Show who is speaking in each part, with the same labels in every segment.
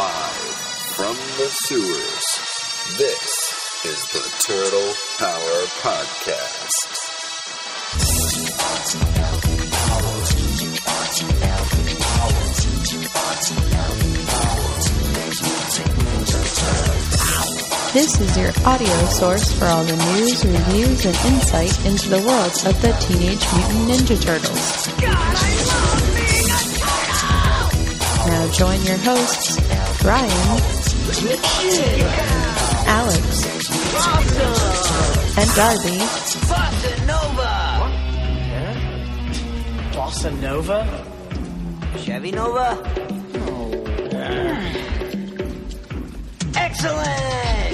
Speaker 1: Live from the sewers, this is the Turtle Power Podcast.
Speaker 2: This is your audio source for all the news, reviews, and insight into the world of the Teenage Mutant Ninja Turtles. Now join your hosts, Ryan, Alex, and Darby
Speaker 3: Bossa Nova?
Speaker 4: Chevy Nova? Oh, Excellent!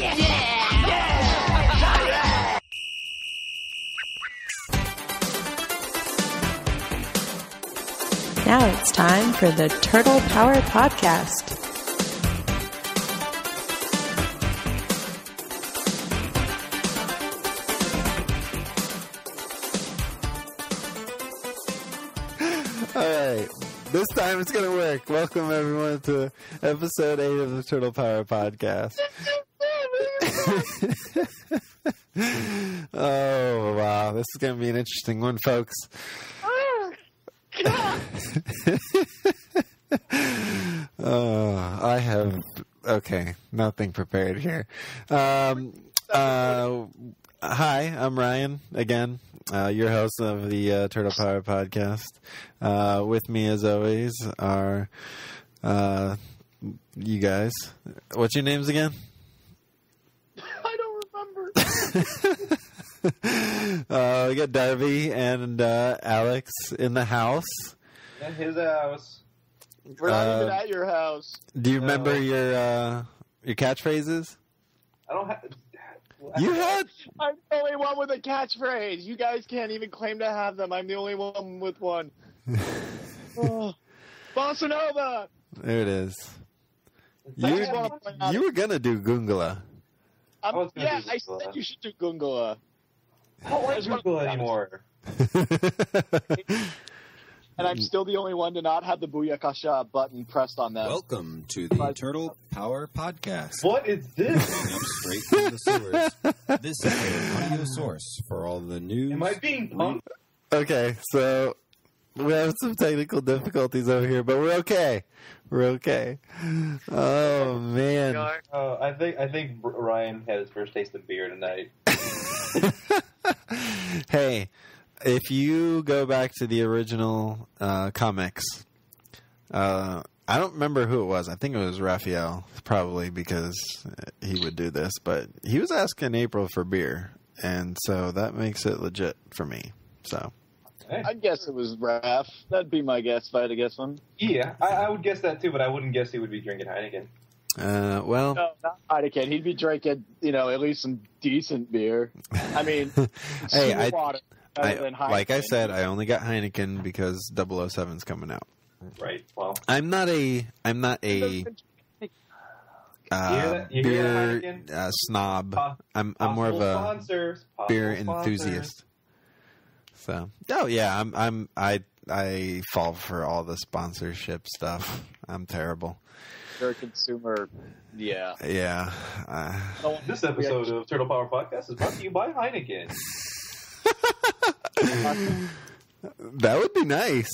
Speaker 2: Now it's time for the Turtle Power Podcast.
Speaker 5: All right. This time it's going to work. Welcome, everyone, to episode 8 of the Turtle Power Podcast. oh, wow. This is going to be an interesting one, folks. Oh, oh, I have, okay, nothing prepared here. Um, uh, hi, I'm Ryan again, uh, your host of the uh, Turtle Power Podcast. Uh, with me, as always, are uh, you guys. What's your names again?
Speaker 3: I don't remember.
Speaker 5: Uh, we got Darby and uh, Alex in the house.
Speaker 6: At his house.
Speaker 3: We're not
Speaker 5: Uh,
Speaker 3: even at your house.
Speaker 5: Do you remember
Speaker 6: No.
Speaker 5: your uh, your catchphrases?
Speaker 6: I don't have.
Speaker 5: You had
Speaker 3: I'm the only one with a catchphrase. You guys can't even claim to have them. I'm the only one with one. oh. Bossa Nova!
Speaker 5: there it is. You
Speaker 3: just wanna point out-
Speaker 5: you were gonna do Gungala.
Speaker 3: I'm-
Speaker 6: I
Speaker 3: yeah,
Speaker 6: do
Speaker 3: I said you should do Gungala.
Speaker 6: I don't like
Speaker 3: That's what-
Speaker 6: Google anymore.
Speaker 3: And I'm still the only one to not have the Booyakasha button pressed on them.
Speaker 7: Welcome to the Turtle Power Podcast.
Speaker 6: What is this?
Speaker 7: Coming up straight from the sewers. This is your audio source for all the news.
Speaker 6: Am I being punked?
Speaker 5: okay, so we have some technical difficulties over here, but we're okay. We're okay. Oh man.
Speaker 6: Uh, I think I think Ryan had his first taste of beer tonight.
Speaker 5: hey, if you go back to the original uh, comics, uh, I don't remember who it was. I think it was Raphael, probably because he would do this. But he was asking April for beer, and so that makes it legit for me. So
Speaker 3: I guess it was Raph. That'd be my guess if I had to guess one.
Speaker 6: Yeah, I, I would guess that too, but I wouldn't guess he would be drinking Heineken.
Speaker 5: Uh, well,
Speaker 3: No, not Heineken. He'd be drinking, you know, at least some decent beer. I mean,
Speaker 5: hey, I,
Speaker 3: water better
Speaker 5: I, like I said, I only got Heineken because 007's coming out.
Speaker 6: Right. Well,
Speaker 5: I'm not a I'm not a uh,
Speaker 6: that? You hear that,
Speaker 5: beer uh, snob.
Speaker 6: Po-
Speaker 5: I'm I'm more of a
Speaker 6: sponsors, possible
Speaker 5: beer
Speaker 6: sponsors.
Speaker 5: enthusiast. So, oh yeah, I'm I'm I I fall for all the sponsorship stuff. I'm terrible.
Speaker 3: You're a consumer. Yeah.
Speaker 5: Yeah. Uh,
Speaker 6: This episode of Turtle Power Podcast is brought to you by Heineken.
Speaker 5: that would be nice.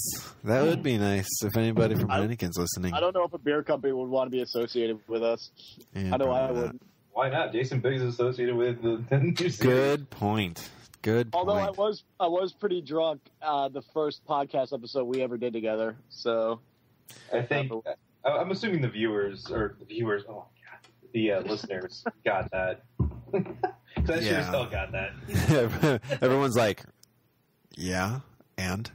Speaker 5: That would be nice if anybody from
Speaker 3: I-
Speaker 5: Heineken's listening.
Speaker 3: I don't know if a beer company would want to be associated with us.
Speaker 5: Yeah,
Speaker 3: I know I
Speaker 5: probably not.
Speaker 3: wouldn't.
Speaker 6: Why not? Jason Biggs is associated with the, the new series.
Speaker 5: Good point. Good
Speaker 3: Although I was I was pretty drunk uh, the first podcast episode we ever did together. So
Speaker 6: I think I- I'm assuming the viewers or the viewers. Oh my god, the uh, listeners got that. 'Cause I sure
Speaker 5: Yeah.
Speaker 6: as hell got that.
Speaker 5: Everyone's like, yeah, and.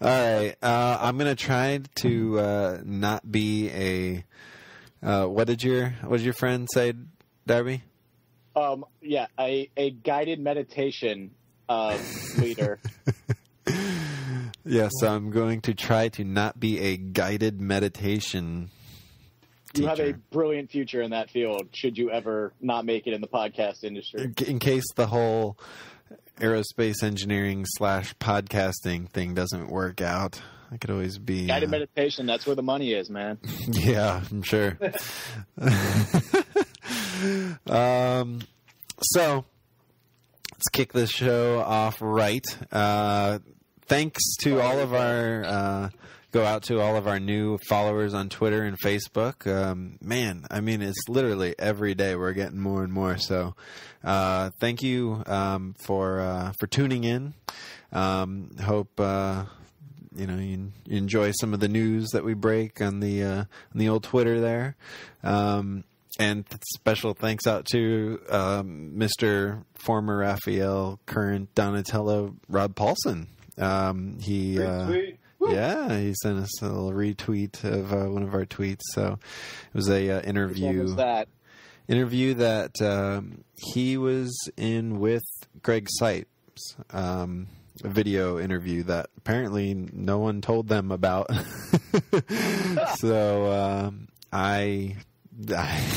Speaker 5: All right, uh, I'm gonna try to uh, not be a. Uh, what did your What did your friend say, Darby?
Speaker 3: um, yeah, a, a guided meditation uh, leader.
Speaker 5: Yes, I'm going to try to not be a guided meditation
Speaker 3: You have a brilliant future in that field. Should you ever not make it in the podcast industry?
Speaker 5: in, in case the whole aerospace engineering slash podcasting thing doesn't work out. I could always be.
Speaker 3: Guided
Speaker 5: uh,
Speaker 3: meditation. That's where the money is, man.
Speaker 5: Yeah, I'm sure. um, so let's kick this show off right. Uh, thanks to all of our. Uh, go out to all of our new followers on Twitter and Facebook. Um, man, I mean, it's literally every day we're getting more and more. So, uh, thank you um, for uh, for tuning in. Um, hope uh, you know you, you enjoy some of the news that we break on the uh, on the old Twitter there. Um, and special thanks out to um, Mr. Former Raphael, current Donatello, Rob Paulsen. Um, he uh, yeah, he sent us a little retweet of uh, one of our tweets. So it was a uh, interview
Speaker 3: was that?
Speaker 5: interview that um, he was in with Greg Cipes. Um, a video interview that apparently no one told them about. so um, I.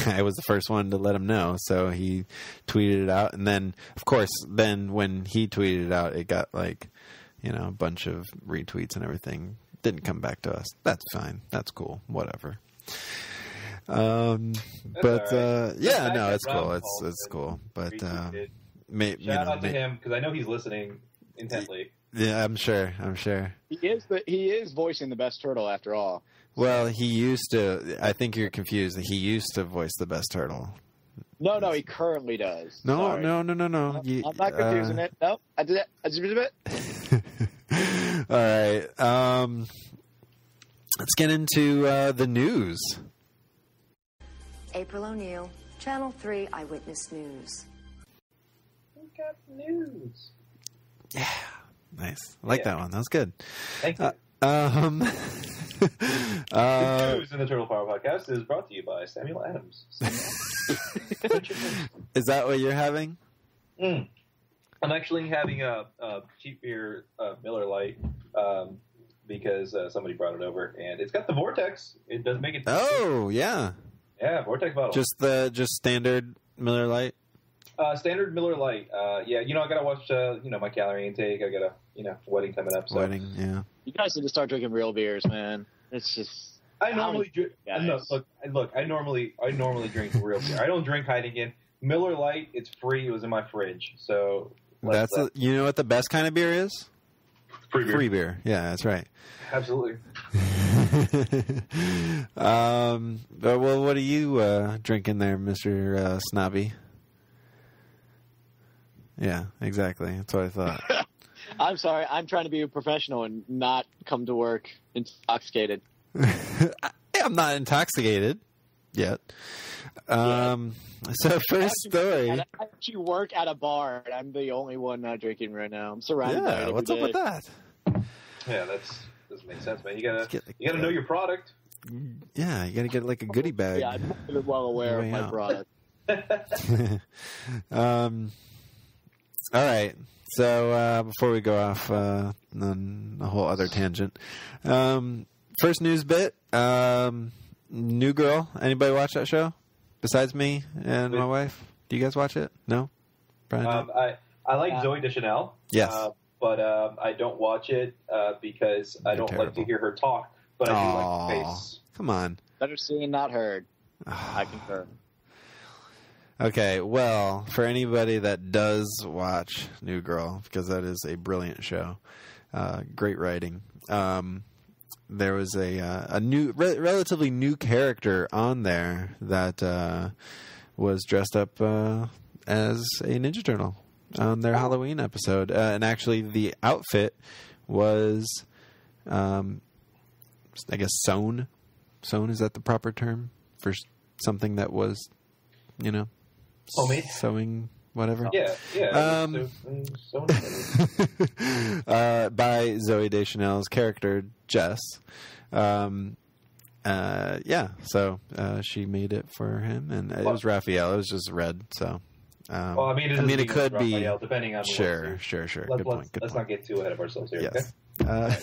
Speaker 5: I was the first one to let him know, so he tweeted it out, and then, of course, then when he tweeted it out, it got like, you know, a bunch of retweets and everything. Didn't come back to us. That's fine. That's cool. Whatever. Um, but
Speaker 6: all right.
Speaker 5: uh, yeah, no, it's
Speaker 6: Rob
Speaker 5: cool. It's it's cool. But uh,
Speaker 6: retweeted.
Speaker 5: may, you
Speaker 6: Shout
Speaker 5: know,
Speaker 6: out to
Speaker 5: may-
Speaker 6: him because I know he's listening intently.
Speaker 5: yeah, I'm sure. I'm sure.
Speaker 3: He is the he is voicing the best turtle after all.
Speaker 5: Well, he used to. I think you're confused. He used to voice the best turtle.
Speaker 3: No, no, he currently does.
Speaker 5: No,
Speaker 3: Sorry.
Speaker 5: no, no, no, no.
Speaker 3: I'm not confusing
Speaker 5: uh,
Speaker 3: it. No, I did it. I did it.
Speaker 5: All right. Um, let's get into uh, the news.
Speaker 8: April O'Neil, Channel 3 Eyewitness News.
Speaker 6: We got news. Yeah.
Speaker 5: Nice. I like
Speaker 6: Yeah.
Speaker 5: that one. That was good.
Speaker 6: Thank you.
Speaker 5: Um,
Speaker 6: the
Speaker 5: uh,
Speaker 6: news in the Turtle Power Podcast is brought to you by Samuel Adams.
Speaker 5: is that what you're having?
Speaker 6: Mm. I'm actually having a, a cheap beer uh, Miller Lite um, because uh, somebody brought it over, and it's got the Vortex. It doesn't make it.
Speaker 5: Oh, yeah.
Speaker 6: yeah, Vortex bottle.
Speaker 5: Just the just standard Miller Lite.
Speaker 6: Uh, standard Miller Lite. Uh, yeah, you know I gotta watch. Uh, you know my calorie intake. I got a you know wedding coming up. So
Speaker 5: Wedding. Yeah.
Speaker 3: You guys need to start drinking real beers, man. It's just
Speaker 6: I normally drink. No, look, look. I normally I normally drink real beer. I don't drink Heineken. Miller Lite. It's free. It was in my fridge. So
Speaker 5: That's
Speaker 6: uh,
Speaker 5: a, you know what the best kind of beer is?
Speaker 6: free beer.
Speaker 5: Free beer. Yeah, that's right.
Speaker 6: Absolutely.
Speaker 5: um. but, Well, what are you uh, drinking there, Mister uh, Snobby? Yeah, exactly. That's what I thought.
Speaker 3: I'm sorry. I'm trying to be a professional and not come to work intoxicated.
Speaker 5: I'm not intoxicated yet. Um. So first story.
Speaker 3: And I actually work at a bar, and I'm the only one not drinking right now. I'm surrounded by
Speaker 5: Yeah.
Speaker 3: every
Speaker 5: What's up with that?
Speaker 6: Yeah, that's doesn't make sense, man. You gotta
Speaker 5: Get the-
Speaker 6: you gotta know your product.
Speaker 5: Yeah, you got to get like a goodie bag.
Speaker 3: Yeah, I'm well aware of my
Speaker 5: out.
Speaker 3: product.
Speaker 5: um, all right. So uh, before we go off uh, on a whole other tangent, um, first news bit. Um, New Girl. Anybody watch that show besides me and my wife? Do you guys watch it? No. Brian.
Speaker 6: Um, I I like Zooey Deschanel.
Speaker 5: Yes.
Speaker 6: Uh, but um, I don't watch it uh, because I
Speaker 5: You're
Speaker 6: don't like to hear her talk. But I do like the face.
Speaker 5: Come on.
Speaker 3: Better seen, not heard. I concur.
Speaker 5: Okay, well, for anybody that does watch New Girl, because that is a brilliant show, uh, great writing. Um, there was a uh, a new, re- relatively new character on there that uh, was dressed up uh, as a Ninja Turtle on their Halloween episode, uh, and actually the outfit was, um, I guess, sewn. Sewn is that the proper term for something that was, you know,
Speaker 6: Homemade?
Speaker 5: sewing whatever.
Speaker 6: Yeah, yeah.
Speaker 5: Um,
Speaker 6: so, so,
Speaker 5: uh, by Zooey Deschanel's character Jess. Um, uh, yeah, so uh, she made it for him, and it was Raphael. It was just red, so. Um,
Speaker 6: well, I mean, it,
Speaker 5: I mean, it
Speaker 6: is
Speaker 5: could be.
Speaker 6: Raphael, depending on
Speaker 5: Sure, sure, sure.
Speaker 6: Let,
Speaker 5: Good
Speaker 6: let's
Speaker 5: point. Good
Speaker 6: let's
Speaker 5: point.
Speaker 6: not get too ahead of ourselves here.
Speaker 5: Yes. Uh,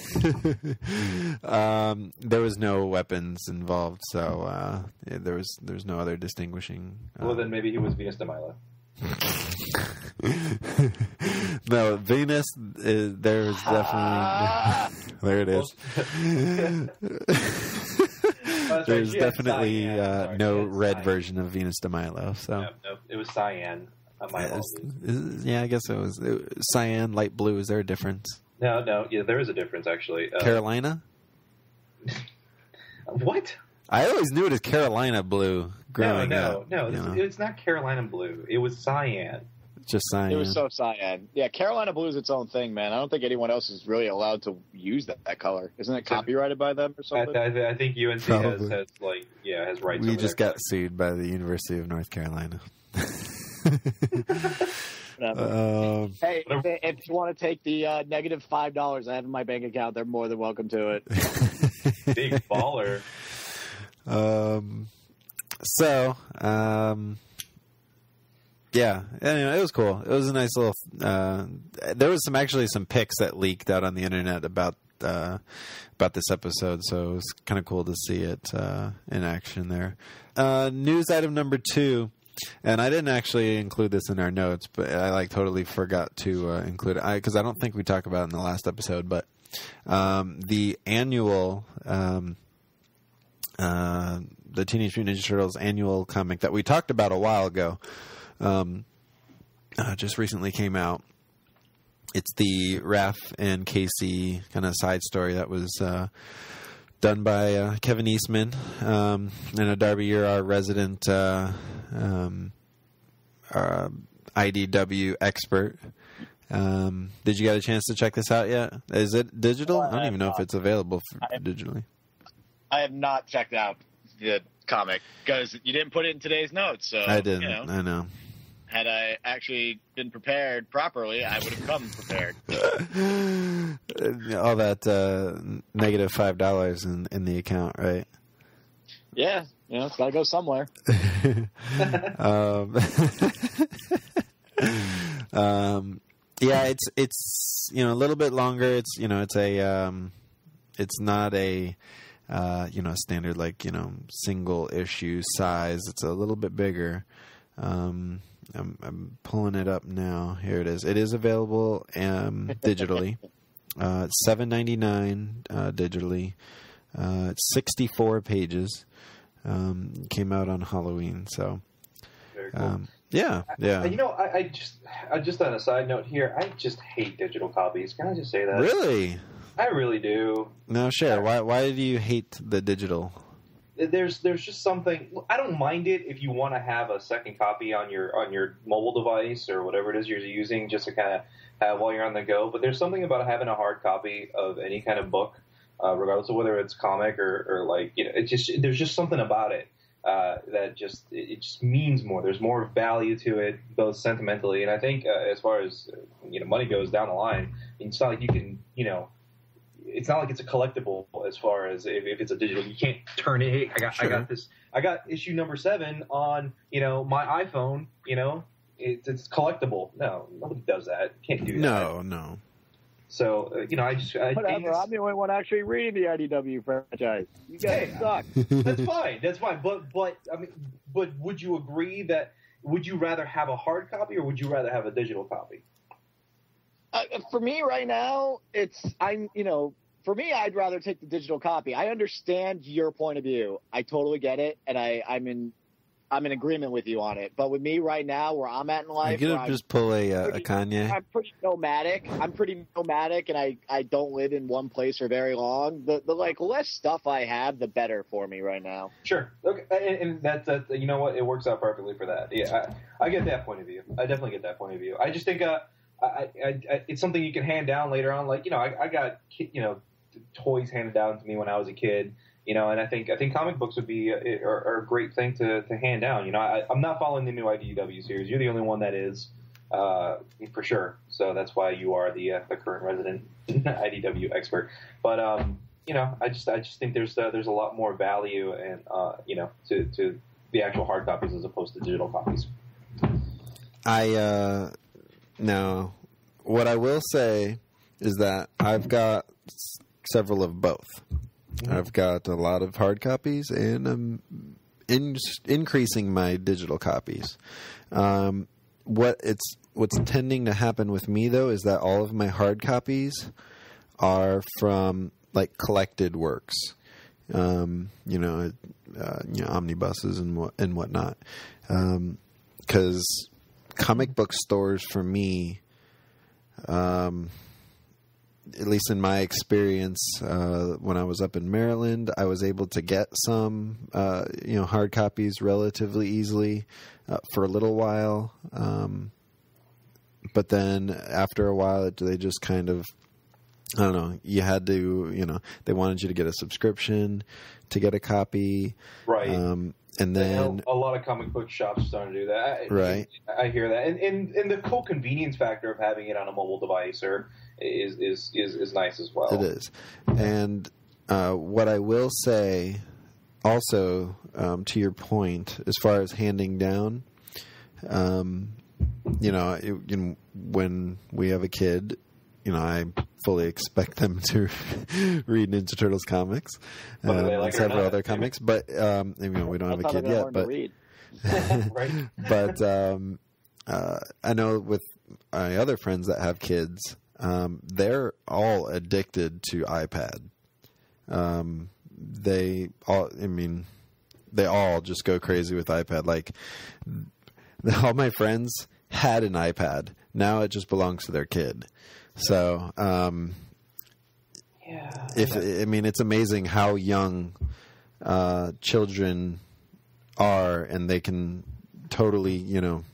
Speaker 5: um, there was no weapons involved, so uh, there was there was no other distinguishing.
Speaker 6: Okay. Well,
Speaker 5: uh,
Speaker 6: then maybe he was Venus de Milo.
Speaker 5: no, Venus. Is, there's
Speaker 3: Ah!
Speaker 5: definitely there it is.
Speaker 6: That's right,
Speaker 5: There's definitely uh, no red
Speaker 6: cyan.
Speaker 5: version of Venus de Milo. So
Speaker 6: No, no, it was cyan. Uh, my
Speaker 5: Yeah, it's- it's- yeah, I guess it was, it was cyan, light blue. Is there a difference?
Speaker 6: No, no, yeah, there is a difference actually. Uh,
Speaker 5: Carolina.
Speaker 6: What?
Speaker 5: I always knew it as Carolina blue
Speaker 6: No,
Speaker 5: growing
Speaker 6: no,
Speaker 5: up.
Speaker 6: no. It's, it's not Carolina blue. It was cyan.
Speaker 5: just cyan.
Speaker 3: It was so cyan. Yeah, Carolina blue is its own thing, man. I don't think anyone else is really allowed to use that, that color. Isn't it copyrighted by them or
Speaker 6: I,
Speaker 3: something?
Speaker 6: I, I think UNC has, has like yeah has rights.
Speaker 5: we
Speaker 6: over
Speaker 5: just
Speaker 6: their
Speaker 5: got sued by the University of North Carolina.
Speaker 3: Whatever.
Speaker 5: um,
Speaker 3: hey, if, if you want to take the uh, negative five dollars I have in my bank account, they're more than welcome to it.
Speaker 6: big baller.
Speaker 5: um, so, um, yeah, anyway, it was cool. It was a nice little. Uh, there was some actually some pics that leaked out on the internet about uh, about this episode, so it was kind of cool to see it uh, in action there. Uh, news item number two. And I didn't actually include this in our notes, but I like totally forgot to uh, include it because I, don't think we talked about it in the last episode. But um, the annual um, uh, the Teenage Mutant Ninja Turtles annual comic that we talked about a while ago, um, uh, just recently came out. It's the Raph and Casey kind of side story that was uh, done by uh, Kevin Eastman um, and a Darby. You're our resident uh, um, uh, IDW expert. Um, did you get a chance to check this out yet? Is it digital? I don't even know if it's available for, digitally.
Speaker 3: I have not checked out the comic because you didn't put it in today's notes. So
Speaker 5: I didn't.
Speaker 3: You know,
Speaker 5: I know.
Speaker 3: Had I actually been prepared properly, I would have come prepared.
Speaker 5: all that uh, negative five dollars in in the account, right?
Speaker 3: Yeah, you know, it's got to go somewhere.
Speaker 5: um, um, yeah, it's it's you know a little bit longer. It's you know it's a um, it's not a uh, you know standard like you know single issue size. It's a little bit bigger. Um, I'm, I'm pulling it up now. Here it is. It is available um, digitally. Uh, it's seven ninety nine uh, digitally. Uh, it's sixty four pages. Um, came out on Halloween, so
Speaker 6: cool.
Speaker 5: um, yeah, yeah.
Speaker 6: you know, I, I just, I just on a side note here, I just hate digital copies. Can I just say that?
Speaker 5: really?
Speaker 6: I really do.
Speaker 5: No, share. Why? Why do you hate the digital?
Speaker 6: There's, there's just something. I don't mind it if you want to have a second copy on your on your mobile device or whatever it is you're using, just to kind of have while you're on the go. But there's something about having a hard copy of any kind of book, uh, regardless of whether it's comic or, or like you know, it just there's just something about it uh, that just it it just means more. There's more value to it, both sentimentally and I think uh, as far as you know money goes down the line, it's not like you can you know. It's not like it's a collectible as far as if, if it's a digital. You can't turn it. Hey, I got I got this. I got issue number seven on you know my iPhone. You know it's, it's collectible. No, nobody does that. Can't do that.
Speaker 5: No, no.
Speaker 6: So uh, you know I just I,
Speaker 3: Whatever. I'm the only one actually reading the IDW franchise. You guys
Speaker 6: Hey.
Speaker 3: suck.
Speaker 6: that's fine. That's fine. But but I mean, but would you agree that would you rather have a hard copy or would you rather have a digital copy?
Speaker 3: Uh, for me right now, it's I'm you know for me I'd rather take the digital copy. I understand your point of view. I totally get it, and I I'm in I'm in agreement with you on it. But with me right now, where I'm at in life,
Speaker 5: you
Speaker 3: where
Speaker 5: gonna
Speaker 3: I'm
Speaker 5: just pull a, uh, a Kanye?
Speaker 3: I'm pretty nomadic. I'm pretty nomadic, and I, I don't live in one place for very long. The the like less stuff I have, the better for me right now.
Speaker 6: Sure. Okay. And, and that's that. You know what? It works out perfectly for that. Yeah, I, I get that point of view. I definitely get that point of view. I just think uh, I, I, I, it's something you can hand down later on. Like you know, I, I got you know toys handed down to me when I was a kid. You know, and I think I think comic books would be a, are, are a great thing to, to hand down. You know, I, I'm not following the new IDW series. You're the only one that is, uh, for sure. So that's why you are the uh, the current resident IDW expert. But um, you know, I just I just think there's uh, there's a lot more value and uh, you know to to the actual hard copies as opposed to digital copies.
Speaker 5: I uh, no. What I will say is that I've got s- several of both. I've got a lot of hard copies, and I'm in, increasing my digital copies. Um, what it's what's tending to happen with me though is that all of my hard copies are from like collected works, um, you know, uh, you know, omnibuses and what and whatnot, because comic book stores for me, um, at least in my experience, uh, when I was up in Maryland, I was able to get some, uh, you know, hard copies relatively easily uh, for a little while. Um, but then after a while, they just kind of, I don't know, you had to, you know, they wanted you to get a subscription to get a copy.
Speaker 6: Right.
Speaker 5: Um, and then,
Speaker 6: a lot of comic book shops starting to do that.
Speaker 5: Right.
Speaker 6: I hear that, and, and and the whole convenience factor of having it on a mobile device or is is is, is nice as well.
Speaker 5: It is. And uh, what I will say also, um, to your point, as far as handing down, um, you know, it, you know, when we have a kid, you know, I fully expect them to read Ninja Turtles comics
Speaker 6: Whether
Speaker 5: um,
Speaker 6: they
Speaker 5: and
Speaker 6: like it or
Speaker 5: several other comics, but um, you know, we don't have a kid yet.
Speaker 3: gonna learn to
Speaker 5: But but um, uh, I know with my other friends that have kids, um, they're all addicted to iPad. Um, they all, I mean, they all just go crazy with iPad. Like all my friends had an iPad. Now it just belongs to their kid. So, um,
Speaker 6: Yeah.
Speaker 5: if I mean, it's amazing how young uh, children are, and they can totally, you know,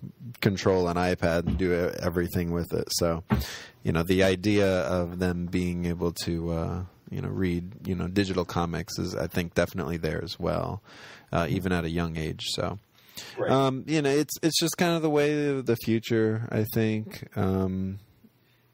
Speaker 5: control an iPad and do everything with it. So, you know, the idea of them being able to, uh, you know, read, you know, digital comics is, I think, definitely there as well, uh, even at a young age. So,
Speaker 6: Right.
Speaker 5: um, you know, it's it's just kind of the way of the future. I think. Um,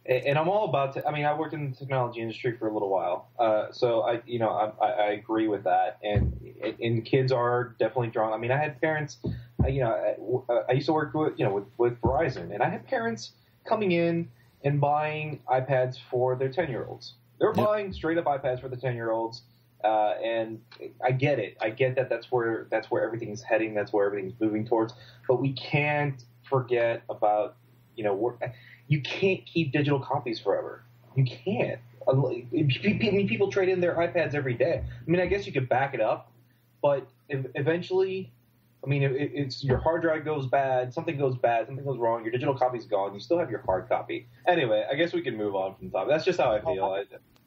Speaker 6: and I'm all about. To, I mean, I worked in the technology industry for a little while, uh, so I, you know, I, I agree with that. And and kids are definitely drawn. I mean, I had parents. uh, You know, I, I used to work with you know with, with Verizon, and I had parents coming in and buying iPads for their ten year olds. They were
Speaker 5: Yep.
Speaker 6: buying straight up iPads for the ten year olds. Uh, and I get it. I get that that's where that's where everything's heading. That's where everything's moving towards. But we can't forget about you know we're, you can't keep digital copies forever. You can't. Um, I mean, people trade in their iPads every day. I mean, I guess you could back it up, but eventually, I mean, it's your hard drive goes bad, something goes bad, something goes wrong, your digital copy's gone. You still have your hard copy. Anyway, I guess we can move on from the topic. That's just how I feel. I,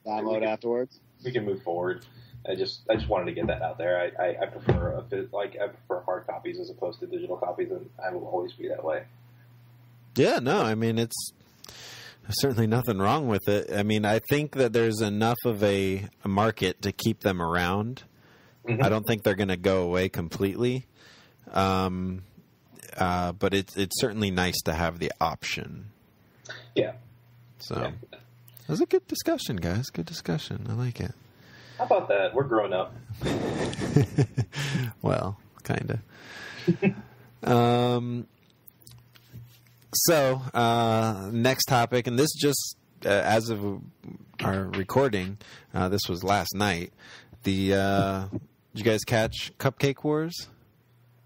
Speaker 3: Download afterwards.
Speaker 6: we can move forward. I just I just wanted to get that out there. I, I, I prefer a bit like I prefer hard copies as opposed to digital copies, and I will always be that way.
Speaker 5: Yeah, no, I mean it's certainly nothing wrong with it. I mean, I think that there's enough of a, a market to keep them around.
Speaker 6: Mhm.
Speaker 5: I don't think they're going to go away completely. Um, uh, but it's it's certainly nice to have the option.
Speaker 6: Yeah.
Speaker 5: So
Speaker 6: Yeah.
Speaker 5: it was a good discussion, guys. Good discussion. I like it.
Speaker 6: How about that? We're grown up.
Speaker 5: well, kind of. um, so, uh, next topic, and this just uh, as of our recording, uh, this was last night. The uh, did you guys catch Cupcake Wars?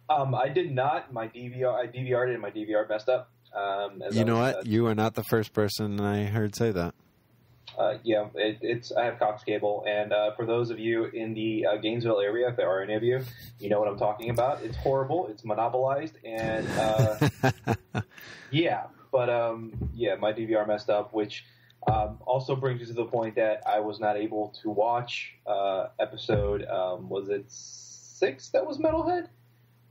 Speaker 6: Um, I did not. My DVR, I DVR'd it, and my DVR messed up. Um, as
Speaker 5: You know what? You are not the first person I heard say that.
Speaker 6: Uh, yeah, it, it's. I have Cox Cable, and uh, for those of you in the uh, Gainesville area, if there are any of you, you know what I'm talking about. It's horrible. It's monopolized, and uh, yeah, but um, yeah, my DVR messed up, which um, also brings me to the point that I was not able to watch uh, episode. Um, was it six? That was Metalhead.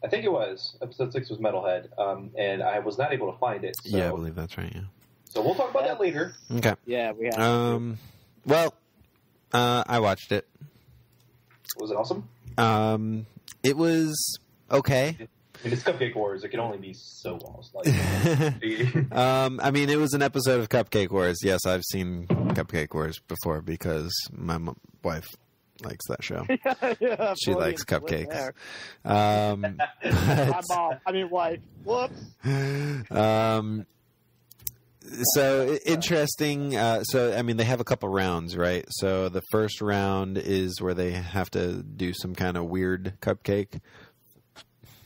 Speaker 6: I think it was episode six was Metalhead, um, and I was not able to find it. So,
Speaker 5: yeah, I believe that's right. Yeah.
Speaker 6: So we'll talk about that later.
Speaker 5: Okay.
Speaker 3: Yeah, we have.
Speaker 5: Um. Well, uh, I watched it.
Speaker 6: Was it awesome?
Speaker 5: Um. It was okay.
Speaker 6: I mean, it's Cupcake Wars. It can only be so awesome. Like,
Speaker 5: um, I mean, it was an episode of Cupcake Wars. Yes, I've seen Cupcake Wars before because my m- wife likes that show.
Speaker 3: yeah, yeah,
Speaker 5: She
Speaker 3: Freudian
Speaker 5: likes
Speaker 3: slip
Speaker 5: cupcakes.
Speaker 3: there.
Speaker 5: Um,
Speaker 3: My mom. I mean, wife. Whoops.
Speaker 5: um, so interesting. Uh, so I mean, they have a couple rounds, right? So the first round is where they have to do some kind of weird cupcake.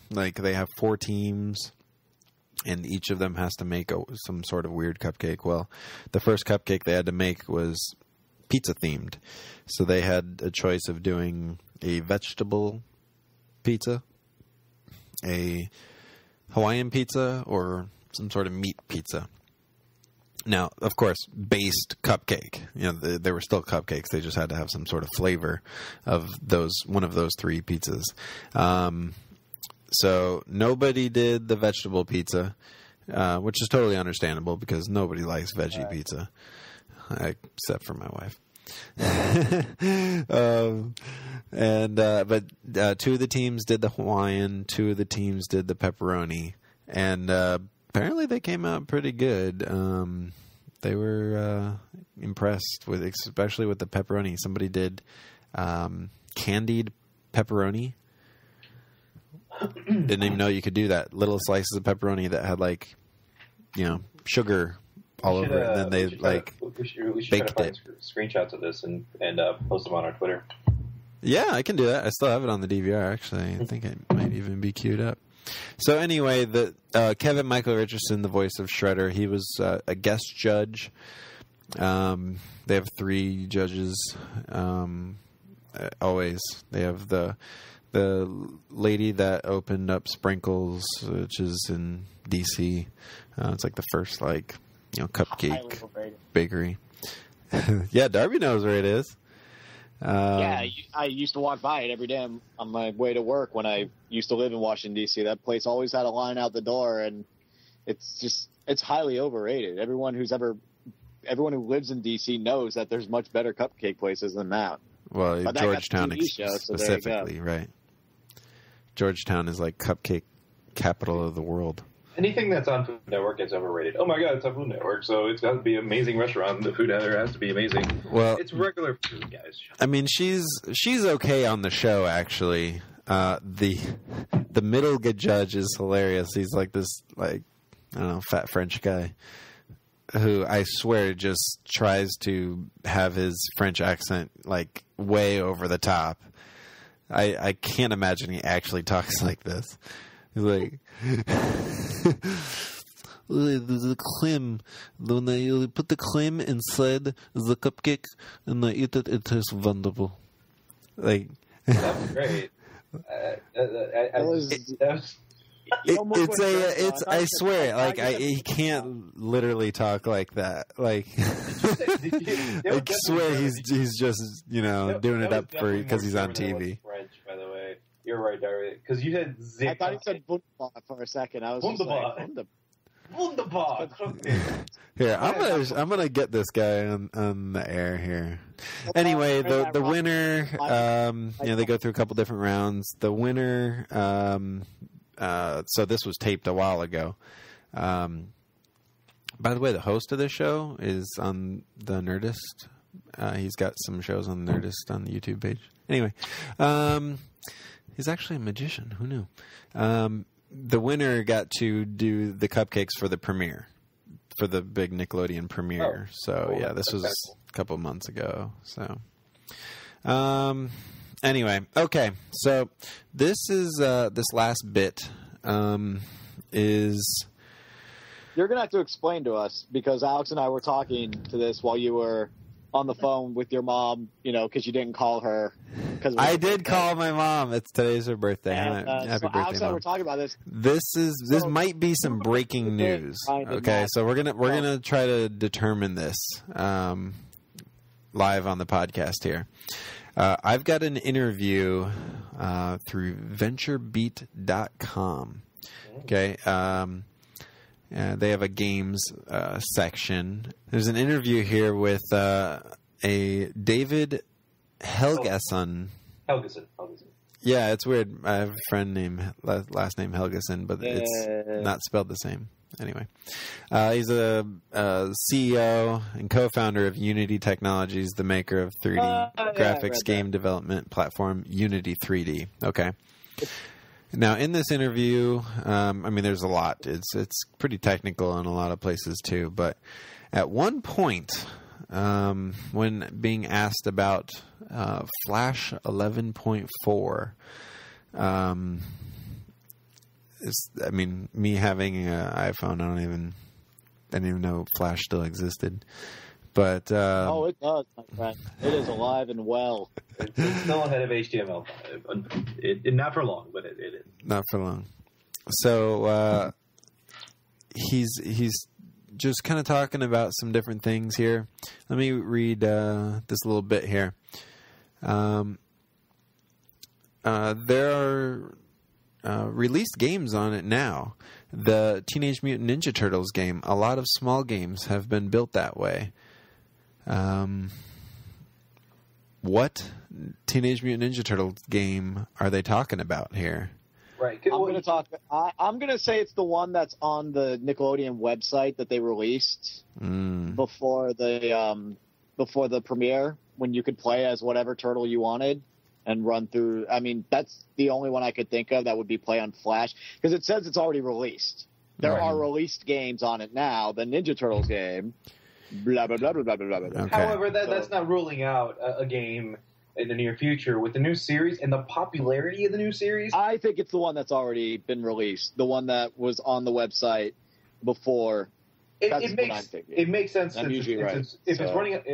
Speaker 5: Like they have four teams, and each of them has to make a, some sort of weird cupcake. Well, the first cupcake they had to make was pizza themed, so they had a choice of doing a vegetable pizza, a Hawaiian pizza, or some sort of meat pizza. Now, of course, based cupcake. You know, they, they were still cupcakes. They just had to have some sort of flavor of those one of those three pizzas. Um, so nobody did the vegetable pizza, uh, which is totally understandable because nobody likes veggie pizza, except for my wife. um, and uh, but uh, two of the teams did the Hawaiian, two of the teams did the pepperoni, and uh, apparently they came out pretty good. Um, they were uh, impressed with, especially with the pepperoni. Somebody did um, candied pepperoni. Didn't even know you could do that. Little slices of pepperoni that had like, you know, sugar all
Speaker 6: should,
Speaker 5: over it. And
Speaker 6: uh,
Speaker 5: then
Speaker 6: we
Speaker 5: they like
Speaker 6: to, we should, we should try to
Speaker 5: baked
Speaker 6: find
Speaker 5: it.
Speaker 6: screenshots of this and and uh, post them on our Twitter.
Speaker 5: Yeah, I can do that. I still have it on the DVR. Actually, I think it might even be queued up. So anyway, the uh, Kevin Michael Richardson, the voice of Shredder, he was uh, a guest judge. Um, they have three judges. Um, uh, always, they have the the lady that opened up Sprinkles, which is in DC. Uh, it's like the first like you know cupcake bakery. yeah, Darby knows where it is. Um,
Speaker 3: yeah, I- used to walk by it every day on- my way to work when I used to live in Washington D.C. That place always had a line out the door, and it's just it's highly overrated. Everyone who's ever everyone who lives in D.C. knows that there's much better cupcake places than that.
Speaker 5: Well,
Speaker 3: But that
Speaker 5: Georgetown ex-
Speaker 3: show, so there you go.
Speaker 5: specifically, right? Georgetown is like cupcake capital of the world.
Speaker 6: Anything that's on Food Network is overrated. Oh my god, it's on Food Network, so it's got to be an amazing restaurant. The food there has to be amazing.
Speaker 5: Well,
Speaker 6: It's regular food, guys.
Speaker 5: I mean, she's she's okay on the show actually. Uh, the the middle good judge is hilarious. He's like this like I don't know fat French guy who I swear just tries to have his French accent like way over the top. I I can't imagine he actually talks like this. He's like. The cream, when I put the cream inside the cupcake and I eat it, it tastes wonderful. Like
Speaker 6: That was great. Uh, uh, I, I,
Speaker 3: That was-
Speaker 6: that was-
Speaker 5: it, it's
Speaker 3: went
Speaker 5: a, it's. I swear,
Speaker 3: said-
Speaker 5: like I, he can't literally talk like that. Like I
Speaker 6: that was definitely
Speaker 5: swear he's he's just you know
Speaker 6: That-
Speaker 5: doing it up for because he's on
Speaker 6: German than it
Speaker 5: TV.
Speaker 6: French, by the way. You're right, Darby. Because you said zip.
Speaker 3: I thought he said Wunderbar for a second. I was just
Speaker 6: Wunderbar.
Speaker 3: like, Wunder-
Speaker 6: Wunderbar. Okay.
Speaker 5: Here, I'm gonna I'm gonna get this guy on, on the air here. Anyway, the the winner, um, you know, they go through a couple different rounds. The winner, um, uh, so this was taped a while ago. Um, by the way, the host of this show is on the Nerdist. Uh, he's got some shows on the Nerdist on the YouTube page. Anyway, um, he's actually a magician. Who knew? Um, the winner got to do the cupcakes for the premiere, for the big Nickelodeon premiere.
Speaker 6: Oh,
Speaker 5: so
Speaker 6: cool.
Speaker 5: yeah, this was a couple months ago. So, um, anyway, okay. So this is uh, this last bit um, is
Speaker 3: You're gonna have to explain to us because Alex and I were talking to this while you were on the phone with your mom. You know, because you didn't call her. Because
Speaker 5: I did call my mom. It's today's her birthday.
Speaker 3: And, uh,
Speaker 5: Happy
Speaker 3: so
Speaker 5: birthday,
Speaker 3: I
Speaker 5: mom.
Speaker 3: were talking about this.
Speaker 5: This is this
Speaker 3: So-
Speaker 5: might be some breaking news. Okay, so we're gonna we're gonna try to determine this um, live on the podcast here. Uh, I've got an interview uh, through VentureBeat.com. Okay, um, uh, they have a games uh, section. There's an interview here with uh, a David Helgason.
Speaker 6: Helgeson. Helgeson.
Speaker 5: Yeah, it's weird. I have a friend named last name Helgeson, but
Speaker 3: Yeah.
Speaker 5: it's not spelled the same. Anyway, uh, he's a, a CEO and co-founder of Unity Technologies, the maker of 3D
Speaker 3: Uh, yeah, I
Speaker 5: graphics
Speaker 3: read
Speaker 5: game development platform Unity 3D. Okay. Now, in this interview, um, I mean, there's a lot. It's it's pretty technical in a lot of places too. But at one point, um, when being asked about uh, Flash 11.4, um. I mean, me having an iPhone, I don't even. I didn't even know Flash still existed. But um,
Speaker 3: oh, it does, my friend. It is alive and well.
Speaker 6: It's, it's still ahead of HTML5. It, it, not for long, but it, it is.
Speaker 5: not for long. So uh, he's he's just kind of talking about some different things here. Let me read uh, this little bit here. Um, uh, there are uh, released games on it now. The Teenage Mutant Ninja Turtles game. A lot of small games have been built that way. Um, what Teenage Mutant Ninja Turtle game are they talking about here?
Speaker 6: Right.
Speaker 3: I'm going to talk. I, I'm going to say it's the one that's on the Nickelodeon website that they released
Speaker 5: Mm.
Speaker 3: before the um, before the premiere, when you could play as whatever turtle you wanted and run through. I mean, that's the only one I could think of that would be play on Flash because it says it's already released. There
Speaker 5: Right.
Speaker 3: are released games on it now. The Ninja Turtles game. Blah blah blah blah blah blah blah. blah.
Speaker 5: Okay.
Speaker 6: However, that,
Speaker 3: So-
Speaker 6: that's not ruling out a, a game in the near future with the new series and the popularity of the new series.
Speaker 3: I think it's the one that's already been released. The one that was on the website before.
Speaker 6: it,
Speaker 3: that's
Speaker 6: it
Speaker 3: what
Speaker 6: makes
Speaker 3: I'm
Speaker 6: it makes sense.
Speaker 3: I'm usually
Speaker 6: it's,
Speaker 3: right,
Speaker 6: it's- if it's
Speaker 3: so-
Speaker 6: running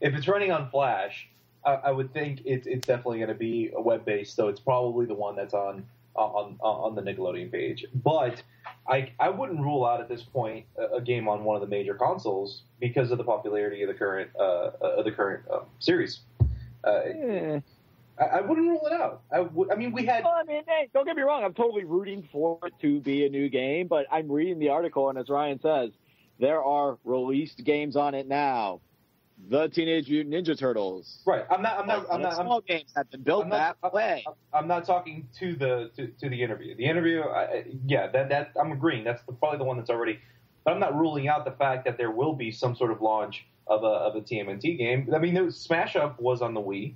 Speaker 6: if it's running on Flash, I, I would think it's it's definitely going to be a web based. So it's probably the one that's on on on the Nickelodeon page. But I I wouldn't rule out at this point a, a game on one of the major consoles because of the popularity of the current uh, of the current um, series. Uh. I, I wouldn't rule it out. I, would, I mean, we had
Speaker 3: Well, I mean, hey, don't get me wrong. I'm totally rooting for it to be a new game, but I'm reading the article, and as Ryan says, there are released games on it now. The Teenage Mutant Ninja Turtles.
Speaker 6: right. I'm not. I'm not. I'm not. I'm,
Speaker 3: small games have been built
Speaker 6: I'm not-
Speaker 3: that way.
Speaker 6: I'm not talking to the to, to the interview. The interview, I, yeah, that that I'm agreeing. That's the, probably the one that's already. But I'm not ruling out the fact that there will be some sort of launch of a of a TMNT game. I mean, there- Smash Up was on the Wii,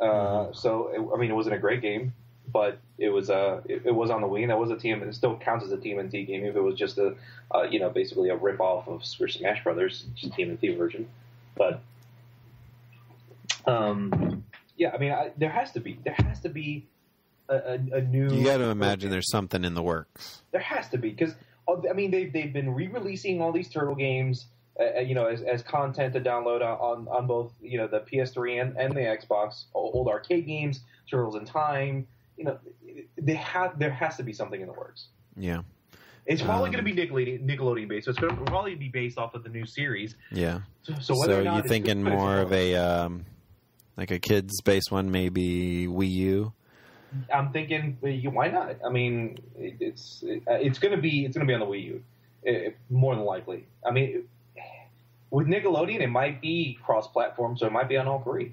Speaker 6: uh, so it, I mean, it wasn't a great game, but it was uh it, it was on the Wii, and that was a TM. It still counts as a TMNT game if it was just a uh, you know basically a rip off of Super Smash Brothers, just TMNT version. But um, yeah, I mean, I, there has to be there has to be a, a, a new.
Speaker 5: You got to imagine there's something in the works.
Speaker 6: There has to be because I mean they've they've been re-releasing all these turtle games, uh, you know, as, as content to download on on both you know the PS3 and, and the Xbox, old arcade games, Turtles in Time. You know, they have there has to be something in the works.
Speaker 5: Yeah,
Speaker 6: It's probably
Speaker 5: Um,
Speaker 6: going to be Nickelodeon, Nickelodeon based, so it's going to probably be based off of the new series.
Speaker 5: yeah.
Speaker 6: So, so
Speaker 5: So,
Speaker 6: or not you're
Speaker 5: thinking
Speaker 6: good,
Speaker 5: more of a um, like a kids based one, maybe Wii U?
Speaker 6: I'm thinking, why not? I mean, it's it's going to be it's going to be on the Wii U, eh, more than likely. I mean, with Nickelodeon, it might be cross-platform, so it might be on all three.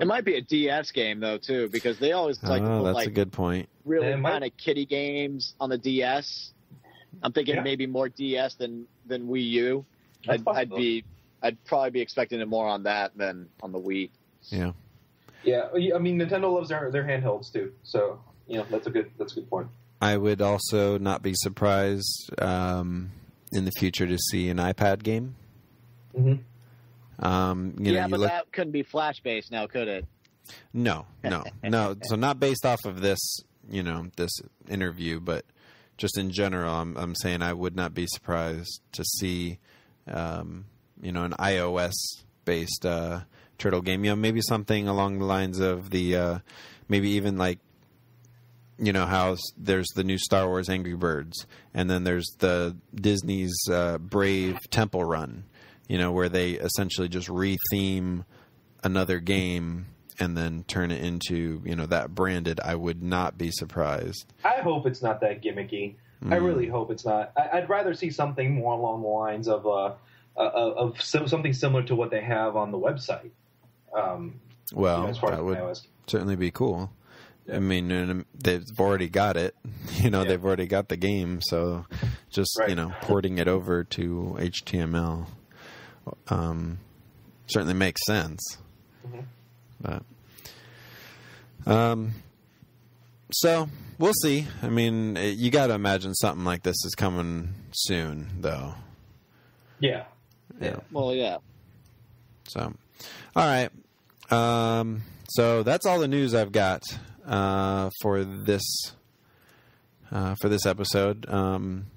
Speaker 3: It might be a DS game though too, because they always like to
Speaker 5: oh,
Speaker 3: put
Speaker 5: that's
Speaker 3: like
Speaker 5: a good point.
Speaker 3: really
Speaker 6: It might-
Speaker 3: kind of kiddie games on the DS. I'm thinking
Speaker 6: Yeah.
Speaker 3: maybe more DS than than Wii U.
Speaker 6: That's
Speaker 3: I'd, I'd be I'd probably be expecting it more on that than on the Wii.
Speaker 5: Yeah.
Speaker 6: Yeah, I mean, Nintendo loves their their handhelds too, so you know that's a good that's a good point.
Speaker 5: I would also not be surprised um, in the future to see an iPad game.
Speaker 6: Mhm.
Speaker 5: Um, you know,
Speaker 3: yeah,
Speaker 5: you
Speaker 3: but
Speaker 5: look.
Speaker 3: that couldn't be Flash based now, could it?
Speaker 5: No, no, no. So not based off of this, you know, this interview, but just in general, I'm, I'm saying I would not be surprised to see, um, you know, an iOS based uh, turtle game. You know, maybe something along the lines of the, uh, maybe even like, you know, how there's the new Star Wars Angry Birds, and then there's the Disney's uh, Brave Temple Run. You know, where they essentially just re-theme another game and then turn it into you know that branded i would not be surprised
Speaker 6: I hope it's not that gimmicky. I
Speaker 5: Mm.
Speaker 6: really hope it's not. I, I'd rather see something more along the lines of uh, uh, of sim- something similar to what they have on the website. Um, you
Speaker 5: well
Speaker 6: know, as far
Speaker 5: that
Speaker 6: as
Speaker 5: would
Speaker 6: iOS.
Speaker 5: certainly be cool i mean they've already got it you know
Speaker 6: Yeah.
Speaker 5: they've already got the game so just
Speaker 6: Right.
Speaker 5: you know porting it over to html um, certainly makes sense
Speaker 6: Mhm.
Speaker 5: But um so we'll see i mean it- you got to imagine something like this is coming soon though
Speaker 6: Yeah.
Speaker 5: Yeah.
Speaker 3: Well, yeah.
Speaker 5: So, all right. Um, so that's all the news I've got uh, for this uh, for this episode. Um,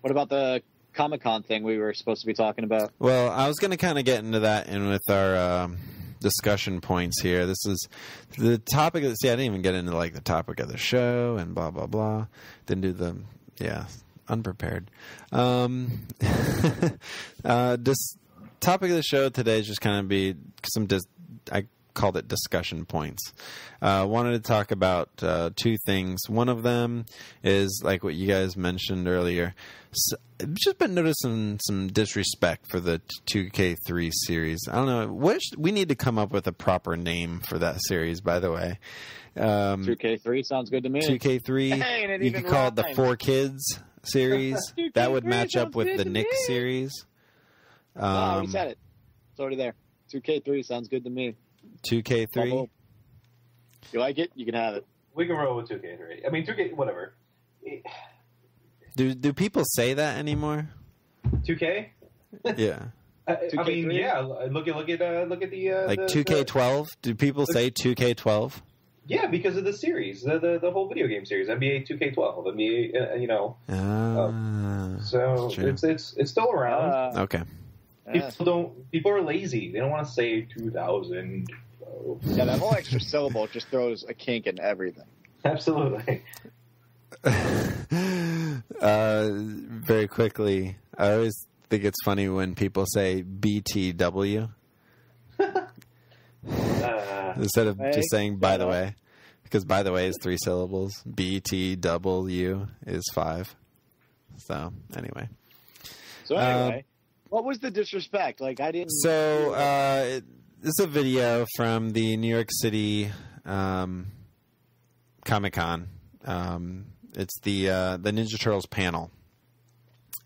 Speaker 3: What about the Comic Con thing we were supposed to be talking about?
Speaker 5: well, I was going to kind of get into that in with our um, discussion points here. This is the topic. Of, the, see, I didn't even get into like the topic of the show and blah blah blah. Didn't do the yeah unprepared. Um, uh, this topic of the show today is just kind of be some. Dis- I called it discussion points. Uh, wanted to talk about uh, two things. One of them is like what you guys mentioned earlier. S I've just been noticing some disrespect for the 2K3 series. I don't know. What sh- we need to come up with a proper name for that series. By the way, um,
Speaker 3: 2K3 sounds good to me.
Speaker 5: 2K3.
Speaker 3: Hey,
Speaker 5: you could call it the
Speaker 3: rhymes.
Speaker 5: Four Kids series. that would match up with the Nick
Speaker 3: me.
Speaker 5: series.
Speaker 3: oh, we
Speaker 5: Um,
Speaker 3: said it. It's already there. 2K3 sounds good to me.
Speaker 5: 2K3.
Speaker 3: You like it? You can have it.
Speaker 6: We can roll with 2K3. I mean, 2K, whatever.
Speaker 5: Do do people say that anymore?
Speaker 6: 2K.
Speaker 5: Yeah.
Speaker 6: I, I
Speaker 3: 2K3?
Speaker 6: mean, yeah. Look at look at uh, look at the uh,
Speaker 5: Like 2K12? Do people say 2K12?
Speaker 6: yeah, because of the series, the, the the whole video game series, NBA 2K12, NBA, uh, you know.
Speaker 5: Ah.
Speaker 6: So it's it's it's still around.
Speaker 3: Uh,
Speaker 5: Okay.
Speaker 3: yeah.
Speaker 6: people don't. People are lazy. They don't want to say 2000. Oh,
Speaker 3: yeah, that whole extra syllable just throws a kink in everything.
Speaker 6: absolutely.
Speaker 5: uh, very quickly, I always think it's funny when people say BTW
Speaker 6: Uh,
Speaker 5: instead of just saying by the way. Because by the way is three syllables. BTW is five. So, anyway.
Speaker 3: So
Speaker 5: Um,
Speaker 3: anyway, what was the disrespect? Like I didn't.
Speaker 5: So uh, it, this is a video from the New York City um, Comic Con. Um, it's the uh, the Ninja Turtles panel,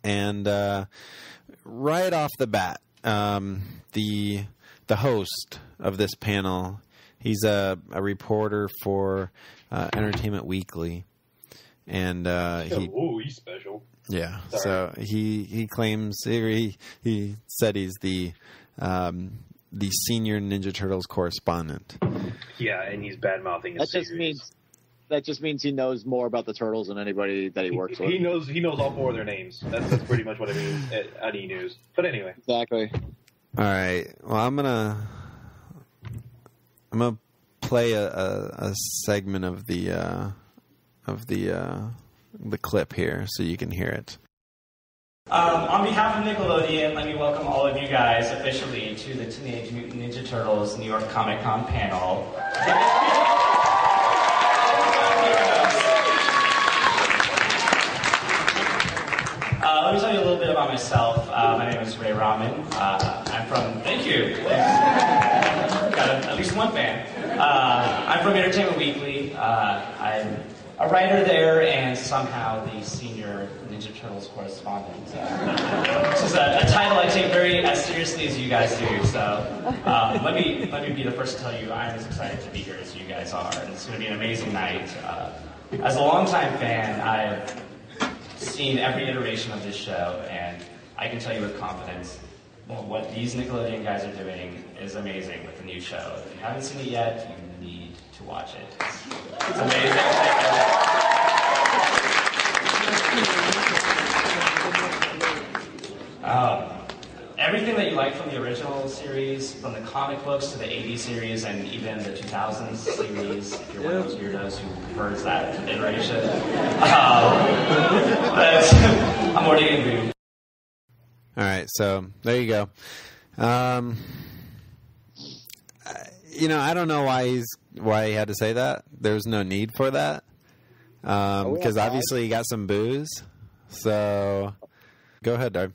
Speaker 5: and uh, right off the bat, um, the the host of this panel, he's a, a reporter for uh, Entertainment Weekly, and uh, he
Speaker 6: oh, he's special.
Speaker 5: yeah.
Speaker 6: Sorry.
Speaker 5: So he he claims he he said he's the um, the senior Ninja Turtles correspondent.
Speaker 6: Yeah, and he's bad mouthing
Speaker 3: that just means that just means he knows more about the turtles than anybody that he works
Speaker 6: he,
Speaker 3: with.
Speaker 6: he knows he knows all four of their names. That's, that's pretty much what it means at, at E News. But anyway,
Speaker 3: Exactly.
Speaker 5: All right. Well, I'm gonna I'm gonna play a, a, a segment of the uh, of the uh, the clip here so you can hear it.
Speaker 9: Um, on behalf of Nickelodeon, let me welcome all of you guys officially to the Teenage Mutant Ninja Turtles New York Comic Con panel. Uh, let me tell you a little bit about myself. Uh, my name is Ray Rahman. Uh, I'm from. Thank you. Got a, at least one fan. Uh, I'm from Entertainment Weekly. Uh, I'm a writer there and somehow the senior Ninja Turtles correspondent. Uh, which is a, a title I take very as seriously as you guys do. So um, let me let me be the first to tell you I'm as excited to be here as you guys are, and it's going to be an amazing night. Uh, as a longtime fan, I've seen every iteration of this show, and I can tell you with confidence, well, what these Nickelodeon guys are doing is amazing with the new show. If you haven't seen it yet, you need to watch it. It's amazing. Um, everything that you like from the original series, from the comic books to the 80s series and even the 2000s series, if you're one of those weirdos who prefers that iteration. Um, but I'm already getting booed.
Speaker 5: All right, so there you go. Um, you know, I don't know why he's why he had to say that. There's no need for that
Speaker 3: we
Speaker 5: because
Speaker 3: outside?
Speaker 5: obviously he got some booze. So go ahead, Darb.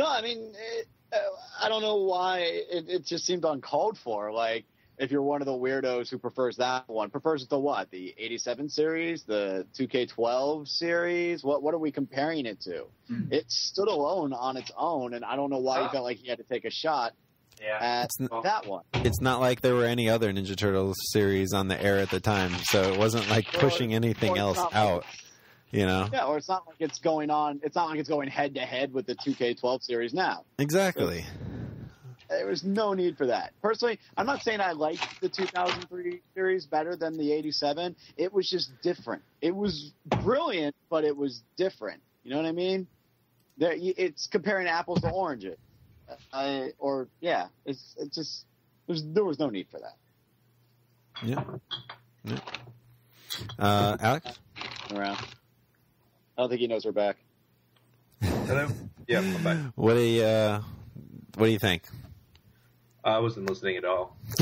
Speaker 3: No, I mean, it, uh, I don't know why it, it just seemed uncalled for. Like, if you're one of the weirdos who prefers that one, prefers the what? The 87 series, the 2K12 series? What what are we comparing it to? It stood alone on its own, and I don't know why he felt like he had to take a shot
Speaker 6: yeah.
Speaker 3: at
Speaker 5: It's n-
Speaker 3: that one.
Speaker 5: It's not like there were any other Ninja Turtles series on the air at the time, so it wasn't like pushing anything else
Speaker 3: not like-
Speaker 5: out. You know
Speaker 3: Yeah, or it's not like it's going on. It's not like it's going head to head with the 2K12 series now.
Speaker 5: exactly.
Speaker 3: There was no need for that. Personally, I'm not saying I liked the 2003 series better than the 87. It was just different. It was brilliant, but it was different. You know what I mean? There, it's comparing apples to oranges. I, or yeah, it's it just there's, there was no need for that.
Speaker 5: Yeah. yeah. Uh, Alex?
Speaker 3: Around. I don't think he knows we're back.
Speaker 6: Hello. Yeah, I'm back.
Speaker 5: What do you uh, What do you think?
Speaker 6: I wasn't listening at all.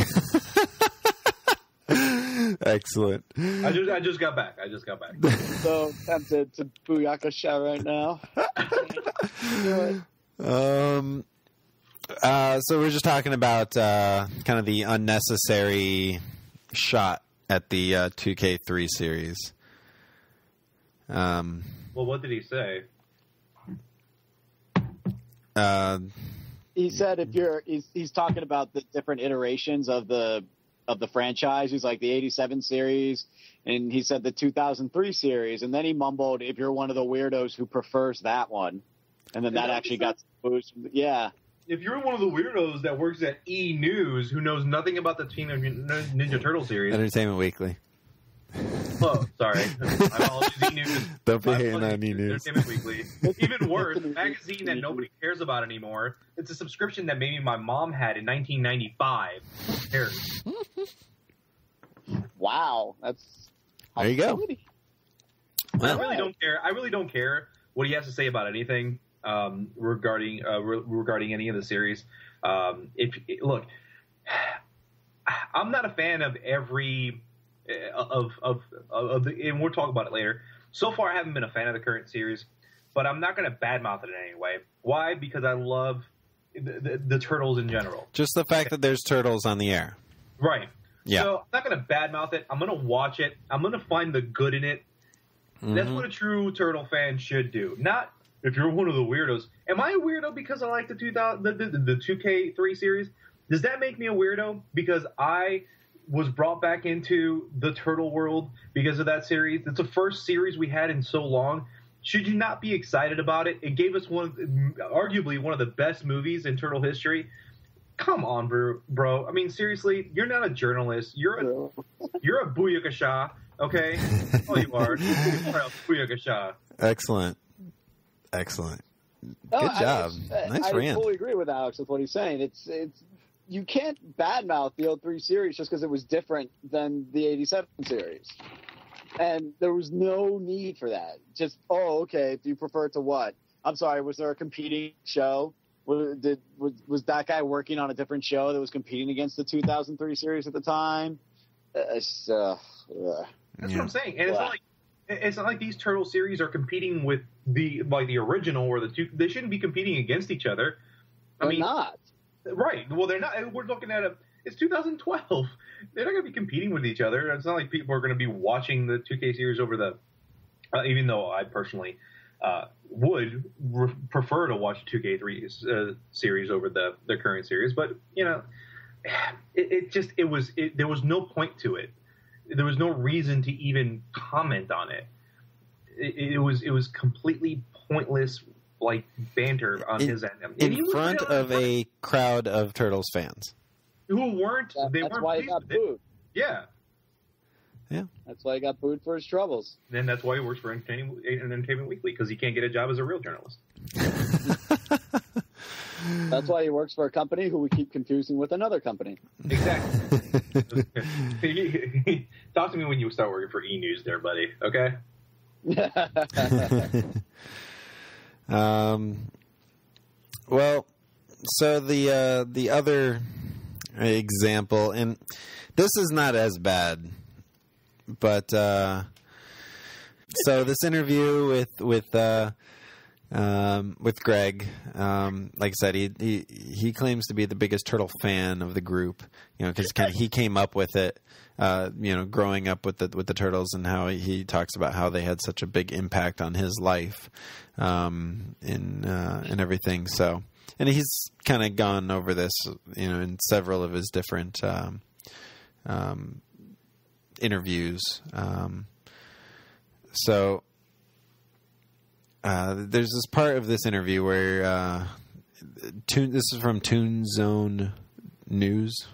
Speaker 5: Excellent.
Speaker 6: I just I just got back. I just got back.
Speaker 3: So tempted to booyakasha right now.
Speaker 5: Um. Uh, so we're just talking about uh, kind of the unnecessary shot at the uh, 2K3 series. Um.
Speaker 6: Well, what did he say?
Speaker 5: Uh,
Speaker 3: he said if you're he's, he's talking about the different iterations of the of the franchise. He's like the 87 series and he said the 2003 series and then he mumbled if you're one of the weirdos who prefers that one. And then that
Speaker 6: that
Speaker 3: actually got boost. Yeah.
Speaker 6: If you're one of the weirdos that works at E News who knows nothing about the Teenage Ninja Turtle series,
Speaker 5: Entertainment Weekly.
Speaker 6: Oh, sorry, my apologies, E News.
Speaker 5: Don't be hating on
Speaker 6: apologies,
Speaker 5: E News.
Speaker 6: Entertainment Weekly. Even worse, a magazine that nobody cares about anymore. It's a subscription that maybe my mom had in 1995. Who cares?
Speaker 3: Wow. That's
Speaker 5: There you go.
Speaker 3: hostility.
Speaker 6: I really don't care. I really don't care what he has to say about anything um, regarding uh, re- regarding any of the series. Um, if look, I'm not a fan of every of of of the, and we'll talk about it later. So far, I haven't been a fan of the current series, but I'm not going to badmouth it in any way. Why? Because I love the, the, the turtles in general.
Speaker 5: just the fact that there's turtles on the air.
Speaker 6: Right.
Speaker 5: Yeah.
Speaker 6: So I'm not going to badmouth it. I'm going to watch it. I'm going to find the good in it. That's
Speaker 5: Mhm.
Speaker 6: what a true turtle fan should do. Not if you're one of the weirdos. Am I a weirdo because I like the 2000 the, the, the 2K3 series? Does that make me a weirdo because I was brought back into the turtle world because of that series? It's the first series we had in so long. Should you not be excited about it? It gave us one, arguably one of the best movies in turtle history. Come on, bro. bro. I mean, seriously, you're not a journalist. You're a you're a booyakasha, okay? Oh, you are. You are a booyakasha.
Speaker 5: Excellent. Excellent. Good
Speaker 3: I-
Speaker 5: job.
Speaker 3: I,
Speaker 5: Nice
Speaker 3: I
Speaker 5: rant.
Speaker 3: fully agree with Alex with what he's saying. It's it's you can't badmouth the 03 series just because it was different than the 87 series. And there was no need for that. Just oh, okay. If you prefer to what? I'm sorry. Was there a competing show? Was, did was, was that guy working on a different show that was competing against the 2003 series at the time? Uh, it's, uh, ugh.
Speaker 6: That's what I'm saying. And it's not like it's not like these turtle series are competing with the like the original or the two. They shouldn't be competing against each other. I
Speaker 3: They're
Speaker 6: mean,
Speaker 3: not.
Speaker 6: Right? Well, they're not. We're looking at a. It's 2012. They're not going to be competing with each other. It's not like people are going to be watching the 2K series over the. Uh, even though I personally uh, would re- prefer to watch 2K3 uh, series over the the current series, but you know, it, it just it was it, there was no point to it. There was no reason to even comment on it. It, it was it was completely pointless, like banter on
Speaker 5: In-
Speaker 6: his end. And he
Speaker 5: In front
Speaker 6: really-
Speaker 5: of a crowd of Turtles fans.
Speaker 6: who weren't
Speaker 3: That-
Speaker 6: they
Speaker 3: that's
Speaker 6: weren't
Speaker 3: why he got
Speaker 6: with it.
Speaker 3: booed.
Speaker 6: Yeah,
Speaker 3: That's why he got booed for his troubles.
Speaker 6: then that's why he works for Entertainment, Entertainment Weekly because he can't get a job as a real journalist.
Speaker 3: That's why he works for a company who we keep confusing with another company.
Speaker 6: Exactly. Talk to me when you start working for E News, there, buddy. Okay.
Speaker 5: Um, well, so the uh, the other example, and this is not as bad, but uh, so this interview with with uh, um, with Greg, um, like I said, he, he he claims to be the biggest turtle fan of the group, you know, because kind of he came up with it. Uh, you know, growing up with the with the turtles, and how he talks about how they had such a big impact on his life, um, and uh, and everything. So, and he's kind of gone over this, you know, in several of his different um, um, interviews. Um, so, uh, there's this part of this interview where uh, Tune, this is from Toonzone News,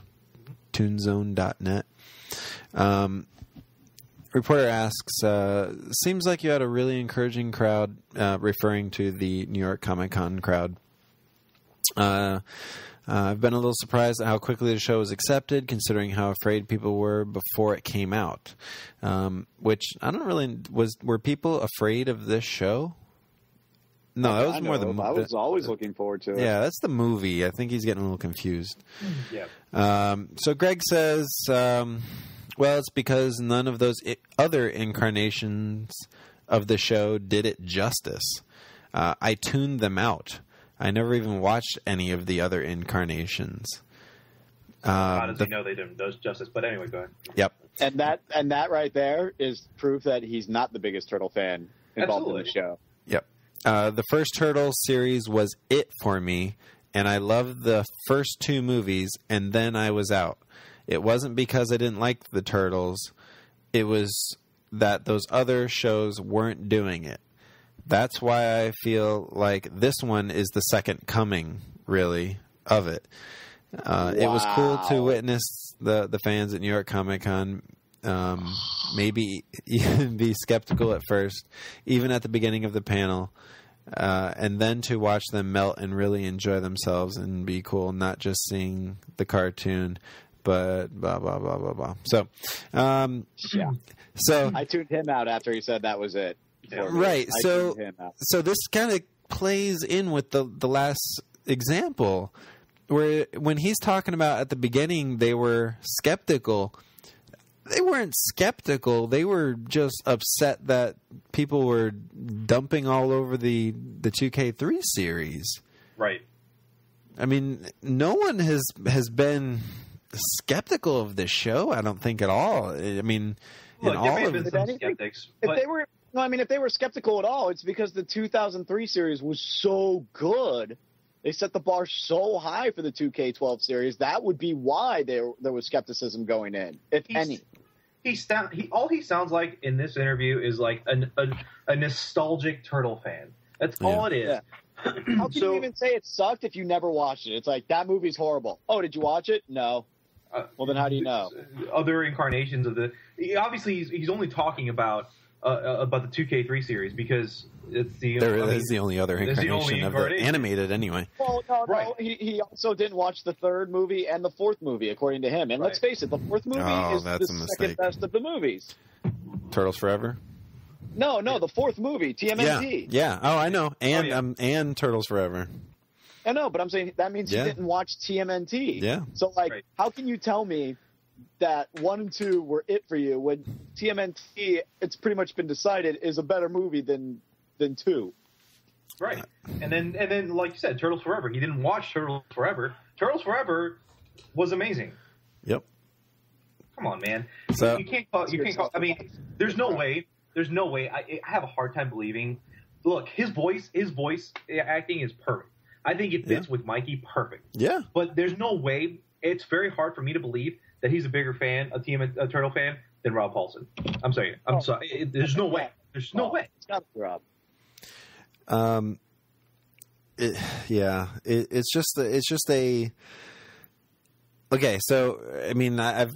Speaker 5: Toonzone.net. Um, reporter asks, uh, "Seems like you had a really encouraging crowd," uh, referring to the New York Comic Con crowd. Uh, I've been a little surprised at how quickly the show was accepted, considering how afraid people were before it came out. Um, which I don't really was. Were people afraid of this show? No, that was
Speaker 3: I
Speaker 5: more the.
Speaker 3: know, I was always looking forward to it.
Speaker 5: Yeah, that's the movie. I think he's getting a little confused.
Speaker 6: Yeah.
Speaker 5: Um, so Greg says, um, well, it's because none of those I- other incarnations of the show did it justice. Uh, I tuned them out. I never even watched any of the other incarnations.
Speaker 6: How
Speaker 5: Um,
Speaker 6: does
Speaker 5: the-
Speaker 6: he know they didn't do justice? But anyway, go ahead.
Speaker 5: yep.
Speaker 3: And that and that right there is proof that he's not the biggest turtle fan involved in the
Speaker 6: Absolutely.
Speaker 3: show.
Speaker 5: Yep. Uh, the first Turtle series was it for me, and I loved the first two movies, and then I was out. It wasn't because I didn't like the Turtles, it was that those other shows weren't doing it. That's why I feel like this one is the second coming, really, of it. Uh, It was cool to witness the, the fans at New York Comic Con um, maybe even be skeptical at first, even at the beginning of the panel, uh, and then to watch them melt and really enjoy themselves and be cool, not just seeing the cartoon, but blah blah blah blah blah. So, um,
Speaker 3: Yeah.
Speaker 5: so
Speaker 3: I tuned him out after he said that was it.
Speaker 5: Right,
Speaker 3: I
Speaker 5: so-
Speaker 3: tuned him out.
Speaker 5: so this kind of plays in with the the last example where when he's talking about at the beginning they were skeptical they weren't skeptical they were just upset that people were dumping all over the the 2K3 series
Speaker 6: Right.
Speaker 5: i mean no one has has been skeptical of this show i don't think at all i mean
Speaker 6: Look, there
Speaker 5: all of
Speaker 6: been
Speaker 3: If
Speaker 6: skeptics,
Speaker 3: If
Speaker 6: but
Speaker 3: they were no, I mean if they were skeptical at all, it's because the 2003 series was so good. They set the bar so high for the 2K12 series. That would be why there there was skepticism going in, if
Speaker 6: He's-
Speaker 3: any.
Speaker 6: he sound he all he sounds like in this interview is like an, a a nostalgic turtle fan. That's all it is.
Speaker 3: Yeah. How can
Speaker 6: So-
Speaker 3: you even say it sucked if you never watched it? It's like that movie's horrible. Oh, did you watch it? No.
Speaker 6: Uh,
Speaker 3: Well, then how do you know?
Speaker 6: Other incarnations of the he- obviously he's, he's only talking about uh, uh, about the 2K3 series because it's the
Speaker 5: there
Speaker 6: I mean,
Speaker 5: is the only other
Speaker 6: there's the only
Speaker 5: incarnation of the animated anyway
Speaker 3: Well, no, no.
Speaker 6: Right.
Speaker 3: He, he also didn't watch the third movie and the fourth movie, according to him. And let's face it, the fourth movie
Speaker 5: Oh,
Speaker 3: is
Speaker 5: that's
Speaker 3: the
Speaker 5: a
Speaker 3: second best of the movies.
Speaker 5: turtles forever
Speaker 3: No, no, the fourth movie,
Speaker 5: Yeah,
Speaker 3: TMNT.
Speaker 5: yeah. Oh, I know. And
Speaker 6: yeah.
Speaker 5: um, and Turtles Forever.
Speaker 3: I know, but I'm saying that means
Speaker 5: Yeah.
Speaker 3: he didn't watch TMNT.
Speaker 5: Yeah.
Speaker 3: So, like,
Speaker 6: Right.
Speaker 3: how can you tell me that one and two were it for you when TMNT, it's pretty much been decided, is a better movie than than two?
Speaker 6: right. And then and then like you said, Turtles Forever. He didn't watch Turtles Forever. Turtles Forever was amazing.
Speaker 5: Yep.
Speaker 6: Come on, man.
Speaker 5: So-
Speaker 6: you can't call. You can't call. I mean, there's no way. There's no way. I, I have a hard time believing. Look, his voice, his voice acting is perfect. I think it fits with Mikey perfect.
Speaker 5: Yeah.
Speaker 6: But there's no way. It's very hard for me to believe that he's a bigger fan, a team, a turtle fan than Rob Paulsen. I'm sorry. I'm
Speaker 3: Oh.
Speaker 6: sorry. It- there's no way. There's no
Speaker 3: Oh,
Speaker 6: way.
Speaker 3: It's not Rob.
Speaker 5: Um. It, yeah. It, it's just a- it's just a. Okay, so I mean, I- I've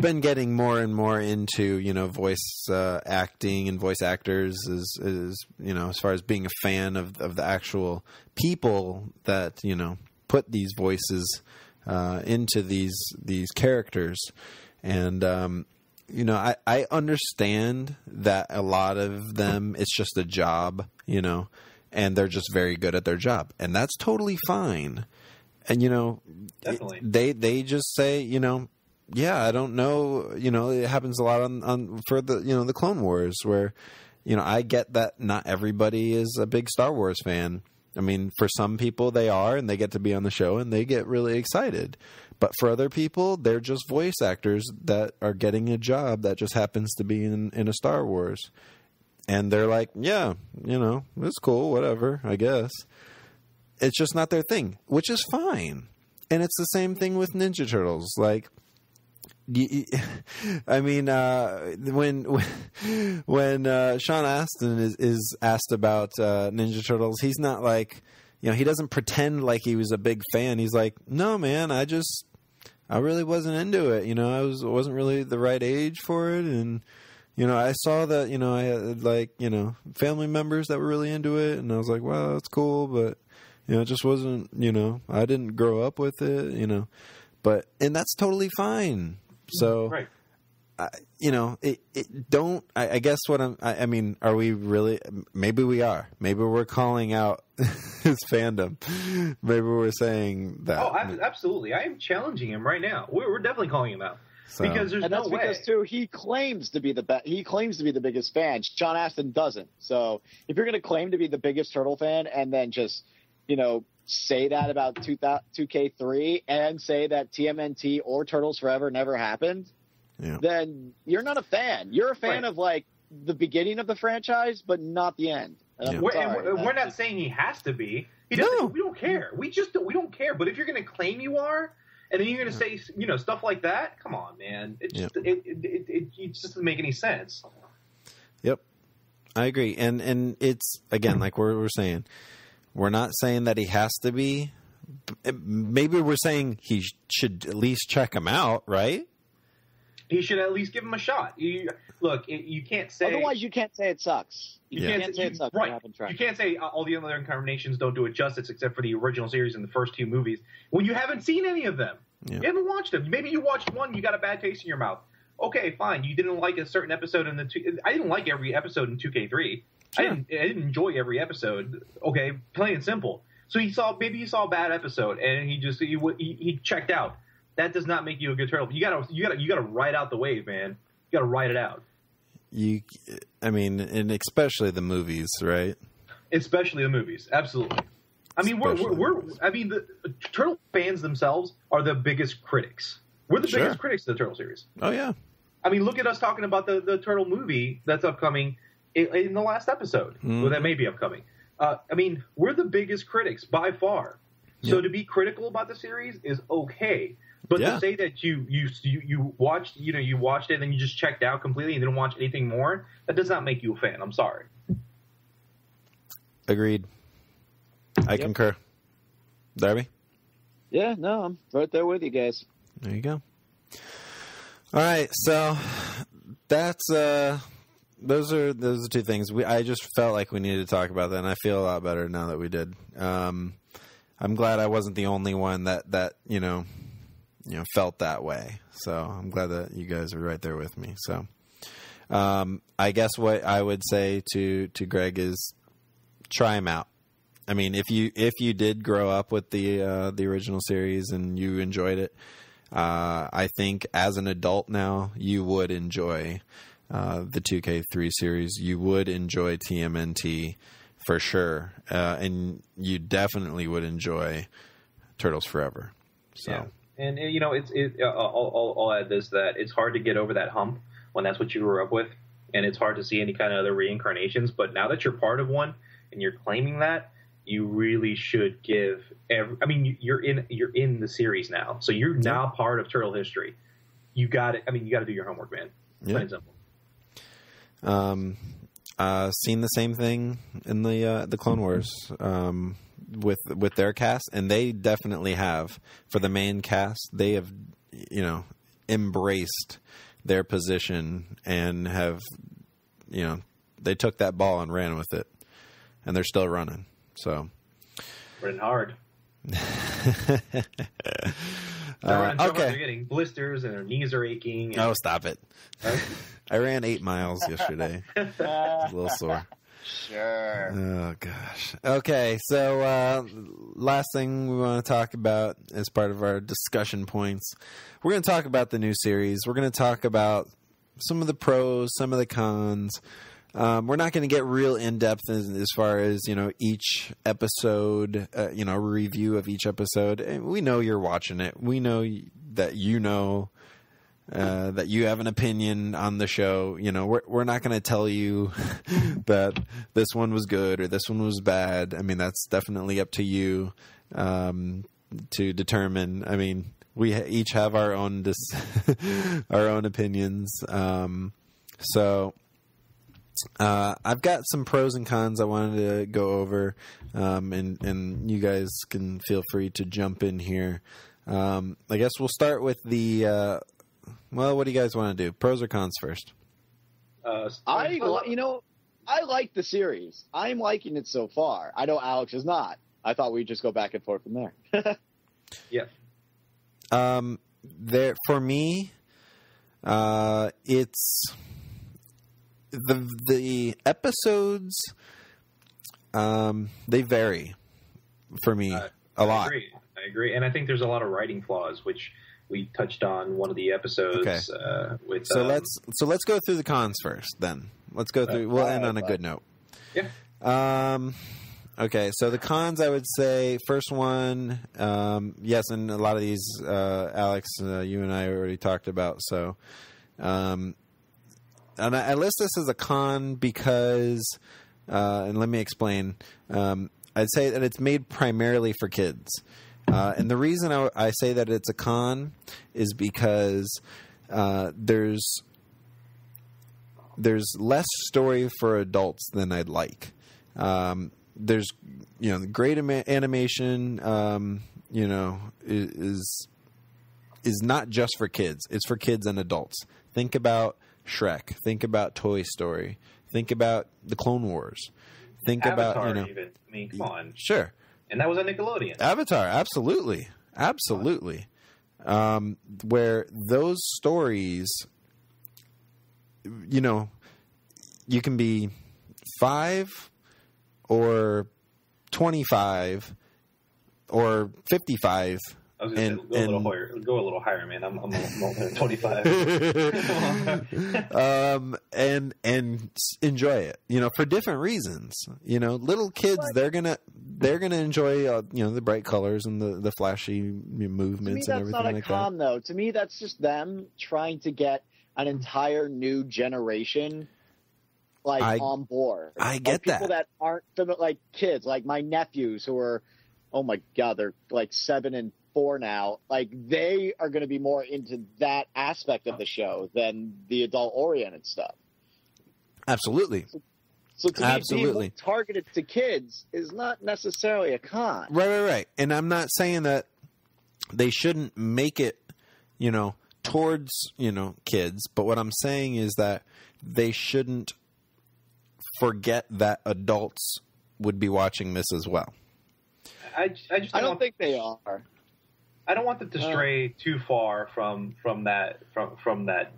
Speaker 5: been getting more and more into you know voice uh, acting and voice actors is is you know as far as being a fan of of the actual people that you know put these voices uh, into these these characters, and um, you know I I understand that a lot of them it's just a job, you know, and they're just very good at their job, and that's totally fine. And you know,
Speaker 6: Definitely.
Speaker 5: they they just say you know yeah i don't know you know it happens a lot on, on for the you know the clone wars where you know i get that not everybody is a big star wars fan i mean for some people they are and they get to be on the show and they get really excited. But for other people they're just voice actors that are getting a job that just happens to be in in a star wars. And they're like yeah you know it's cool whatever i guess. It's just not their thing which is fine. And it's the same thing with Ninja Turtles. Like, I mean, uh, when when uh, Sean Astin is, is asked about uh, Ninja Turtles, he's not like, you know, he doesn't pretend like he was a big fan. He's like, no, man, I just, I really wasn't into it. You know, I was wasn't really the right age for it, and you know, I saw that, you know, I had like, you know, family members that were really into it, and I was like, well, that's cool, but you know, it just wasn't, you know, I didn't grow up with it, you know, but and that's totally fine. So,
Speaker 6: Right.
Speaker 5: I, you know, it, it don't. I, I guess what I'm. I, I mean, are we really? Maybe we are. Maybe we're calling out his fandom. Maybe we're saying that.
Speaker 6: Oh, ab- absolutely. I am challenging him right now. We're, we're definitely calling him out
Speaker 5: So-
Speaker 6: because there's
Speaker 3: and
Speaker 6: no
Speaker 3: that's
Speaker 6: way.
Speaker 3: because too he claims to be the best. He claims to be the biggest fan. Sean Astin doesn't. So if you're going to claim to be the biggest turtle fan and then just you know say that about 2K3 and say that TMNT or Turtles Forever never happened,
Speaker 5: Yeah.
Speaker 3: then you're not a fan. You're a fan
Speaker 6: Right.
Speaker 3: of like the beginning of the franchise, but not the end. And
Speaker 5: Yeah.
Speaker 6: We're,
Speaker 3: sorry,
Speaker 6: and we're, we're not
Speaker 3: just-
Speaker 6: saying he has to be. He doesn't.
Speaker 5: No.
Speaker 6: We don't care. We just we don't care. But if you're going to claim you are, and then you're going to say you know stuff like that, come on, man. It just it, it, it, it, it just doesn't make any sense.
Speaker 5: Yep, I agree. And and it's again like we're we're saying, we're not saying that he has to be. Maybe we're saying he should at least check him out, right?
Speaker 6: He should at least give him a shot. You, look, you can't say.
Speaker 3: Otherwise, you can't say it sucks. You
Speaker 5: Yeah.
Speaker 3: can't say it sucks.
Speaker 6: right.
Speaker 3: You haven't tried.
Speaker 6: You can't say uh, all the other incarnations don't do it justice except for the original series and the first two movies when you haven't seen any of them.
Speaker 5: Yeah.
Speaker 6: You haven't watched them. Maybe you watched one, you got a bad taste in your mouth. Okay, fine. You didn't like a certain episode in the two. I didn't like every episode in 2K3. I
Speaker 5: Sure.
Speaker 6: didn't. I didn't enjoy every episode. Okay, plain and simple. So he saw maybe he saw a bad episode and he just he, he, he checked out. That does not make you a good turtle. You gotta you gotta you gotta ride out the wave, man. You gotta ride it out.
Speaker 5: You, I mean, and especially the movies, right?
Speaker 6: especially the movies. Absolutely. I mean, we're, we're, we're. I mean, the turtle fans themselves are the biggest critics. We're the
Speaker 5: Sure.
Speaker 6: biggest critics of the turtle series.
Speaker 5: Oh yeah,
Speaker 6: I mean, look at us talking about the, the turtle movie that's upcoming in, in the last episode.
Speaker 5: Mhm.
Speaker 6: Well, that may be upcoming. Uh, I mean, we're the biggest critics by far. So
Speaker 5: Yeah.
Speaker 6: to be critical about the series is okay. But
Speaker 5: Yeah.
Speaker 6: to say that you, you you you watched you know you watched it and then you just checked out completely and didn't watch anything more, that does not make you a fan. I'm sorry.
Speaker 5: agreed. I
Speaker 3: Yep.
Speaker 5: concur. Darby,
Speaker 3: Yeah, no, I'm right there with you guys.
Speaker 5: there you go. All right, so that's uh, those are those are two things. We I just felt like we needed to talk about that, and I feel a lot better now that we did. Um, I'm glad I wasn't the only one that that you know, you know, felt that way. So I'm glad that you guys are right there with me. So, um, I guess what I would say to to Greg is try him out. I mean, if you if you did grow up with the uh, the original series and you enjoyed it, uh, I think as an adult now you would enjoy uh, the 2K3 series. You would enjoy TMNT for sure, uh, and you definitely would enjoy Turtles Forever. So
Speaker 6: Yeah. And you know, it's it. Uh, I'll, I'll, I'll add this that it's hard to get over that hump when that's what you grew up with, and it's hard to see any kind of other reincarnations. But now that you're part of one and you're claiming that, you really should give. Every, I mean, you- you're in you're in the series now, so you're now part of Turtle history. You got it. I mean, you got to do your homework, man.
Speaker 5: Yeah.
Speaker 6: Plain simple.
Speaker 5: Um, uh, seen the same thing in the uh, the Clone Wars um, with with their cast, and they definitely have for the main cast. They have you know embraced their position and have you know they took that ball and ran with it, and they're still running. So.
Speaker 6: Running hard. They're
Speaker 5: Uh,
Speaker 6: running so hard
Speaker 5: okay.
Speaker 6: they're getting blisters and their knees are aching. And,
Speaker 5: Oh, stop it! I ran eight miles yesterday. a little sore.
Speaker 3: Sure.
Speaker 5: Oh gosh. Okay, so uh, last thing we want to talk about as part of our discussion points, we're going to talk about the new series. We're going to talk about some of the pros, some of the cons. Um, we're not going to get real in depth as, as far as you know each episode, uh, you know, review of each episode. And we know you're watching it. We know that you know uh, that you have an opinion on the show. You know, we're we're not going to tell you that this one was good or this one was bad. I mean, that's definitely up to you um, to determine. I mean, we each have our own dis- our own opinions. Um, so Uh, I've got some pros and cons I wanted to go over, um, and and you guys can feel free to jump in here. Um, I guess we'll start with the. Uh, well, what do you guys want to do? Pros or cons first?
Speaker 6: Uh,
Speaker 3: I, you know, I like the series. I'm liking it so far. I know Alex is not. I thought we'd just go back and forth from there.
Speaker 6: yeah.
Speaker 5: Um, there for me, uh, it's the the episodes. Um, they vary for me
Speaker 6: Uh,
Speaker 5: a
Speaker 6: I
Speaker 5: lot.
Speaker 6: agree. I agree, and I think there's a lot of writing flaws, which we touched on one of the episodes.
Speaker 5: Okay.
Speaker 6: Uh, with
Speaker 5: So
Speaker 6: um,
Speaker 5: let's so let's go through the cons first. Then let's go through. We'll end on a good note.
Speaker 6: Yeah.
Speaker 5: Um. Okay, so the cons, I would say, first one, um, yes, and a lot of these, uh, Alex, uh, you and I already talked about. So, um, and I, list this as a con because, uh, and let me explain. Um, I'd say that it's made primarily for kids, uh, and the reason I, I say that it's a con is because uh, there's there's less story for adults than I'd like. Um, there's you know great ama- animation. Um, you know is is not just for kids. It's for kids and adults. Think about Shrek. Think about Toy Story. Think about the Clone Wars. Think
Speaker 6: Avatar,
Speaker 5: about you know
Speaker 6: even. I mean, come on.
Speaker 5: sure
Speaker 6: And that was a Nickelodeon.
Speaker 5: Avatar, absolutely, absolutely. Um, where those stories, you know, you can be five or twenty-five or fifty-five.
Speaker 6: I was going
Speaker 5: and-
Speaker 6: to go a little higher. Go a little higher, man. I'm, I'm, I'm 25.
Speaker 5: um, and and enjoy it. You know, for different reasons. You know, little kids they're gonna they're gonna enjoy uh, you know the bright colors and the the flashy
Speaker 3: to me,
Speaker 5: movements
Speaker 3: that's
Speaker 5: and
Speaker 3: not
Speaker 5: everything
Speaker 3: a
Speaker 5: like that.
Speaker 3: con, though. To me, that's just them trying to get an entire new generation like
Speaker 5: I-
Speaker 3: on board.
Speaker 5: I
Speaker 3: Like,
Speaker 5: get
Speaker 3: people
Speaker 5: that.
Speaker 3: that aren't fami- like kids, like my nephews who are, oh my god, they're like seven and four now. Like they are going to be more into that aspect of the show than the adult oriented stuff.
Speaker 5: Absolutely.
Speaker 3: So to me,
Speaker 5: Absolutely.
Speaker 3: being targeted to kids is not necessarily a con.
Speaker 5: Right, right, right. And I'm not saying that they shouldn't make it, you know, towards, you know, kids, but what I'm saying is that they shouldn't forget that adults would be watching this as well.
Speaker 6: I, I just
Speaker 3: I
Speaker 6: don't,
Speaker 3: don't think they are.
Speaker 6: I don't want them to
Speaker 3: Uh.
Speaker 6: stray too far from from that from from that.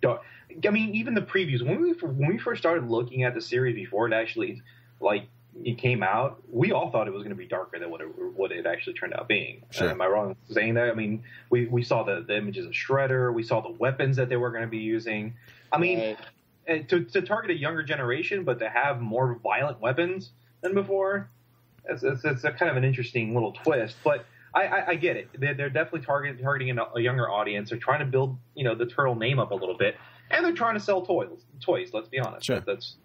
Speaker 6: Dark. I mean, even the previews when we when we first started looking at the series before it actually like it came out, we all thought it was going to be darker than what it what it actually turned out being.
Speaker 5: Sure.
Speaker 6: am I wrong saying that? I mean, we we saw the, the images of Shredder, we saw the weapons that they were going to be using. I mean,
Speaker 3: Right.
Speaker 6: to, to target a younger generation, but to have more violent weapons than before, it's, it's, it's a kind of an interesting little twist. But I, I, I get it. They're, they're definitely target, targeting a, a younger audience. They're trying to build, you know, the turtle name up a little bit, and they're trying to sell toys. Toys. Let's be honest.
Speaker 5: Sure.
Speaker 6: That's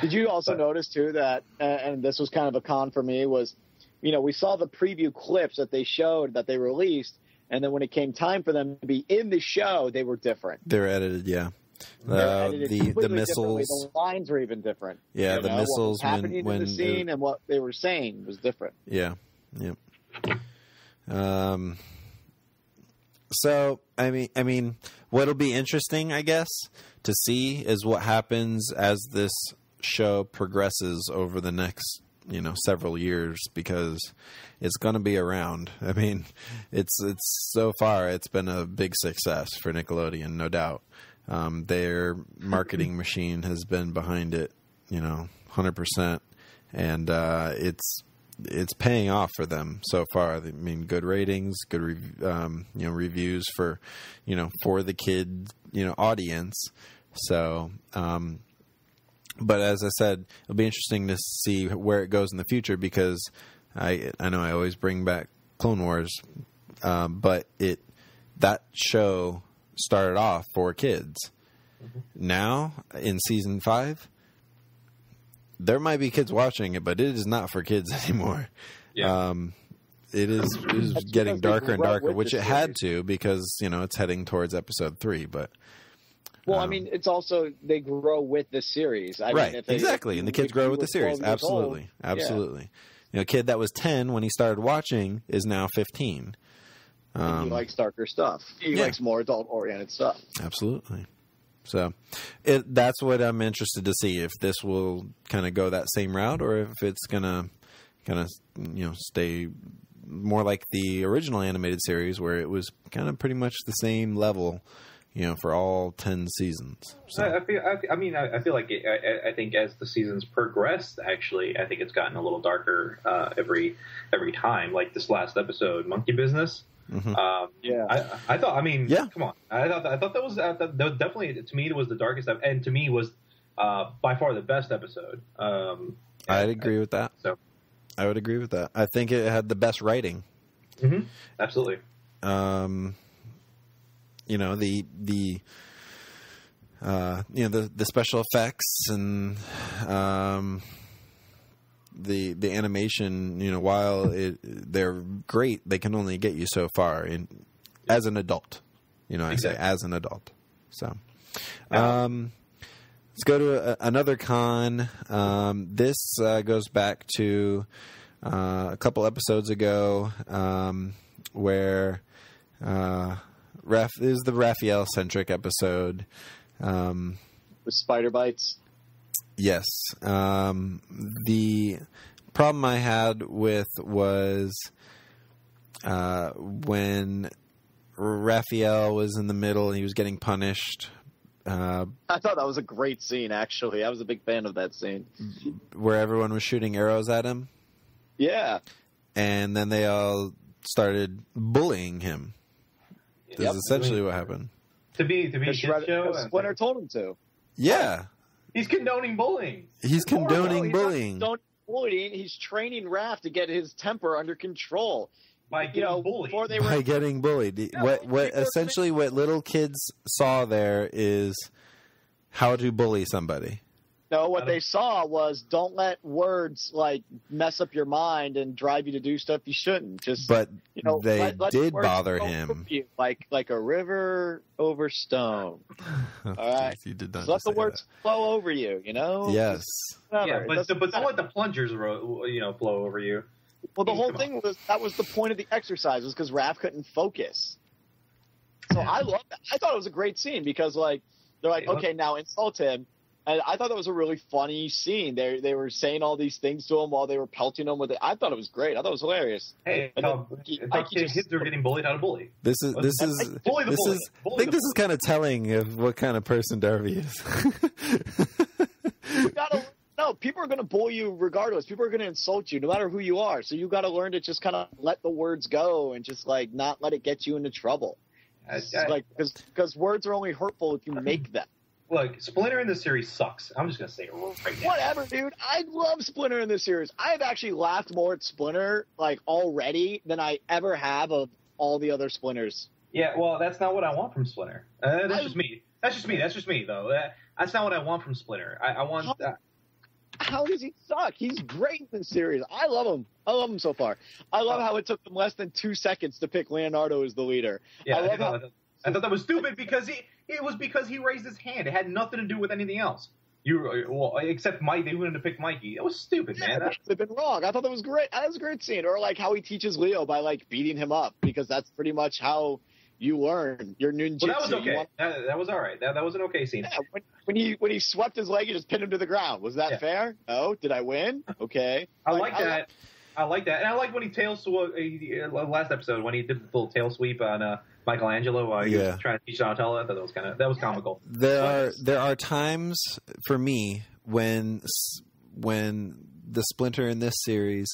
Speaker 3: Did you also notice too that, uh, and this was kind of a con for me, was, you know, we saw the preview clips that they showed that they released, and then when it came time for them to be in the show, they were different.
Speaker 5: They're edited, yeah. Uh, the the missiles,
Speaker 3: the lines were even different.
Speaker 5: yeah,
Speaker 3: You
Speaker 5: the
Speaker 3: know, what was
Speaker 5: missiles when
Speaker 3: happening
Speaker 5: when
Speaker 3: in the scene and what they were saying was different.
Speaker 5: Yeah. Yep. Um. So I mean, I mean, what'll be interesting, I guess, to see is what happens as this show progresses over the next, you know, several years because it's going to be around. I mean, it's it's so far it's been a big success for Nickelodeon, no doubt. Um, their marketing machine has been behind it, you know, hundred percent, and uh, it's it's paying off for them so far. I mean, good ratings, good rev- um, you know reviews for you know for the kid you know audience. So, um, but as I said, it'll be interesting to see where it goes in the future because I I know I always bring back Clone Wars, um, but it that show started off for kids. Now in season five, there might be kids watching it, but it is not for kids anymore.
Speaker 6: Yeah.
Speaker 5: Um, it is, it is getting darker and darker, which
Speaker 3: the
Speaker 5: it had to because you know it's heading towards episode three. But
Speaker 3: Well, I
Speaker 5: Um,
Speaker 3: mean, it's also they grow with the series. I
Speaker 5: right,
Speaker 3: mean, if they,
Speaker 5: exactly, and the kids grow with the series.
Speaker 3: 12 years old,
Speaker 5: Absolutely, absolutely. You know, a kid that was ten when he started watching is now fifteen. Um,
Speaker 3: he likes darker stuff. He
Speaker 5: yeah.
Speaker 3: likes more adult-oriented stuff.
Speaker 5: Absolutely. So, it that's what I'm interested to see if this will kind of go that same route or if it's gonna kind of you know stay more like the original animated series where it was kind of pretty much the same level, you know, for all ten seasons. So,
Speaker 6: I, I feel. I, I mean, I, I feel like it, I, I think as the seasons progressed, actually, I think it's gotten a little darker uh, every every time. Like this last episode, Monkey Business.
Speaker 5: Mhm.
Speaker 6: Um,
Speaker 3: Yeah.
Speaker 6: I, I thought. I mean,
Speaker 5: Yeah.
Speaker 6: Come on. I thought. I thought that was, uh, that, that was definitely to me. It was the darkest, ep- and to me was uh, by far the best episode. Um,
Speaker 5: I'd agree with that.
Speaker 6: So,
Speaker 5: I would agree with that. I think it had the best writing.
Speaker 6: mhm, absolutely.
Speaker 5: um, you know the the uh, you know the the special effects and um, the the animation. You know, while it they're great, they can only get you so far. In as an adult, you know, I say as an adult. So, um, let's go to a, another con. Um, this uh, goes back to uh, a couple episodes ago, um, where uh, Raph this is the Raphael centric episode. Um,
Speaker 3: With spider bites.
Speaker 5: Yes, um, the problem I had with was uh, when Raphael was in the middle, he was getting punished. Uh,
Speaker 3: I thought that was a great scene. Actually, I was a big fan of that scene.
Speaker 5: where everyone was shooting arrows at him,
Speaker 3: Yeah.
Speaker 5: and then they all started bullying him. This
Speaker 6: Yep.
Speaker 5: is essentially what happened.
Speaker 6: To be to be a
Speaker 3: Because
Speaker 6: kid show,
Speaker 3: Shredder- Splinter told him to.
Speaker 5: Yeah,
Speaker 6: he's condoning bullying.
Speaker 5: he's condoning
Speaker 3: He's
Speaker 5: bullying.
Speaker 3: Don't bullying. He's training Raph to get his temper under control.
Speaker 6: by
Speaker 3: You know,
Speaker 6: bullied.
Speaker 3: before they
Speaker 5: by
Speaker 3: were
Speaker 5: getting bullied.
Speaker 3: Yeah,
Speaker 5: what what essentially what little kids saw there is how to bully somebody.
Speaker 3: No, what they saw was don't let words like mess up your mind and drive you to do stuff you shouldn't. Just
Speaker 5: But
Speaker 3: you know,
Speaker 5: they
Speaker 3: let- let
Speaker 5: did bother him.
Speaker 3: you, like like a river over stone.
Speaker 5: All
Speaker 3: right.
Speaker 5: you did not
Speaker 3: Just let the
Speaker 5: say
Speaker 3: words flow over you. You know.
Speaker 5: Yes.
Speaker 6: Yeah, but
Speaker 3: doesn't
Speaker 6: but don't let the plungers ro- you know flow over you.
Speaker 3: Well, the whole thing was that was the point of the exercise was because Raph couldn't focus. So I love that. I thought it was a great scene because like they're like, okay, now insult him. And I thought that was a really funny scene. They they were saying all these things to him while they were pelting him with it. I thought it was great. I thought it was hilarious.
Speaker 6: Hey,
Speaker 3: And then
Speaker 6: um,
Speaker 3: Mikey-
Speaker 6: it's
Speaker 3: Mikey
Speaker 6: okay,
Speaker 3: just-
Speaker 6: kids are getting bullied. out of bully?
Speaker 5: This is this is
Speaker 6: bully the
Speaker 5: this
Speaker 6: bully.
Speaker 5: is
Speaker 6: Bully
Speaker 5: I think
Speaker 6: the
Speaker 5: this is kind of telling of what kind of person Darby is.
Speaker 3: You gotta no. People are going to bully you regardless. People are going to insult you no matter who you are. So you got to learn to just kind of let the words go and just like not let it get you into trouble.
Speaker 6: I, I,
Speaker 3: like because because words are only hurtful if you make them.
Speaker 6: Look, Splinter in this series sucks. I'm just gonna say it right now.
Speaker 3: Whatever, dude. I love Splinter in this series. I have actually laughed more at Splinter like already than I ever have of all the other Splinters.
Speaker 6: Yeah, well, that's not what I want from Splinter. Uh, that's
Speaker 3: I-
Speaker 6: just me. That's just me. That's just me, though. That, that's not what I want from Splinter. I, I want. Uh,
Speaker 3: How does he suck? He's great in this series. I love him. I love him so far. I love how it took them less than two seconds to pick Leonardo as the leader.
Speaker 6: yeah,
Speaker 3: I love how-
Speaker 6: I thought that was stupid because he. It was because he raised his hand. It had nothing to do with anything else. You well, except Mike. They wanted to pick Mikey. That was stupid,
Speaker 3: Yeah,
Speaker 6: man. That,
Speaker 3: they've been wrong. I thought that was great. That was a great scene. Or like how he teaches Leo by like beating him up because that's pretty much how you learn your ninjutsu.
Speaker 6: well, that was okay.
Speaker 3: want-
Speaker 6: That, that was all right. That, that was an okay scene.
Speaker 3: yeah, when, when he when he swept his leg and just pinned him to the ground. Was that
Speaker 6: Yeah.
Speaker 3: fair? Oh, Did I win? Okay.
Speaker 6: I
Speaker 3: Like,
Speaker 6: like
Speaker 3: I
Speaker 6: that. I like that, and I like when he tail swept. Uh, last episode when he did the little tail sweep on uh, Michelangelo while he
Speaker 5: Yeah.
Speaker 6: was trying to teach Donatello. I thought that was kind of that was comical.
Speaker 5: there are there are times for me when when the Splinter in this series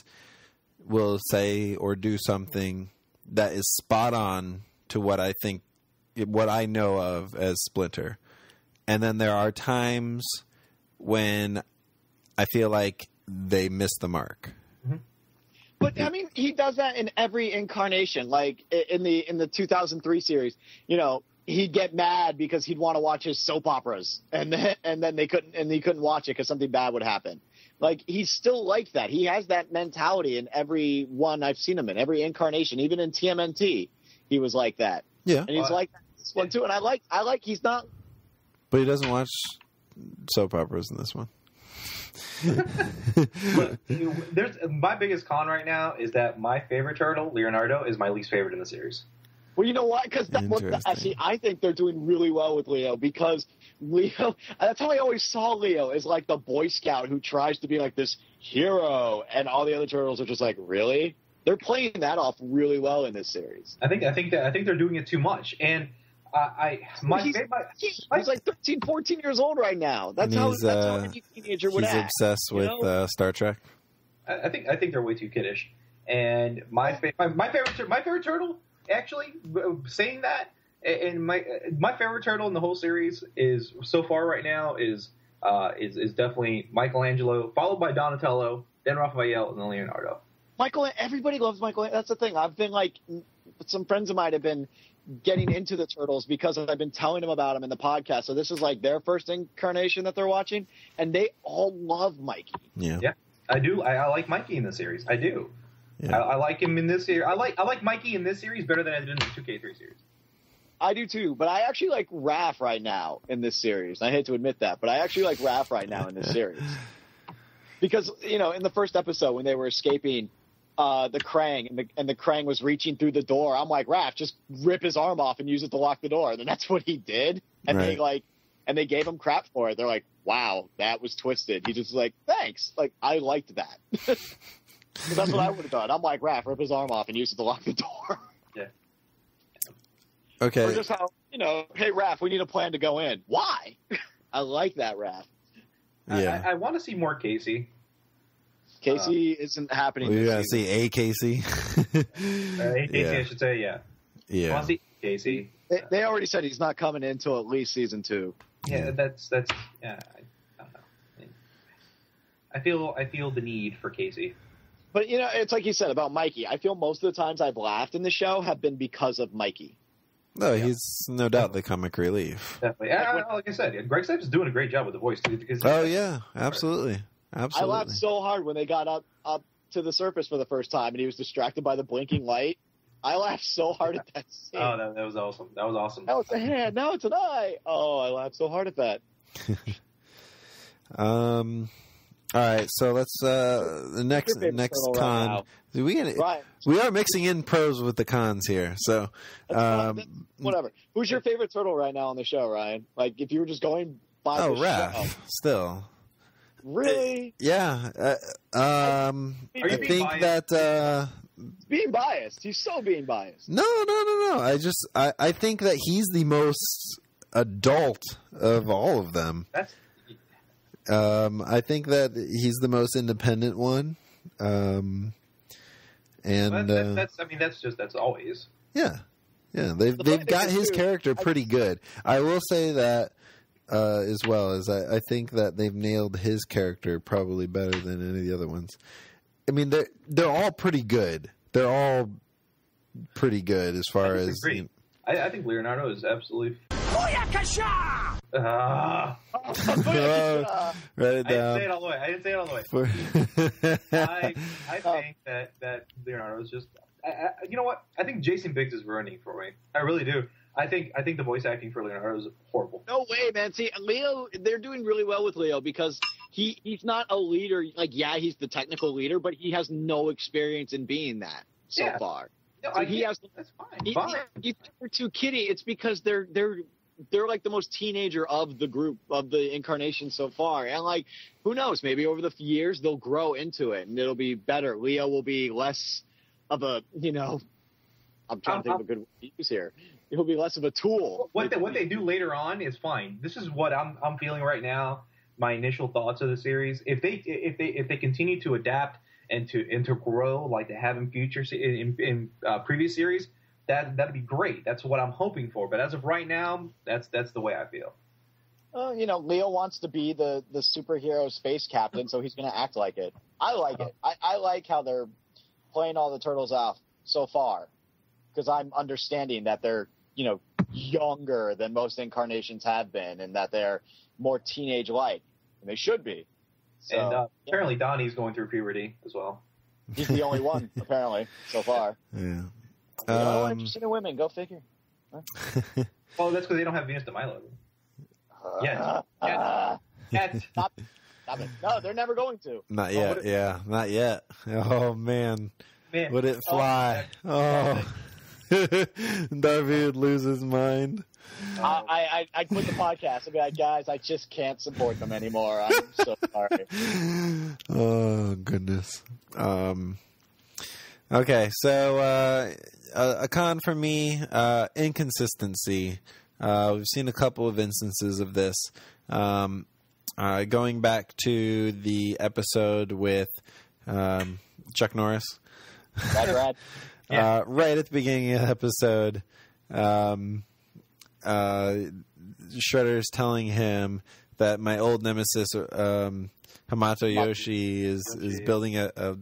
Speaker 5: will say or do something that is spot on to what I think what I know of as Splinter. And then there are times when I feel like they miss the mark.
Speaker 3: But I mean, he does that in every incarnation. Like in the in the 2003 series, you know, he'd get mad because he'd want to watch his soap operas, and then and then they couldn't and he couldn't watch it because something bad would happen. Like he's still like that. He has that mentality in every one I've seen him in, every incarnation, even in TMNT, he was like that,
Speaker 5: Yeah.
Speaker 3: and he's
Speaker 6: Uh,
Speaker 3: like this one too. And I like I like he's not
Speaker 5: But he doesn't watch soap operas in this one.
Speaker 6: But you- there's my biggest con right now is that my favorite turtle, Leonardo, is my least favorite in the series.
Speaker 3: Well, you know why? Because that, what, see, I think they're doing really well with Leo because Leo. That's how I always saw Leo as like the Boy Scout who tries to be like this hero, and all the other turtles are just like, really? They're playing that off really well in this series.
Speaker 6: I think I think that I think they're doing it too much, and I, I my,
Speaker 3: He's-
Speaker 6: my
Speaker 3: He's like 13, 14 years old right now. That's how
Speaker 5: he's,
Speaker 3: that's
Speaker 5: uh,
Speaker 3: how any teenager would
Speaker 5: He's
Speaker 3: act.
Speaker 5: obsessed
Speaker 3: you
Speaker 5: with
Speaker 3: know?
Speaker 5: uh, Star Trek.
Speaker 6: I I think I think they're way too kiddish. And my fa- my, my favorite my favorite turtle actually w- saying that and my my favorite turtle in the whole series is so far right now is uh, is is definitely Michelangelo, followed by Donatello, then Raphael, and then Leonardo.
Speaker 3: Michael, everybody loves Michael. That's the thing. I've been like, some friends of mine have been getting into the turtles because I've been telling them about them in the podcast. So this is like their first incarnation that they're watching, and they all love Mikey.
Speaker 5: Yeah.
Speaker 6: Yeah, I do. I, I like Mikey in the series. I do.
Speaker 5: Yeah.
Speaker 6: I, I like him in this series. I like I like Mikey in this series better than I did in the 2K3 series.
Speaker 3: I do too, but I actually like Raph right now in this series. I hate to admit that, but I actually like Raph right now in this series because you know in the first episode when they were escaping uh, the Krang and the and the Krang was reaching through the door, I'm like Raph, just rip his arm off and use it to lock the door, and then that's what he did, and they like and they gave him crap for it. They're like, wow, that was twisted. He just was like, thanks, like I liked that. that's what I would have done. I'm like Raph, rip his arm off and use it to lock the door. Yeah.
Speaker 5: Okay.
Speaker 3: just how, you know, hey, Raph, we need a plan to go in. Why? I like that, Raph.
Speaker 5: Yeah.
Speaker 6: I, I, I want to see more Casey.
Speaker 3: Casey isn't happening.
Speaker 5: we
Speaker 3: this
Speaker 5: gotta see a Casey.
Speaker 6: Uh, hey, Casey, I should say, yeah.
Speaker 5: Yeah.
Speaker 6: want to see Casey.
Speaker 3: They, they already said he's not coming in until at least season two.
Speaker 6: Yeah, that's that's. Yeah, I, I don't know. I feel I feel the need for Casey.
Speaker 3: But, you know, it's like you said about Mikey. I feel most of the times I've laughed in the show have been because of Mikey.
Speaker 5: No, he's no doubt the comic relief.
Speaker 6: Definitely. I- I- like I said, yeah, Greg Cipes is doing a great job with the voice too. Because
Speaker 5: Oh yeah, absolutely,
Speaker 3: I laughed so hard when they got up, up to the surface for the first time and he was distracted by the blinking light. I laughed so hard at that scene.
Speaker 6: Oh, that, that was awesome. That was awesome.
Speaker 3: now it's a hand, now it's an eye. Oh, I laughed so hard at that.
Speaker 5: Um. All right, so let's uh the next next
Speaker 3: turtle right
Speaker 5: con.
Speaker 3: now.
Speaker 5: we gonna, we are mixing in pros with the cons here. So, um,
Speaker 3: That's- whatever. Who's your favorite turtle right now on the show, Ryan? Like, if you were just going by
Speaker 5: oh,
Speaker 3: the
Speaker 5: Raph,
Speaker 3: show,
Speaker 5: still,
Speaker 3: really
Speaker 5: yeah. Uh, um, I think
Speaker 6: biased?
Speaker 5: that uh,
Speaker 3: being biased. He's so being biased.
Speaker 5: no, no, no, no. I just I I think that he's the most adult of all of them.
Speaker 6: That's
Speaker 5: Um, I think that he's the most independent one. Um, and
Speaker 6: that's, that's,
Speaker 5: uh,
Speaker 6: that's I mean that's just that's always.
Speaker 5: yeah, yeah, they've
Speaker 3: The
Speaker 5: they've got his
Speaker 3: too,
Speaker 5: character pretty good. I will say that uh, as well as I, I think that they've nailed his character probably better than any of the other ones. I mean, they're they're all pretty good. They're all pretty good as far
Speaker 6: I
Speaker 5: as you know-
Speaker 6: I, I think Leonardo is absolutely. Ah,
Speaker 5: Oh, write it down.
Speaker 6: I didn't say it all the way. I didn't say it all the way.
Speaker 5: For-
Speaker 6: I I think that that Leonardo is just. I, I, you know what? I think Jason Biggs is ruining for me. I really do. I think I think the voice acting for Leonardo is horrible.
Speaker 3: No way, man. See, Leo, they're doing really well with Leo because he he's not a leader. Like, yeah, he's the technical leader, but he has no experience in being that so
Speaker 6: Yeah.
Speaker 3: far.
Speaker 6: No,
Speaker 3: So
Speaker 6: I
Speaker 3: he has.
Speaker 6: That's fine.
Speaker 3: He,
Speaker 6: fine.
Speaker 3: he, he- they're too kiddie. It's because they're they're they're like the most teenager of the group of the incarnation so far, and like who knows? Maybe over the years they'll grow into it and it'll be better. Leo will be less of a you know. I'm trying to think of a good word use here. He'll be less of a tool.
Speaker 6: what they, what they do later on is fine. This is what I'm I'm feeling right now. My initial thoughts of the series. If they if they if they continue to adapt and to and to grow like they have in future in, in uh, previous series, that that'd be great. That's what I'm hoping for. But as of right now, that's that's the way I feel.
Speaker 3: Uh, you know, Leo wants to be the the superhero space captain, so he's going to act like it. I like it. I, I like how they're playing all the turtles off so far, because I'm understanding that they're you know younger than most incarnations have been, and that they're more teenage like, and they should be. So
Speaker 6: and uh, apparently Donnie's going through puberty as well.
Speaker 3: he's the only one apparently so far.
Speaker 5: yeah.
Speaker 3: oh,
Speaker 5: Um,
Speaker 3: interested in women. Go figure.
Speaker 6: Well, that's because they don't have Venus de Milo. Yet.
Speaker 3: Uh,
Speaker 6: Yet.
Speaker 3: stop, stop it. No, they're never going to.
Speaker 5: Not
Speaker 6: Oh,
Speaker 5: yet.
Speaker 6: what if-
Speaker 5: yeah, not yet. Oh man,
Speaker 6: Man.
Speaker 5: would it
Speaker 6: Oh,
Speaker 5: fly? Oh, Darby would lose his mind.
Speaker 3: I, I, I, quit the podcast. I'd be like, guys, I just can't support them anymore. I'm so sorry.
Speaker 5: oh goodness. Um. Okay, so uh, a, a con for me, uh, inconsistency. Uh, we've seen a couple of instances of this. Um, uh, going back to the episode with um, Chuck Norris.
Speaker 3: Brad, Brad.
Speaker 5: Uh, right at the beginning of the episode, um, uh, Shredder's telling him that my old nemesis, um, Hamato Yoshi, is is building a, a,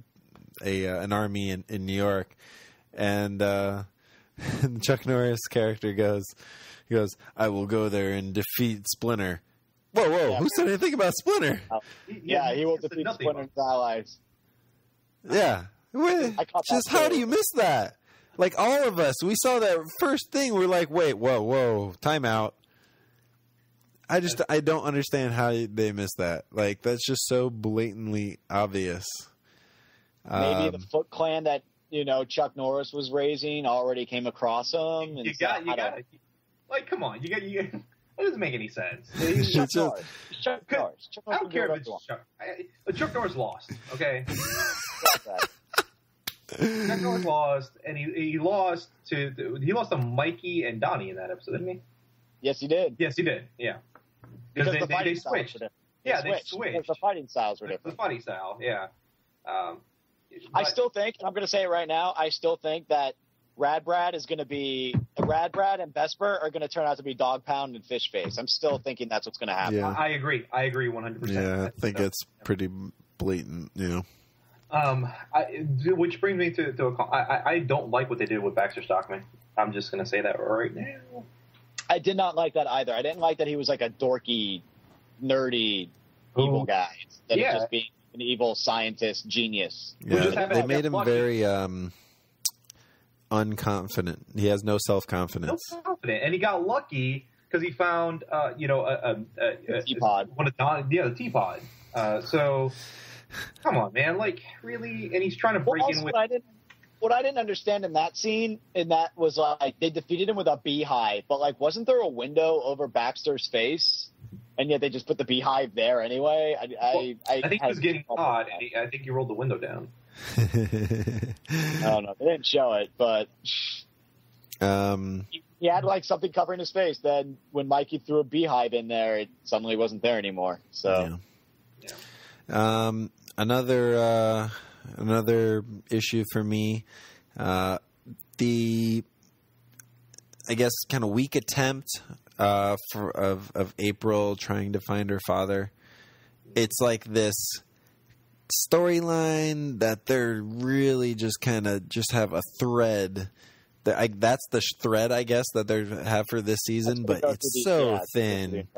Speaker 5: a uh, an army in, in New York, and uh, Chuck Norris character goes, he goes, I will go there and defeat Splinter. Whoa, whoa!
Speaker 3: Yeah.
Speaker 5: Who said anything about Splinter?
Speaker 3: Yeah, he will
Speaker 6: said
Speaker 3: defeat Splinter's allies.
Speaker 5: Yeah. Wait,
Speaker 3: I caught that
Speaker 5: just how do you miss that? Like all of us, we saw that first thing. We're like, wait, whoa, whoa, time out. I just I don't understand how they missed that. Like that's just so blatantly obvious.
Speaker 3: Maybe the
Speaker 5: Um,
Speaker 3: Foot Clan that you know Chuck Norris was raising already came across him. And
Speaker 6: You got, you got, like, come on, you got, you. That doesn't make any sense.
Speaker 3: Chuck Norris. Chuck Norris. Chuck
Speaker 6: I don't care if it's Chuck. I, Chuck Norris lost. Okay. Chuck Norris lost, and he he lost to he lost to Mikey and Donnie in that episode, didn't he?
Speaker 3: Yes, he did.
Speaker 6: Yes, he did. Yeah,
Speaker 3: Because
Speaker 6: they,
Speaker 3: the
Speaker 6: they,
Speaker 3: fighting
Speaker 6: they switched.
Speaker 3: different.
Speaker 6: Yeah, they
Speaker 3: switched.
Speaker 6: switched.
Speaker 3: Because the fighting styles were different.
Speaker 6: The funny style. Yeah. Um,
Speaker 3: I still think, and I'm going to say it right now, I still think that Rad Brad is going to be Rad Brad and Xever are going to turn out to be Dog Pound and Fish Face. I'm still thinking that's what's going to happen.
Speaker 5: Yeah.
Speaker 6: I agree. I agree 100. percent
Speaker 5: yeah, I think it's pretty blatant. You know,
Speaker 6: Um, I, which brings me to, to a, con- I, I- I don't like what they did with Baxter Stockman. I'm just gonna say that right now.
Speaker 3: I did not like that either. I didn't like that he was like a dorky, nerdy, evil
Speaker 6: Ooh.
Speaker 3: guy. Instead
Speaker 6: Yeah.
Speaker 3: of just being an evil scientist genius.
Speaker 6: We just
Speaker 5: yeah, they made him very um, unconfident. He has no self confidence.
Speaker 6: No
Speaker 5: confidence.
Speaker 6: confident, and he got lucky because he found, uh, you know, a, a, a, a
Speaker 3: Teapot.
Speaker 6: One of Don, yeah, the teapot. Uh, so, come on, man, like really, and he's trying to
Speaker 3: Well,
Speaker 6: break
Speaker 3: also,
Speaker 6: in with.
Speaker 3: what I didn't what I didn't understand in that scene, and that was like they defeated him with a beehive, but like wasn't there a window over Baxter's face? And yet they just put the beehive there anyway. I, I, I,
Speaker 6: I think he was getting
Speaker 3: trouble
Speaker 6: hot, and I think he rolled the window down.
Speaker 3: I don't know. They didn't show it, but
Speaker 5: um,
Speaker 3: he, had like something covering his face. Then when Mikey threw a beehive in there, it suddenly wasn't there anymore. So
Speaker 5: Um, another uh, another issue for me, uh, the I guess kind of weak attempt uh, for of of April trying to find her father. It's like this storyline that they're really just kind of just have a thread. That I, that's the thread, I guess, that they have for this season, but it's
Speaker 3: the-
Speaker 5: so
Speaker 3: yeah, it's because of the
Speaker 5: thin.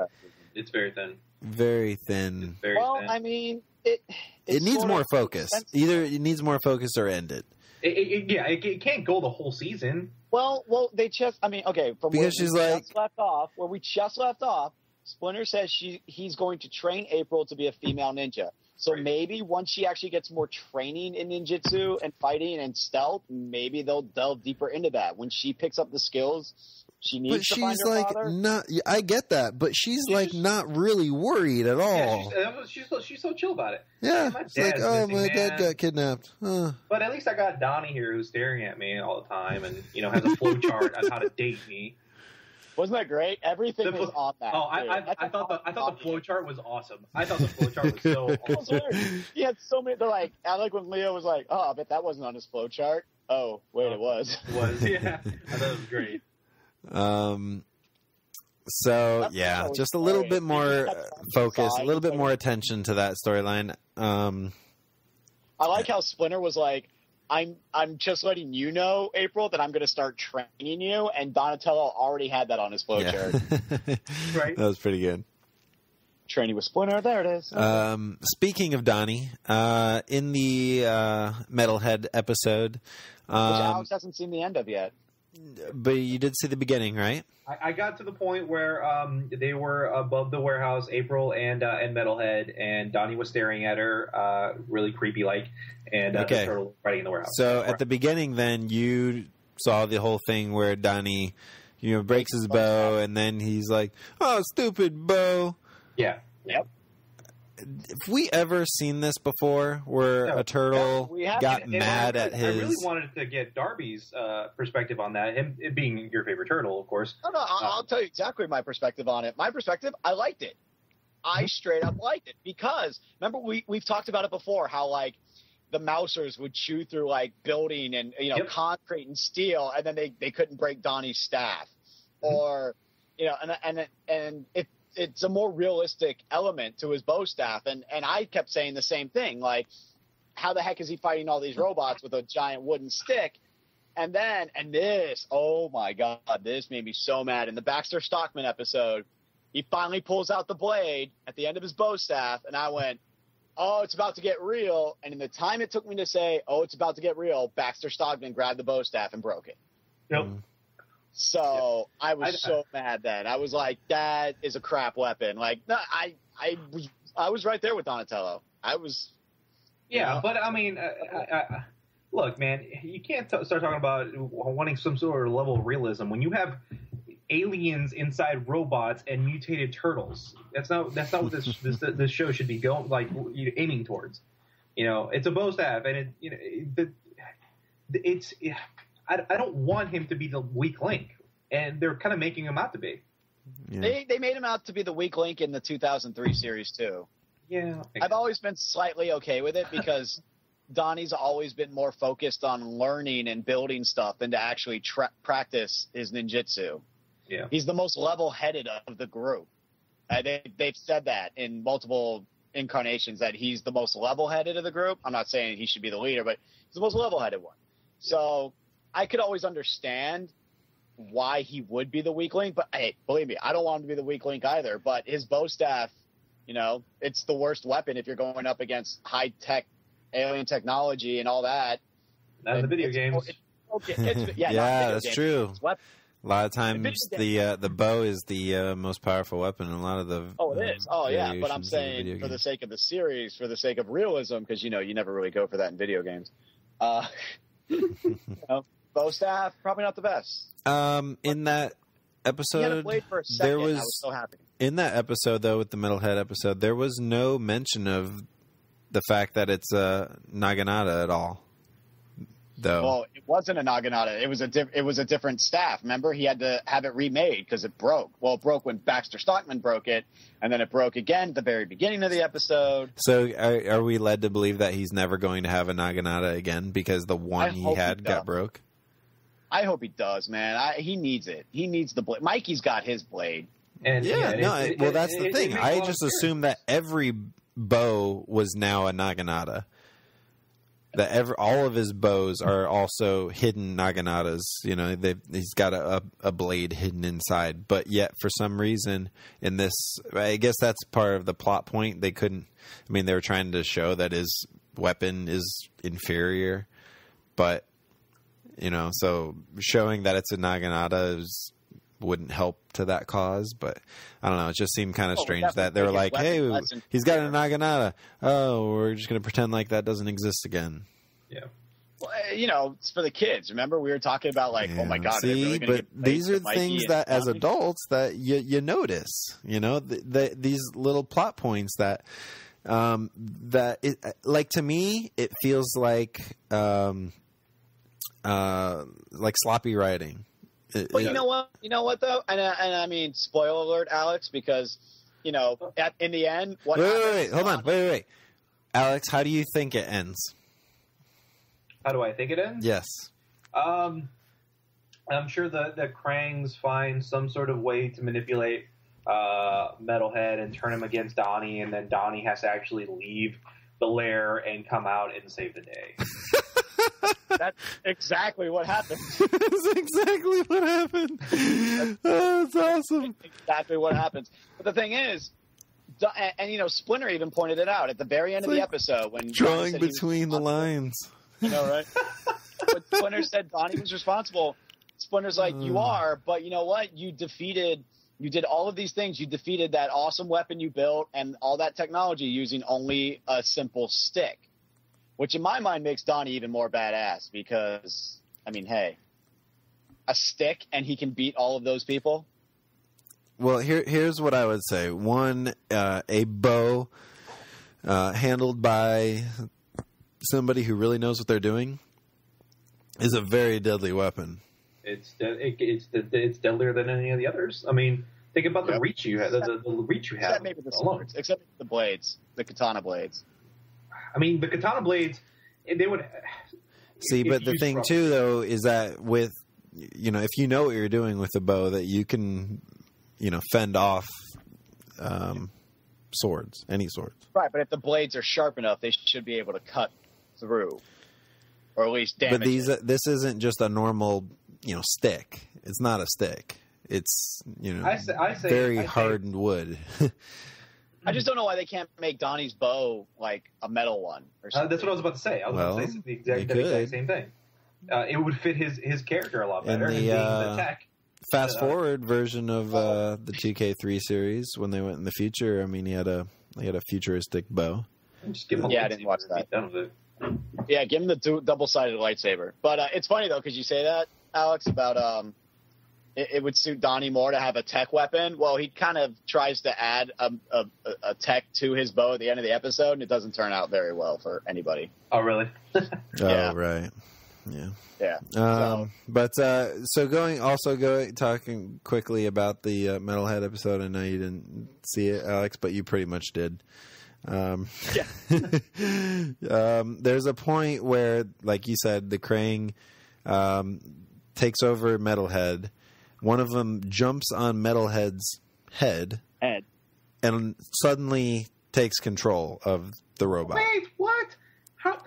Speaker 6: It's very thin.
Speaker 5: very thin.
Speaker 6: Very
Speaker 3: Well,
Speaker 6: thin.
Speaker 3: I mean, it
Speaker 5: It needs more focus.
Speaker 3: sense-
Speaker 5: Either it needs more focus or end it.
Speaker 6: It, it, it- yeah, it, it can't go the whole season.
Speaker 3: Well, well, they just. I mean, okay, from
Speaker 5: Because
Speaker 3: where
Speaker 5: she's
Speaker 3: we
Speaker 5: like-
Speaker 3: just left off, where we just left off, Splinter says she he's going to train April to be a female ninja. So
Speaker 6: Right.
Speaker 3: maybe once she actually gets more training in ninjutsu and fighting and stealth, maybe they'll delve deeper into that. When she picks up the skills she needs
Speaker 5: But
Speaker 3: to find
Speaker 5: she's
Speaker 3: her
Speaker 5: like
Speaker 3: father.
Speaker 5: not. I get that, but she's
Speaker 6: She's
Speaker 5: like
Speaker 6: just-
Speaker 5: not really worried at
Speaker 6: Yeah,
Speaker 5: all.
Speaker 6: she's, uh, she's, so, she's so chill about it.
Speaker 5: Yeah,
Speaker 6: my
Speaker 5: it's like oh,
Speaker 6: missing,
Speaker 5: my dad got kidnapped. Huh.
Speaker 6: But at least I got Donnie here who's staring at me all the time and, you know, has a flow chart on how to date me.
Speaker 3: Wasn't that great? Everything
Speaker 6: The
Speaker 3: was
Speaker 6: flo-
Speaker 3: on that.
Speaker 6: Oh, I. I, I thought the I thought the
Speaker 3: awesome.
Speaker 6: flow chart was awesome. I thought the flow chart was so awesome.
Speaker 3: He had so many. They're like, I like when Leo was like, "Oh, I bet that wasn't on his flow chart." Oh, wait, it was.
Speaker 6: It was yeah. I thought it was great.
Speaker 5: Um. So
Speaker 3: That's
Speaker 5: yeah, just a little bit more
Speaker 3: Maybe
Speaker 5: uh,
Speaker 3: that's on the
Speaker 5: focus, a little bit more attention to that storyline. Um.
Speaker 3: I like how Splinter was like, "I'm I'm just letting you know, April, that I'm going to start training you," and Donatello already had that on his flow
Speaker 5: Yeah.
Speaker 6: Right.
Speaker 5: that was pretty good.
Speaker 3: Training with Splinter, there it is.
Speaker 5: Um, speaking of Donnie, uh, in the uh, Metalhead episode,
Speaker 3: Which
Speaker 5: um,
Speaker 3: Alex hasn't seen the end of yet.
Speaker 5: But you did see the beginning, right?
Speaker 6: I, I got to the point where um, they were above the warehouse, April and uh, and Metalhead, and Donnie was staring at her, uh, really creepy like, and uh,
Speaker 5: Okay.
Speaker 6: the turtle fighting in the warehouse.
Speaker 5: So at the beginning, then you saw the whole thing where Donnie, you know, breaks his bow, and then he's like, "Oh, stupid bow."
Speaker 6: yeah,
Speaker 3: Yep.
Speaker 5: Have we ever seen this before, where
Speaker 6: No.
Speaker 5: a turtle
Speaker 3: we haven't.
Speaker 5: got
Speaker 6: And- and
Speaker 5: mad
Speaker 6: I,
Speaker 5: at
Speaker 6: I
Speaker 5: his?
Speaker 6: really wanted to get Darby's uh, perspective on that. Him it being your favorite turtle, of course.
Speaker 3: No, no, I'll,
Speaker 6: Uh,
Speaker 3: I'll tell you exactly my perspective on it. My perspective, I liked it.
Speaker 6: Mm-hmm.
Speaker 3: I straight up liked it because remember we we've talked about it before how like the Mousers would chew through like building and you know
Speaker 6: Yep.
Speaker 3: concrete and steel, and then they they couldn't break Donnie's staff,
Speaker 6: Mm-hmm.
Speaker 3: or you know, and and and it it's a more realistic element to his bow staff, and and I kept saying the same thing like. How the heck is he fighting all these robots with a giant wooden stick? And then, and this, oh my God, this made me so mad. In the Baxter Stockman episode, he finally pulls out the blade at the end of his bow staff, and I went, oh, it's about to get real. And in the time it took me to say, oh, it's about to get real, Baxter Stockman grabbed the bow staff and broke it.
Speaker 6: Yep. Mm.
Speaker 3: So I was
Speaker 6: I-
Speaker 3: so mad then. I was like, that is a crap weapon. Like, no, I, I was, I was right there with Donatello. I was,
Speaker 6: Yeah,
Speaker 3: Yeah.
Speaker 6: but I mean, uh, I, I, look, man, you can't t- start talking about wanting some sort of level of realism when you have aliens inside robots and mutated turtles. That's not that's not what this this, this show should be going like aiming towards. You know, it's a bow staff, and it you know the, it's I, I don't want him to be the weak link, and they're kind of making him out to be.
Speaker 5: Yeah.
Speaker 3: they, they made him out to be the weak link in the 2003 series too.
Speaker 6: Yeah,
Speaker 3: I've always been slightly okay with it because Donnie's always been more focused on learning and building stuff than to actually tra- practice his ninjutsu.
Speaker 6: Yeah.
Speaker 3: He's the most level-headed of the group. Uh, they, they've said that in multiple incarnations that he's the most level-headed of the group. I'm not saying he should be the leader, but he's the most level-headed one. So I could always understand why he would be the weak link, but hey, believe me, I don't want him to be the weak link either. But his bow staff, you know, it's the worst weapon if you're going up against high tech alien technology and all that.
Speaker 6: not in the video
Speaker 3: It's-
Speaker 6: games.
Speaker 3: it's- okay, it's- yeah,
Speaker 5: Yeah, that's
Speaker 3: games.
Speaker 5: true. A lot of times,
Speaker 3: video
Speaker 5: the uh, the bow is the uh, most powerful weapon in a lot of the.
Speaker 3: Oh, it
Speaker 5: uh,
Speaker 3: is. Oh, yeah. But I'm
Speaker 5: variations the
Speaker 3: saying
Speaker 5: video
Speaker 3: for the sake of the series, for the sake of realism, because you know you never really go for that in video games. Uh, you know, bow staff probably not the best.
Speaker 5: Um, in that
Speaker 3: had
Speaker 5: episode,
Speaker 3: for a second.
Speaker 5: there
Speaker 3: I
Speaker 5: was
Speaker 3: was so happy.
Speaker 5: in that episode though with the metalhead episode, there was no mention of the fact that it's a Naginata at all. Though,
Speaker 3: Well, it wasn't a Naginata. It was a diff- it was a different staff. Remember, he had to have it remade because it broke. Well, it broke when Baxter Stockman broke it, and then it broke again at the very beginning of the episode.
Speaker 5: so are, are we led to believe that he's never going to have a Naginata again because the one
Speaker 3: I
Speaker 5: he
Speaker 3: hope he
Speaker 5: had got broke?
Speaker 3: I hope he does, man. I, he needs it. He needs the blade. Mikey's got his blade.
Speaker 6: And
Speaker 5: Yeah,
Speaker 6: it-
Speaker 5: no.
Speaker 6: it- it-
Speaker 5: well, that's
Speaker 6: it-
Speaker 5: the
Speaker 6: it
Speaker 5: thing.
Speaker 6: makes a
Speaker 5: I just assumed that every bow was now a Naginata. That every, all of his bows are also hidden Naginatas. You know, they he's got a, a, a blade hidden inside, but yet for some reason in this, I guess that's part of the plot point. They couldn't. I mean, they were trying to show that his weapon is inferior, but you know, so showing that it's a Naginata is wouldn't help to that cause, but I don't know. It just seemed kind of
Speaker 3: Oh,
Speaker 5: strange that they were like,
Speaker 3: his
Speaker 5: "Hey,
Speaker 3: weapon
Speaker 5: he's got a
Speaker 3: inferior.
Speaker 5: Naginata. Oh, we're just going to pretend like that doesn't exist again."
Speaker 6: Yeah.
Speaker 3: Well, eh, you know, it's for the kids. Remember, we were talking about like, oh my god,
Speaker 5: See,
Speaker 3: really
Speaker 5: but these are things that, as
Speaker 3: Tommy?
Speaker 5: adults, that you you notice. You know, the, the, these little plot points that um, that it, like to me, it feels like um, uh, like sloppy writing. It-
Speaker 3: Well, you know what? You know what though, and I, and I mean, spoiler alert, Alex, because you know, at, in the end, what?
Speaker 5: wait, wait,
Speaker 3: happens-
Speaker 5: wait, hold on, wait, wait, wait. Alex, how do you think it ends?
Speaker 6: How do I think it ends?
Speaker 5: Yes.
Speaker 6: Um, I'm sure the the Krangs find some sort of way to manipulate uh, Metalhead and turn him against Donnie, and then Donnie has to actually leave the lair and come out and save the day.
Speaker 3: That's exactly what happened.
Speaker 5: That's exactly what happened. Oh, that's awesome.
Speaker 3: exactly what happens. But the thing is, and, and, you know, Splinter even pointed it out at the very end
Speaker 5: It's
Speaker 3: of the episode when
Speaker 5: Drawing
Speaker 3: said he was
Speaker 5: between the lines.
Speaker 3: You know, right? but Splinter said Donnie was responsible. Splinter's like, you
Speaker 5: Mm.
Speaker 3: are, but you know what? You defeated. You did all of these things. You defeated that awesome weapon you built and all that technology using only a simple stick, which in my mind makes Donnie even more badass because, I mean, hey, a stick and he can beat all of those people.
Speaker 5: Well, here here's what I would say. One, uh, a bow uh, handled by somebody who really knows what they're doing is a very deadly weapon.
Speaker 6: It's de- it, it's de- it's deadlier than any of the others. I mean, think about the
Speaker 3: Yep.
Speaker 6: reach you have. The, the, the reach you have.
Speaker 3: Except maybe the
Speaker 6: alone.
Speaker 3: swords, except the blades, the katana blades.
Speaker 6: I mean, the katana blades. They would
Speaker 5: See, but the thing
Speaker 6: properly.
Speaker 5: too, though, is that with you know, if you know what you're doing with the bow, that you can, you know, fend off um, swords, any swords.
Speaker 3: Right, but if the blades are sharp enough, they should be able to cut through, or at least damage.
Speaker 5: but these,
Speaker 3: it.
Speaker 5: this isn't just a normal, you know, stick. It's not a stick. It's you know,
Speaker 6: I say, I say
Speaker 5: very
Speaker 6: I say-
Speaker 5: hardened wood.
Speaker 3: I just don't know why they can't make Donnie's bow like a metal one or
Speaker 6: Uh,
Speaker 3: something.
Speaker 6: that's what I was about to say. I was
Speaker 5: Well,
Speaker 6: about to say the exact,
Speaker 5: you
Speaker 6: that exact same thing. Uh, it would fit his his character a lot
Speaker 5: And
Speaker 6: better.
Speaker 5: the,
Speaker 6: being
Speaker 5: uh,
Speaker 6: the tech.
Speaker 5: Fast
Speaker 6: Uh,
Speaker 5: forward version of uh, the 2K3 series when they went in the future. I mean, he had a he had a futuristic bow.
Speaker 6: Just give him
Speaker 3: Yeah, I didn't watch that.
Speaker 6: Done with it.
Speaker 3: Yeah, give him the du- double-sided lightsaber. But uh, it's funny though because you say that, Alex, about um, it, it would suit Donnie more to have a tech weapon. Well, he kind of tries to add a, a, a tech to his bow at the end of the episode, and it doesn't turn out very well for anybody.
Speaker 6: Oh, really?
Speaker 3: Yeah.
Speaker 5: Oh, right. Yeah.
Speaker 3: Yeah.
Speaker 5: Um, but uh, so going also going talking quickly about the uh, Metalhead episode. I know you didn't see it, Alex, but you pretty much did. Um, um, there's a point where, like you said, the Krang um, takes over Metalhead. One of them jumps on Metalhead's head
Speaker 3: Ed,
Speaker 5: and suddenly takes control of the robot.
Speaker 6: Wait, what? How?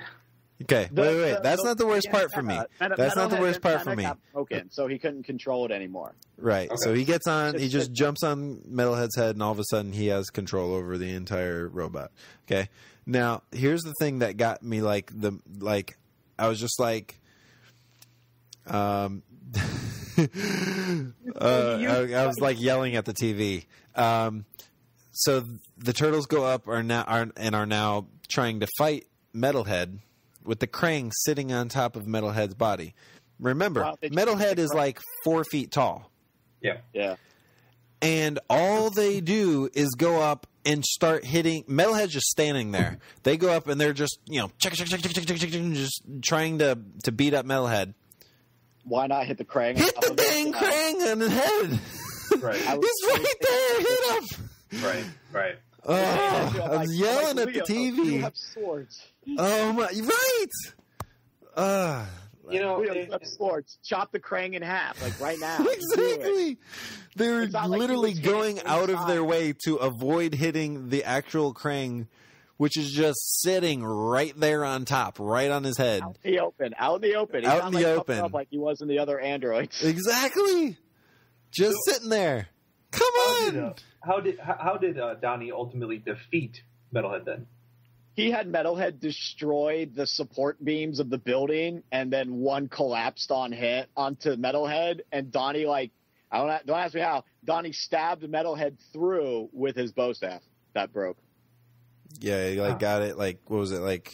Speaker 5: Okay,
Speaker 3: The-
Speaker 5: wait, wait, wait.
Speaker 3: the-
Speaker 5: That's
Speaker 3: the-
Speaker 5: not the worst
Speaker 3: yeah,
Speaker 5: part for me.
Speaker 3: uh, Meta-
Speaker 5: That's not the worst part for me.
Speaker 3: got Broken, so he couldn't control it anymore.
Speaker 5: Right.
Speaker 6: Okay.
Speaker 5: So he gets on, he
Speaker 3: Just-
Speaker 5: just jumps on Metalhead's head, and all of a sudden he has control over the entire robot. Okay. Now, here's the thing that got me like the like I was just like um uh, I, I was like yelling at the TV. Um so the turtles go up are now are and are now trying to fight Metalhead with the Krang sitting on top of Metalhead's body. Remember,
Speaker 3: Wow,
Speaker 5: Metalhead is like four feet tall
Speaker 6: Yeah.
Speaker 3: Yeah.
Speaker 5: and all they do is go up and start hitting metalhead's just standing there they go up and they're just you know check check check check check check, check, check, just trying to to beat up metalhead
Speaker 3: Why not hit the Krang?
Speaker 5: hit
Speaker 3: on
Speaker 5: the
Speaker 3: top of it?
Speaker 5: dang Krang on the head
Speaker 6: Right.
Speaker 3: I was-
Speaker 5: he's right there hit him
Speaker 6: right. Right.
Speaker 5: oh,
Speaker 3: I'm
Speaker 5: i'm
Speaker 3: like-
Speaker 5: yelling
Speaker 3: I'm
Speaker 5: at
Speaker 3: like,
Speaker 5: the
Speaker 3: Leo, You
Speaker 5: tv
Speaker 3: have swords.
Speaker 5: oh my right uh
Speaker 6: You know,
Speaker 3: Leo,
Speaker 6: it-
Speaker 3: have swords. Chop the Krang in half, like right now.
Speaker 5: Exactly They're
Speaker 3: It's not like
Speaker 5: literally going out of their way to avoid hitting the actual krang which is just sitting right there on top right on his head
Speaker 3: Out in the open. Out in the open. He's
Speaker 5: Out in
Speaker 3: like,
Speaker 5: the
Speaker 3: puffed
Speaker 5: open.
Speaker 3: Up like he was in the other androids.
Speaker 5: exactly just sitting there come
Speaker 6: How
Speaker 5: on
Speaker 6: did, uh, how did how, how did uh, Donnie ultimately defeat Metalhead then?
Speaker 3: He had Metalhead destroy the support beams of the building, and then one collapsed on hit onto Metalhead, and Donnie like I don't don't ask me how Donnie stabbed Metalhead through with his bow staff that broke.
Speaker 5: Yeah he like got it like what was it like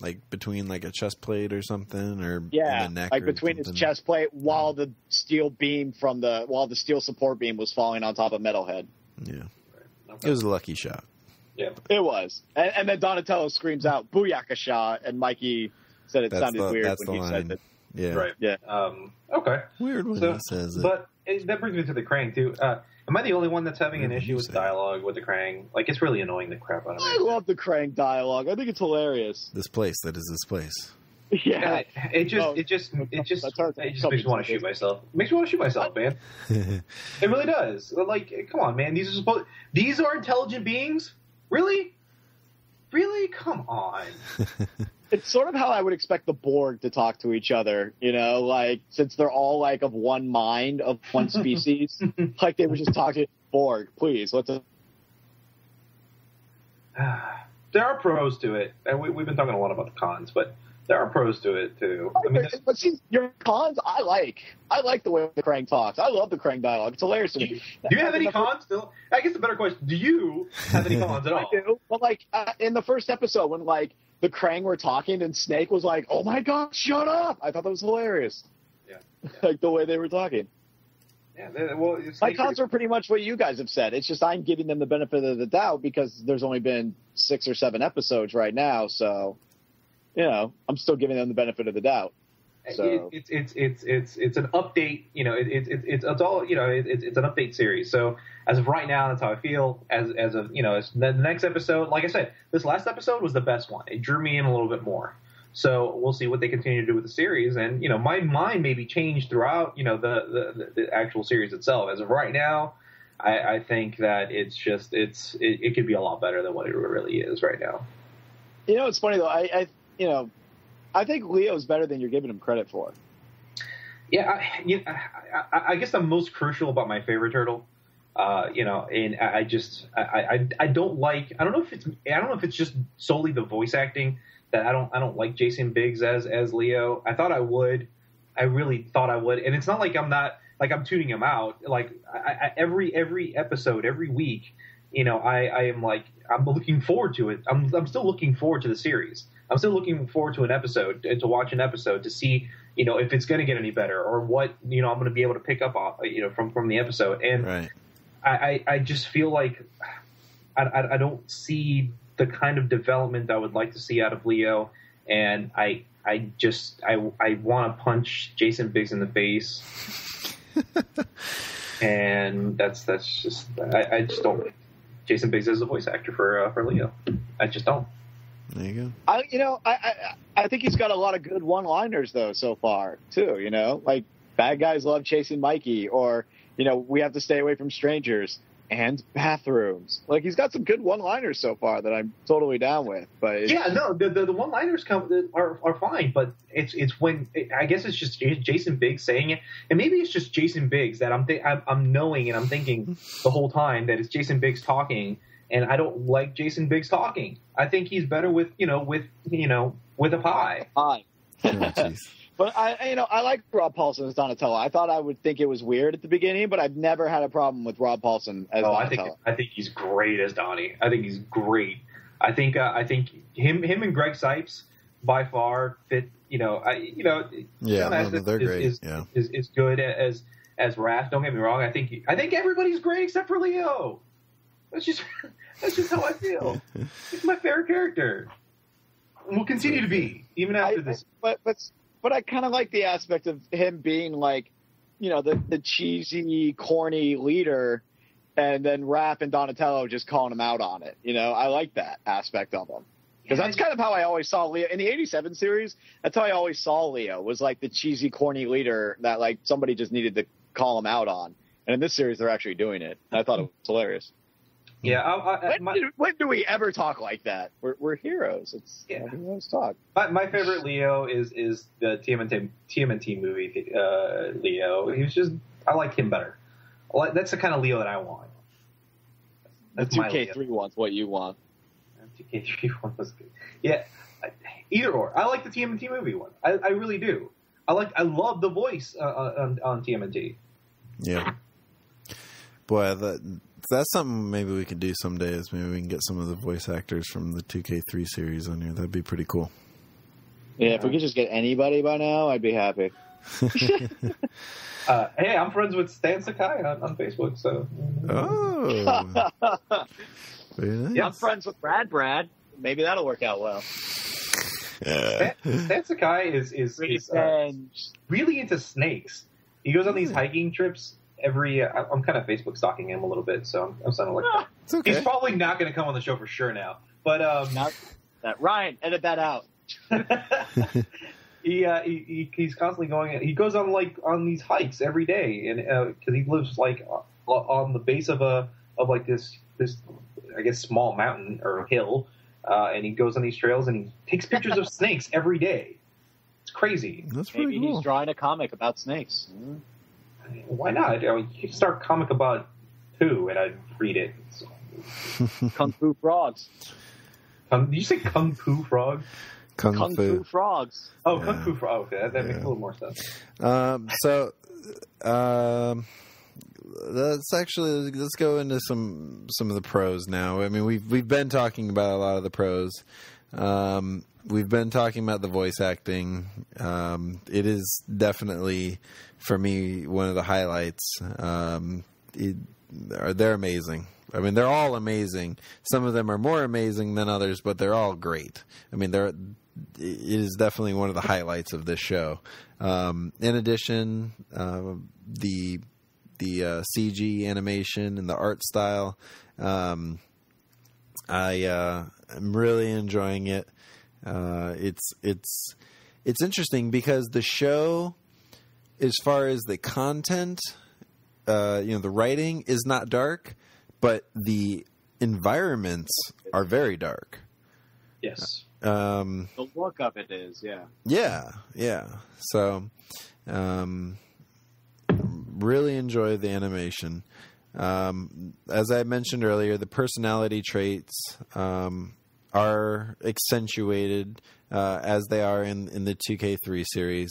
Speaker 5: like between like a chest plate or something or
Speaker 3: Yeah,
Speaker 5: in the neck
Speaker 3: like
Speaker 5: or
Speaker 3: between his chest plate while the steel beam from the while the steel support beam was falling on top of Metalhead.
Speaker 5: yeah
Speaker 6: Okay.
Speaker 5: it was a lucky shot
Speaker 6: yeah.
Speaker 3: It was, and, and then Donatello screams out "Booyakasha," and Mikey said it
Speaker 5: That's
Speaker 3: sounded
Speaker 5: the-
Speaker 3: weird
Speaker 5: that's
Speaker 3: when
Speaker 5: the
Speaker 3: he
Speaker 5: line.
Speaker 3: said it.
Speaker 5: yeah
Speaker 6: Right.
Speaker 3: Yeah.
Speaker 6: Um, okay.
Speaker 5: weird when
Speaker 6: So,
Speaker 5: he says it
Speaker 6: but it, that brings me to the Krang too. Uh, am I the only one that's having an issue
Speaker 5: you
Speaker 6: with
Speaker 5: say?
Speaker 6: dialogue with the Krang? Like, it's really annoying the crap out of me.
Speaker 3: I love the Krang dialogue. I think it's hilarious.
Speaker 5: this place that is this place
Speaker 3: Yeah,
Speaker 6: It, it just,
Speaker 3: Oh,
Speaker 6: it just, it just,
Speaker 3: that's hard.
Speaker 6: it just makes me want to shoot myself. It makes me want to shoot myself, man. It really does. Like, come on, man. These are supposed. These are intelligent beings. Really? Really? Come on.
Speaker 3: it's sort of how I would expect the Borg to talk to each other. You know, like since they're all like of one mind, of one species, like they would just talk to Borg. Please, let's.
Speaker 6: there are pros to it, and we, we've been talking a lot about the cons, but there are pros to it too. I mean,
Speaker 3: but see, your cons, I like. I like the way the Krang talks. I love the Krang dialogue. It's hilarious to
Speaker 6: do
Speaker 3: me.
Speaker 6: you, do you have any cons still? I guess the better question: Do you have any cons at all?
Speaker 3: I do. But like uh, in the first episode, when like the Krang were talking and Snake was like, "Oh my god, shut up!" I thought that was hilarious.
Speaker 6: Yeah.
Speaker 3: like the way they were talking.
Speaker 6: Yeah, they- well,
Speaker 3: My cons are pretty much what you guys have said. It's just I'm giving them the benefit of the doubt because there's only been six or seven episodes right now, so you know I'm still giving them the benefit of the doubt. So
Speaker 6: It, it's it's it's it's it's an update. You know, it, it, it, it's it's all you know. It, it's it's an update series. So as of right now, that's how I feel. As as of you know, as the next episode, like I said, this last episode was the best one. It drew me in a little bit more. So we'll see what they continue to do with the series. And you know, my mind may be changed throughout. You know, the the, the actual series itself. As of right now. I, I think that it's just it's it, it could be a lot better than what it really is right now.
Speaker 3: you know it's funny though. I, I you know I think Leo's better than you're giving him credit for.
Speaker 6: Yeah, I, you I, I, I guess the most crucial about my favorite turtle, uh, you know, and I, I just I, I I don't like I don't know if it's I don't know if it's just solely the voice acting that I don't I don't like Jason Biggs as as Leo. I thought I would, I really thought I would, and it's not like I'm not like I'm tuning him out. Like I, I, every every episode, every week, you know, I I am like I'm looking forward to it. I'm I'm still looking forward to the series. I'm still looking forward to an episode to watch an episode to see you know if it's going to get any better or what you know I'm going to be able to pick up off you know from from the episode. And
Speaker 5: Right.
Speaker 6: I, I I just feel like I, I I don't see the kind of development I would like to see out of Leo. And I I just I I want to punch Jason Biggs in the face. And that's that's just I, I just don't Jason Biggs is a voice actor for uh, for Leo. I just don't
Speaker 5: There you go.
Speaker 3: I, you know, I, I, I think he's got a lot of good one-liners though so far too. You know, like bad guys love chasing Mikey, or you know, we have to stay away from strangers and bathrooms. Like he's got some good one-liners so far that I'm totally down with. But
Speaker 6: Yeah, no, the the, the one liners come are are fine, but it's it's when I guess it's just Jason Biggs saying it, and maybe it's just Jason Biggs that I'm th- I'm, I'm knowing and I'm thinking the whole time that it's Jason Biggs talking, and I don't like Jason Biggs talking. I think he's better with you know with you know with a pie.
Speaker 3: Fine.
Speaker 5: Oh.
Speaker 3: But I, I- you know, I like Rob Paulsen as Donatello. I thought I would think it was weird at the beginning, but I've never had a problem with Rob Paulsen as
Speaker 6: Oh, I think I think he's great as Donnie. I think he's great. I think uh, I think him him and Greg Cipes by far fit. You know, I you know
Speaker 5: Yeah,
Speaker 6: Sean
Speaker 5: no, no, they're
Speaker 6: is,
Speaker 5: great.
Speaker 6: Is,
Speaker 5: Yeah.
Speaker 6: is, is good as as Raph. Don't get me wrong. I think I think everybody's great except for Leo. That's just that's just how I feel. He's my favorite character. And will continue to be even after
Speaker 3: I-
Speaker 6: this.
Speaker 3: but but but I kind of like the aspect of him being like, you know, the the cheesy, corny leader, and then Raph and Donatello just calling him out on it. You know, I like that aspect of him because that's kind of how I always saw Leo in the '87 series. That's how I always saw Leo was like the cheesy, corny leader that like somebody just needed to call him out on. And in this series, they're actually doing it. And I thought it was hilarious.
Speaker 6: Yeah, I, I,
Speaker 3: When,
Speaker 6: my,
Speaker 3: do, when do we ever talk like that? We're, we're heroes. It's
Speaker 6: Yeah.
Speaker 3: we always talk.
Speaker 6: my, my favorite Leo is is the TMNT TMNT movie. Uh, Leo. He was just I like him better. Like- That's the kind of Leo that I want. That's my
Speaker 3: 2K3 one's what you want.
Speaker 6: 2K3 one was good. Yeah, either or. I like the TMNT movie one. I, I really do. I like. I love the voice uh, on, on TMNT.
Speaker 5: Yeah. Boy, that that's something maybe we could do someday. Is maybe we can get some of the voice actors from the 2K3 series on here. That'd be pretty cool.
Speaker 3: Yeah, if we could just get anybody by now, I'd be happy.
Speaker 6: Uh, hey, I'm friends with Stan Sakai on, on Facebook, so
Speaker 5: Oh, very nice.
Speaker 6: Yeah.
Speaker 3: I'm friends with Brad. Brad, maybe that'll work out well.
Speaker 6: Stan, Stan Sakai is is, is uh, really into snakes. He goes on these hiking trips every. Uh, I'm kind of Facebook stalking him a little bit, so I'm, I'm sounding like
Speaker 5: It's
Speaker 6: he's probably not going to come on the show for sure now. But um,
Speaker 3: Now, that Ryan, edit that out.
Speaker 6: he, uh, he he he's constantly going. He goes on like on these hikes every day, and because he lives like uh, on the base of a of like this this I guess small mountain or hill, uh, and he goes on these trails and he takes pictures of snakes every day. It's crazy.
Speaker 5: That's
Speaker 3: Maybe
Speaker 5: pretty
Speaker 3: he's drawing a comic about snakes.
Speaker 6: I mean, why not? I mean, you could start a comic about two, and I'd read it. So,
Speaker 3: Kung Fu frogs.
Speaker 6: um, did you say kung fu Frogs?
Speaker 5: Kung,
Speaker 3: Kung
Speaker 5: Fu.
Speaker 3: Fu Frogs.
Speaker 6: Oh, Kung Fu Frog. Okay, that, that makes a little more sense.
Speaker 5: Um, so, um, let's actually let's go into some some of the pros now. I mean, we've we've been talking about a lot of the pros. Um, we've been talking about the voice acting. Um, it is definitely for me one of the highlights. Um, it, they're, amazing. I mean, they're all amazing. Some of them are more amazing than others, but they're all great. I mean, they're it is definitely one of the highlights of this show. Um, in addition, uh, the the uh, CG animation and the art style, um, I uh, am really enjoying it. Uh, it's it's it's interesting because the show, as far as the content, uh, you know, the writing is not dark, but the environments are very dark.
Speaker 6: Yes.
Speaker 5: Um,
Speaker 3: The look of it is, yeah.
Speaker 5: yeah, yeah. So, um, really enjoy the animation. Um, as I mentioned earlier, the personality traits um, are accentuated uh, as they are in, in the 2K3 series.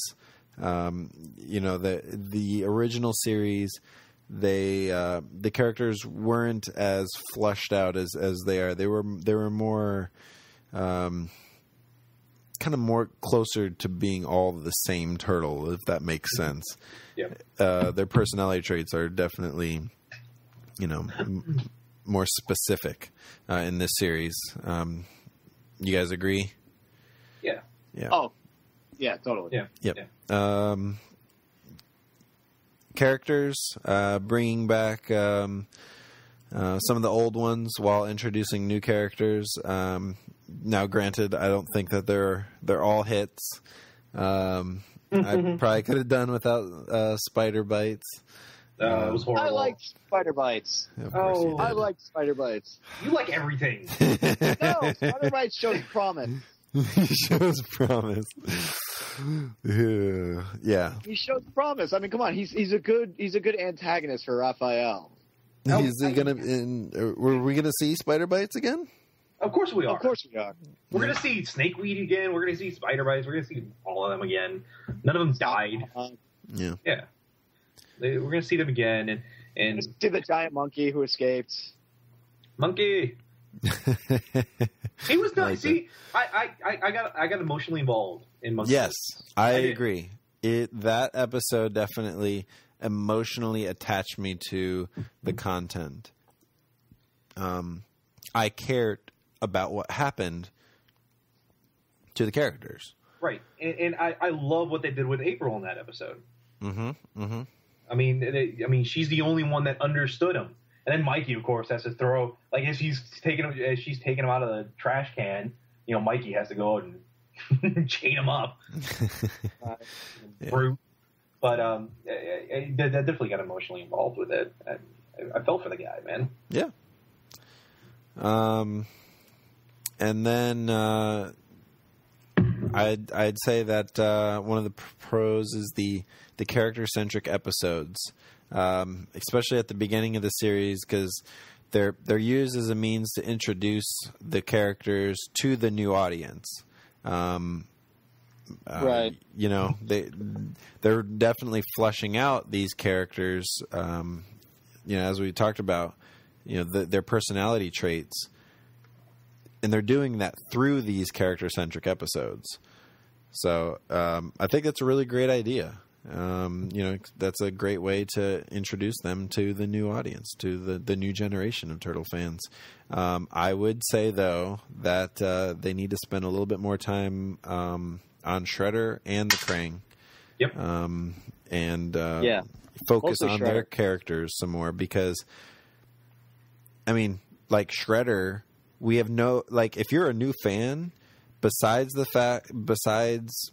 Speaker 5: Um, you know, the the original series, they uh, the characters weren't as flushed out as, as they are. They were they were more um, kind of more closer to being all the same turtle, if that makes sense.
Speaker 6: Yep.
Speaker 5: Uh, their personality traits are definitely, you know, more specific uh, in this series. Um, you guys agree?
Speaker 6: Yeah.
Speaker 5: Yeah.
Speaker 3: Oh, yeah, totally.
Speaker 6: Yeah.
Speaker 5: Yep. Um, characters, uh, bringing back um, uh, some of the old ones while introducing new characters. Um, now, granted, I don't think that they're they're all hits. Um, I probably could have done without uh, spider bites.
Speaker 6: Uh, it was horrible.
Speaker 3: I like spider bites.
Speaker 5: Of course you
Speaker 6: Oh.
Speaker 3: I
Speaker 5: did.
Speaker 3: like spider bites.
Speaker 6: You like everything.
Speaker 3: No, spider bites shows promise.
Speaker 5: he shows promise. yeah. yeah.
Speaker 3: He shows promise. I mean, come on, he's he's a good he's a good antagonist for Raphael.
Speaker 6: Oh,
Speaker 5: Is he
Speaker 6: I-
Speaker 5: gonna? In, uh, were we gonna see spider bites again?
Speaker 6: Of course we are.
Speaker 3: Of course we are.
Speaker 6: We're gonna see snakeweed again. We're gonna see spider bites. We're gonna see all of them again. None of them died.
Speaker 3: Uh,
Speaker 5: Yeah.
Speaker 6: Yeah. They, we're gonna see them again. And and
Speaker 3: see the giant monkey who escaped.
Speaker 6: monkey, he was not.
Speaker 5: Like
Speaker 6: see, I, I I I got I got emotionally involved in monkey.
Speaker 5: Yes, I,
Speaker 6: I
Speaker 5: agree. It that episode definitely emotionally attached me to the content. Um, I cared about what happened to the characters.
Speaker 6: Right. And, and I I love what they did with April in that episode.
Speaker 5: Mm-hmm. Mm-hmm.
Speaker 6: I mean, they, I mean, she's the only one that understood him. And then Mikey, of course, has to throw like as he's taking him, as she's taking him out of the trash can. You know, Mikey has to go out and chain him up.
Speaker 3: Uh,
Speaker 5: Yeah.
Speaker 6: Brute. But um, I, I, I that definitely got emotionally involved with it. I, I felt for the guy, man.
Speaker 5: Yeah. Um, and then uh, I'd I'd say that uh, one of the pros is the the character centric episodes, um, especially at the beginning of the series, because they're they're used as a means to introduce the characters to the new audience. Um, uh,
Speaker 3: Right.
Speaker 5: You know they they're definitely flushing out these characters. Um, you know, as we talked about, you know, the, their personality traits, and they're doing that through these character centric episodes. So um, I think that's a really great idea. Um, you know, that's a great way to introduce them to the new audience, to the, the new generation of Turtle fans. Um, I would say, though, that uh, they need to spend a little bit more time um, on Shredder and the Krang.
Speaker 6: Yep.
Speaker 5: Um, and uh,
Speaker 3: Yeah.
Speaker 5: focus
Speaker 3: Mostly
Speaker 5: on their characters some more because, I mean, like Shredder, we have no like if you're a new fan, besides the fact, besides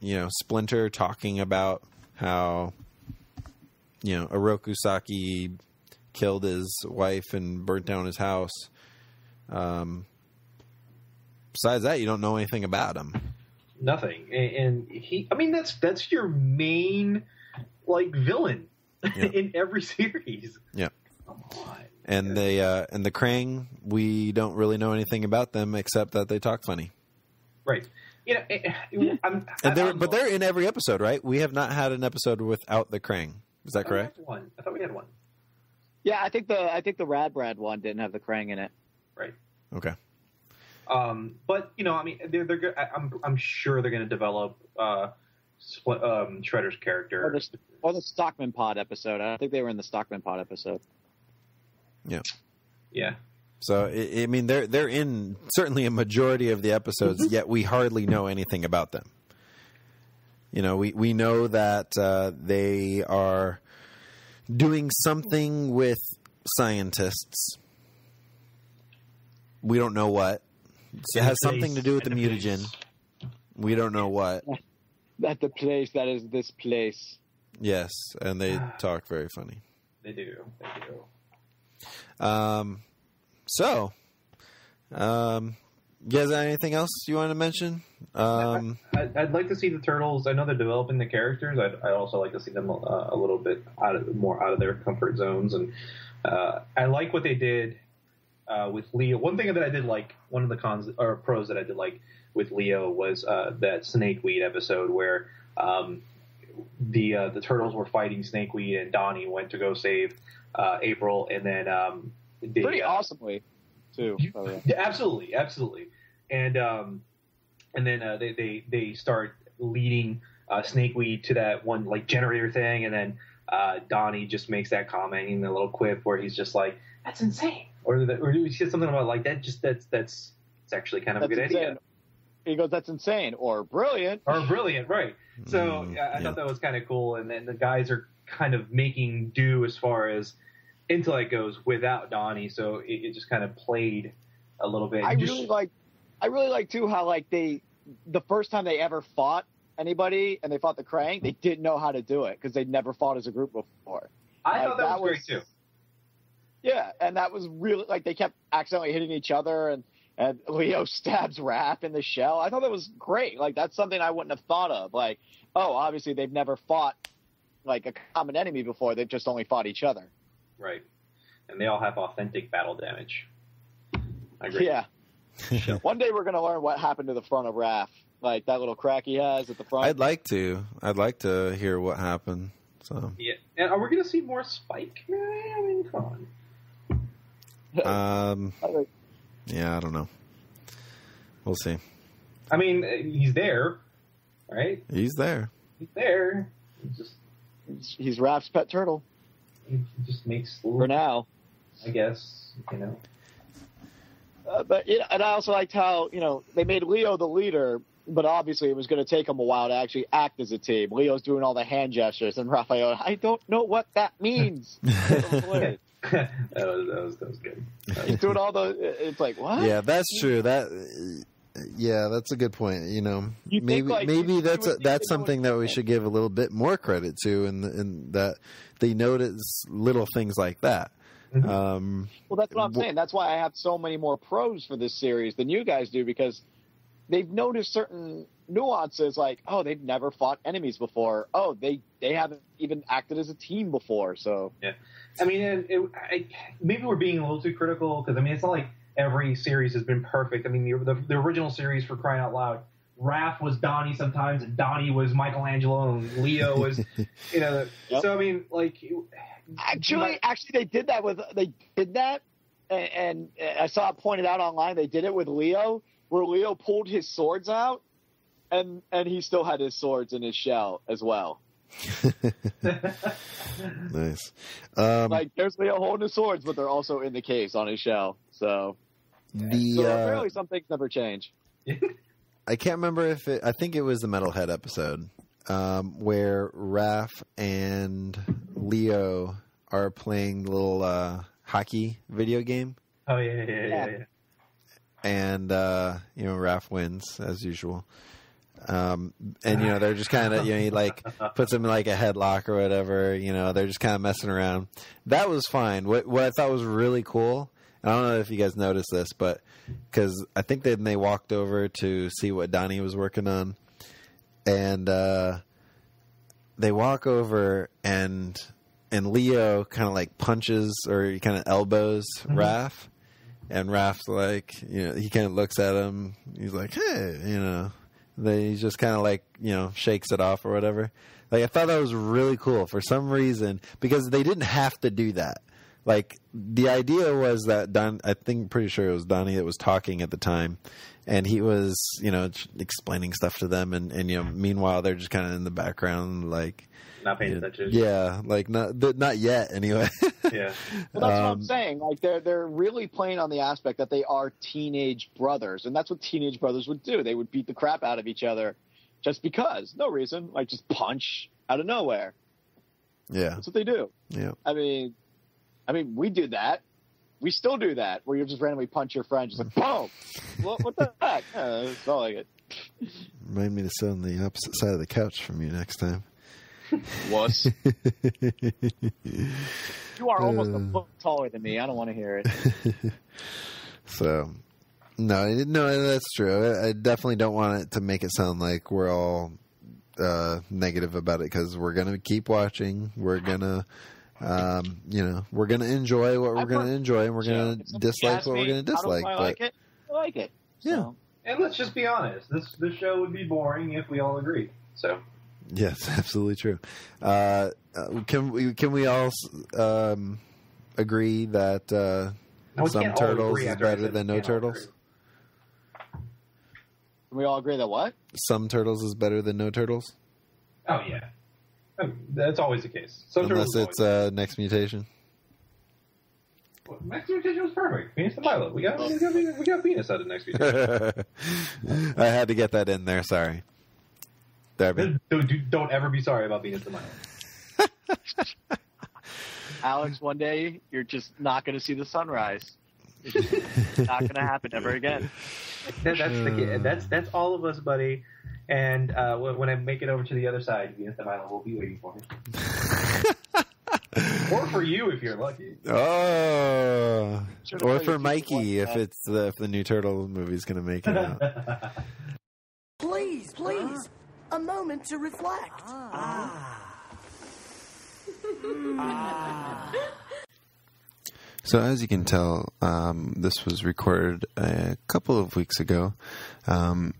Speaker 5: you know Splinter talking about how you know Oroku Saki killed his wife and burnt down his house. Um, besides that, you don't know anything about him.
Speaker 6: Nothing. And, he, I mean, that's that's your main like villain
Speaker 5: Yeah.
Speaker 6: in every series.
Speaker 5: Yeah.
Speaker 6: Come on.
Speaker 5: And they uh, and the Krang, we don't really know anything about them except that they talk funny.
Speaker 6: Right. you know, it, it, I'm,
Speaker 5: And they're,
Speaker 6: I'm-
Speaker 5: but they're in every episode, right? We have not had an episode without the Krang. Is that
Speaker 6: I
Speaker 5: correct?
Speaker 6: One. I thought we had one.
Speaker 3: Yeah, I think the I think the Rad Brad one didn't have the Krang in it.
Speaker 6: Right.
Speaker 5: Okay.
Speaker 6: Um, but you know, I mean, they're they're. go- I- I'm I'm sure they're going to develop uh, split, um, Shredder's character.
Speaker 3: Or the, or the Stockman Pod episode. I don't think they were in the Stockman Pod episode.
Speaker 6: Yeah. Yeah.
Speaker 5: So I, I mean, they're they're in certainly a majority of the episodes, yet we hardly know anything about them. You know, we we know that uh, they are doing something with scientists. We don't know what. It has something to do with the mutagen. We don't know what.
Speaker 3: That the place that is this place.
Speaker 5: Yes, and they talk very funny.
Speaker 6: They do. They do.
Speaker 5: Um, so, um, you guys anything else you want to mention? Um,
Speaker 6: I, I'd like to see the turtles. I know they're developing the characters. I'd, I'd also like to see them uh, a little bit out of more out of their comfort zones. And uh, I like what they did uh, with Leo. One thing that I did like, one of the cons or pros that I did like with Leo was uh, that snakeweed episode where um, the uh, the turtles were fighting snakeweed and Donnie went to go save uh, April, and then um, they,
Speaker 3: Pretty
Speaker 6: uh,
Speaker 3: awesomely, too. by
Speaker 6: yeah, absolutely, absolutely. And um, and then uh, they, they they start leading uh, Snakeweed to that one like generator thing, and then uh, Donnie just makes that comment in a little quip where he's just like, "That's insane," or the, or he says something about like that. Just that's that's it's actually kind of
Speaker 3: That's
Speaker 6: a good
Speaker 3: insane.
Speaker 6: idea
Speaker 3: He goes, "That's insane," or "Brilliant."
Speaker 6: or brilliant, right? So
Speaker 5: Mm,
Speaker 6: I, I
Speaker 5: yeah.
Speaker 6: thought that was kind of cool, and then the guys are kind of making do as far as intellect goes without Donnie, so it, it just kind of played a little bit.
Speaker 3: I
Speaker 6: Just-
Speaker 3: really like, I really like too how like they, the first time they ever fought anybody and they fought the Krang, they didn't know how to do it because they'd never fought as a group before.
Speaker 6: I
Speaker 3: Like,
Speaker 6: thought that, was, great too.
Speaker 3: Yeah, and that was really like they kept accidentally hitting each other, and and Leo stabs Raph in the shell. I thought that was great. Like that's something I wouldn't have thought of. Like, oh, obviously they've never fought like a common enemy before. They've just only fought each other.
Speaker 6: Right. And they all have authentic battle damage. I agree.
Speaker 3: Yeah. One day we're gonna learn what happened to the front of Raph, like that little crack he has at the front.
Speaker 5: I'd like to. I'd like to hear what happened. So,
Speaker 6: Yeah. And are we going to see more Spike? I mean, come on.
Speaker 5: um, yeah, I don't know. We'll see.
Speaker 6: I mean, uh, he's there, right?
Speaker 5: He's there.
Speaker 6: He's there. He just
Speaker 3: He's Raph's pet turtle
Speaker 6: he just makes
Speaker 3: for now.
Speaker 6: I guess you know.
Speaker 3: Uh, but you know, and I also liked how you know they made Leo the leader, but obviously it was going to take him a while to actually act as a team. Leo's doing all the hand gestures, and Raphael, I don't know what that means.
Speaker 6: that was that was that was good. That
Speaker 3: He's
Speaker 6: was-
Speaker 3: doing all the. It's like what?
Speaker 5: Yeah, that's true. That yeah, that's a good point. You know,
Speaker 3: You think,
Speaker 5: maybe
Speaker 3: like,
Speaker 5: maybe
Speaker 3: you- you
Speaker 5: that's
Speaker 3: would
Speaker 5: a, that's something that we should give a little bit more credit to, and and that they notice little things like that.
Speaker 6: Mhm.
Speaker 5: Um,
Speaker 3: Well, that's what I'm
Speaker 5: Wh-
Speaker 3: saying. That's why I have so many more pros for this series than you guys do because they've noticed certain nuances, like oh, they've never fought enemies before. Oh, they they haven't even acted as a team before. So yeah,
Speaker 6: I mean, it, it, I, maybe we're being a little too critical because I mean, it's not like every series has been perfect. I mean, the, the, the original series for crying out loud, Raph was Donnie sometimes, and Donnie was Michelangelo, and Leo was, you know.
Speaker 3: Yep.
Speaker 6: So I mean, like,
Speaker 3: Actually, actually, they did that with they did that, and, and I saw it pointed out online. They did it with Leo, where Leo pulled his swords out, and and he still had his swords in his shell as well.
Speaker 5: nice. Um,
Speaker 3: Like there's Leo holding his swords, but they're also in the case on his shell. So,
Speaker 5: the
Speaker 3: so
Speaker 5: uh,
Speaker 3: apparently some things never change.
Speaker 5: I can't remember if it. I think it was the Metalhead episode um, where Raph and Leo are playing the little uh, hockey video game,
Speaker 6: oh yeah, yeah, yeah, yeah. yeah.
Speaker 5: and uh, you know Raph wins as usual. Um, and you know they're just kind of you know he like puts him in like a headlock or whatever. You know they're just kind of messing around. That was fine. What what I thought was really cool. I don't know if you guys noticed this, but because I think then they walked over to see what Donnie was working on, and uh, they walk over and and Leo kind of like punches or he kind of elbows Raph, and Raph's like, you know, he kind of looks at him. He's like, hey, you know, They he just kind of like you know shakes it off or whatever. Like I thought that was really cool for some reason because they didn't have to do that. Like the idea was that Don, I think pretty sure it was Donnie that was talking at the time, and he was you know explaining stuff to them, and and you know meanwhile they're just kind of in the background like
Speaker 6: Not paying attention.
Speaker 5: yeah, like not not yet anyway.
Speaker 6: Yeah.
Speaker 3: Well, that's what
Speaker 5: Um,
Speaker 3: I'm saying. Like they're they're really playing on the aspect that they are teenage brothers, and that's what teenage brothers would do. They would beat the crap out of each other just because, no reason, like just punch out of nowhere.
Speaker 5: yeah,
Speaker 3: That's what they do.
Speaker 5: yeah.
Speaker 3: I mean, I mean, we do that. We still do that, where you just randomly punch your friend, just like boom. what, what the heck? Yeah, it's all like it.
Speaker 5: Remind me to sit on the opposite side of the couch from you next time.
Speaker 3: Wuss. You are almost
Speaker 5: Uh.
Speaker 3: a foot taller than me. I don't want to hear it.
Speaker 5: So, no, no, that's true. I, I definitely don't want it to make it sound like we're all uh, negative about it because we're gonna keep watching. We're gonna, um, you know, we're gonna enjoy what we're gonna enjoy, and we're gonna dislike
Speaker 3: asks
Speaker 5: what we're gonna dislike.
Speaker 3: know I
Speaker 5: But
Speaker 3: like it. I like it.
Speaker 5: Yeah.
Speaker 3: So,
Speaker 6: And let's just be honest. This this show would be boring if we all agreed. So
Speaker 5: yes, absolutely true. Uh, uh, can we can we all um, agree that uh,
Speaker 6: No,
Speaker 5: some turtles is better than no turtles?
Speaker 3: Can we all agree that what?
Speaker 5: Some turtles is better than no turtles,
Speaker 6: Oh yeah, I mean, that's always the case. Some
Speaker 5: unless it's uh, next mutation.
Speaker 6: always- Next mutation was perfect. Venus de Milo. We got we got, we got Venus out of next mutation.
Speaker 5: I had to get that in there. Sorry, Darby.
Speaker 6: don't, don't- don't ever be sorry about Venus and Milo.
Speaker 3: Alex, one day you're just not going to see the sunrise. It's not going to happen ever again.
Speaker 6: That, that's the that's that's all of us, buddy. And uh, when when I make it over to the other side, Venus and Milo will be waiting for me. or for you if you're lucky.
Speaker 5: Oh,
Speaker 3: Should've
Speaker 5: or for Mikey if
Speaker 3: that.
Speaker 5: it's the if the new turtle movie's gonna make it out.
Speaker 10: Please, please, a moment to reflect. Ah. Ah.
Speaker 5: So as you can tell, um, this was recorded a couple of weeks ago, um,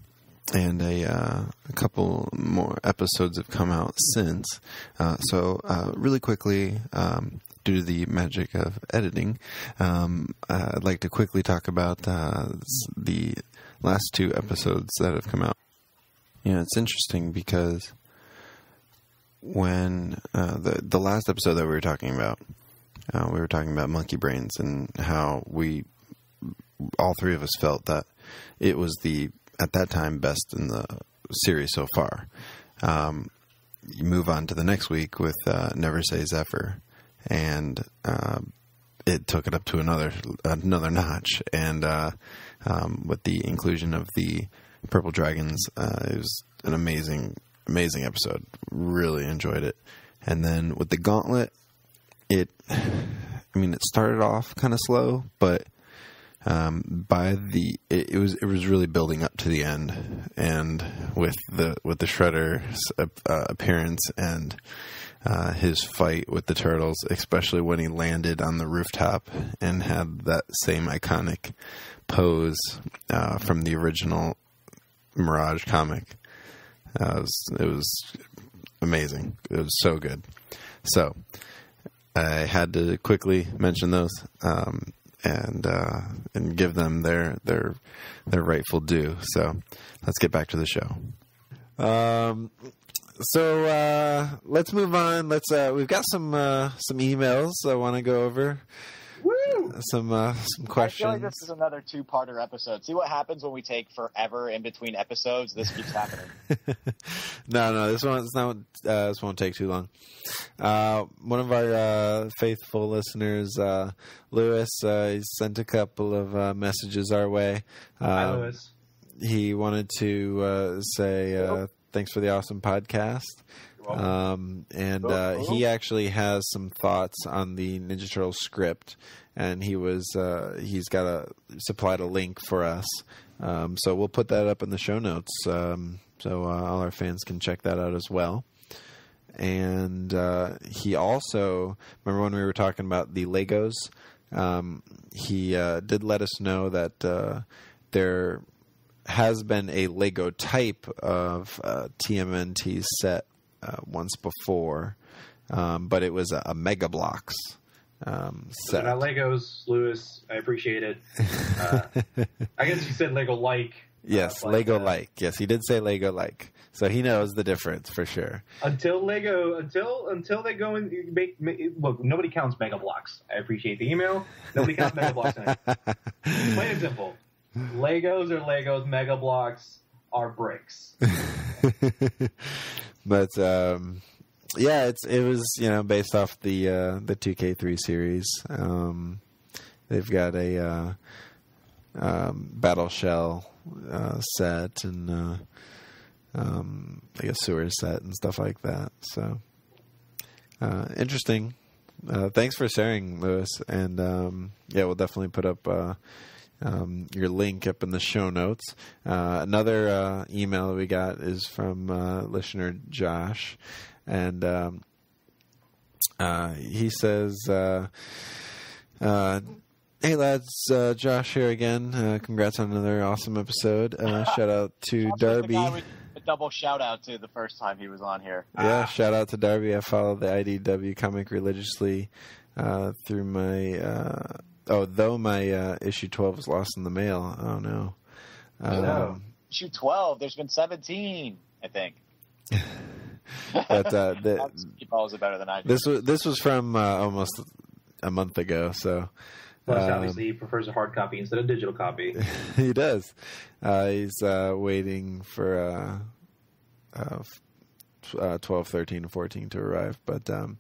Speaker 5: and a, uh, a couple more episodes have come out since. Uh, so uh, really quickly, um, due to the magic of editing, um, I'd like to quickly talk about uh, the last two episodes that have come out. You know, it's interesting because when uh, the the last episode that we were talking about, uh, we were talking about monkey brains and how we all three of us felt that it was the at that time best in the series so far. Um, you move on to the next week with uh, Never Say Xever, and uh, it took it up to another another notch. And uh, um, with the inclusion of the Purple Dragons, uh, it was an amazing amazing episode. Really enjoyed it. And then with the Gauntlet, it I mean it started off kind of slow, but um, by the it, it was it was really building up to the end, and with the with the Shredder's uh, appearance and uh, his fight with the turtles, especially when he landed on the rooftop and had that same iconic pose uh, from the original Mirage comic. Uh, it, was, it was amazing. It was so good. So I had to quickly mention those um, and uh, and give them their their their rightful due. So let's get back to the show. Um, so uh, let's move on. Let's uh, we've got some uh, some emails I want to go over. Some uh, some
Speaker 3: I feel
Speaker 5: questions.
Speaker 3: like this is another two-parter episode. See what happens when we take forever in between episodes. This keeps happening.
Speaker 5: no, no, this one's not. Uh, this won't take too long. Uh, one of our uh, faithful listeners, uh, Lewis, uh, he sent a couple of uh, messages our way. Uh,
Speaker 6: Hi, Lewis.
Speaker 5: He wanted to uh, say uh, thanks for the awesome podcast.
Speaker 6: Welcome.
Speaker 5: Um, and uh, he actually has some thoughts on the Ninja Turtle script, and he was uh, he's got a supplied a link for us. Um, so we'll put that up in the show notes, um, so uh, all our fans can check that out as well. And uh, he also remember when we were talking about the Legos. Um, he uh, did let us know that uh, they're has been a Lego type of uh, TMNT set uh, once before, um, but it was a, a Mega Bloks um,
Speaker 6: So
Speaker 5: set.
Speaker 6: now Legos, Lewis, I appreciate it. Uh, I guess you said Lego like.
Speaker 5: Yes,
Speaker 6: but,
Speaker 5: Lego
Speaker 6: uh,
Speaker 5: like. Yes, he did say Lego like. So he knows the difference for sure.
Speaker 6: Until Lego, until until they go and make, make look, nobody counts Mega Bloks. I appreciate the email. Nobody counts Mega Bloks. Plain and simple. Legos are Legos. Mega Bloks are bricks.
Speaker 5: but um, yeah, it's it was you know based off the uh, the two K three series. Um, they've got a uh, um, battle shell uh, set and uh, um, like a sewer set and stuff like that. So uh, interesting. Uh, thanks for sharing, Lewis. And um, yeah, we'll definitely put up uh, um, your link up in the show notes. Uh, another uh, email we got is from uh, listener Josh, and um, uh, he says, uh, uh, "Hey lads, uh, Josh here again. Uh, congrats on another awesome episode. Uh, shout out to
Speaker 3: Josh was the
Speaker 5: Darby."
Speaker 3: guy we did A double shout out to the first time he was on here.
Speaker 5: Yeah, shout out to Darby. I follow the IDW comic religiously uh, through my. Uh, oh, though my uh, issue 12 was lost in the mail. Oh, no. Um,
Speaker 3: Issue twelve. There's been seventeen, I think.
Speaker 5: but uh, the,
Speaker 3: He follows it better than I do.
Speaker 5: this was this was from uh, almost a month ago. So
Speaker 6: Plus,
Speaker 5: um,
Speaker 6: obviously, he prefers a hard copy instead of digital copy.
Speaker 5: he does. Uh, he's uh, waiting for uh, uh, uh, 12, 13, and 14 to arrive. But um,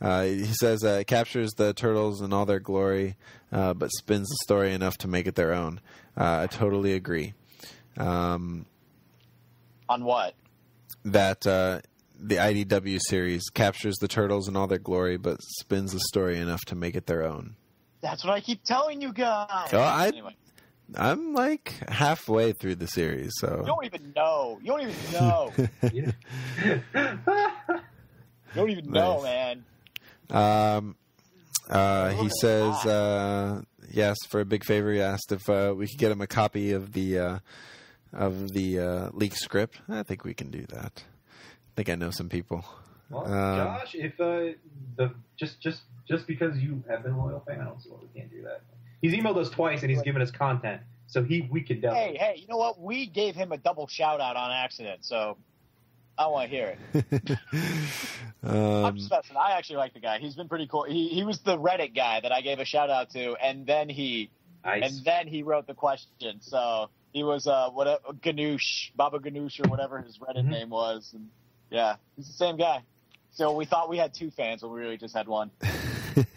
Speaker 5: uh, he says uh, it captures the turtles in all their glory, uh, but spins the story enough to make it their own. Uh, I totally agree. Um,
Speaker 3: on what?
Speaker 5: that uh, the IDW series captures the turtles in all their glory, but spins the story enough to make it their own.
Speaker 3: That's what I keep telling you guys.
Speaker 5: Oh, I-
Speaker 3: anyway,
Speaker 5: I'm like halfway through the series, so
Speaker 3: you don't even know. You don't even know. you don't even know,
Speaker 5: Nice.
Speaker 3: man.
Speaker 5: Um, uh, he says, uh, yes, for a big favor, he asked if uh, we could get him a copy of the uh, of the uh, leak script. I think we can do that. I think I know some people.
Speaker 6: Well,
Speaker 5: Um,
Speaker 6: Josh, if uh, the just just just because you have been a loyal fan, I don't see why we can't do that. He's emailed us twice and he's given us content, so he we could definitely.
Speaker 3: Hey, hey, you know what? We gave him a double shout out on accident, so I want to hear it. I'm
Speaker 5: Um,
Speaker 3: just messing. I actually like the guy. He's been pretty cool. He he was the Reddit guy that I gave a shout out to, and then he
Speaker 6: Nice.
Speaker 3: and then he wrote the question. So he was uh what Ganoush, Baba Ganoush or whatever his Reddit
Speaker 6: Mhm.
Speaker 3: name was, and yeah, he's the same guy. So we thought we had two fans, but we really just had one.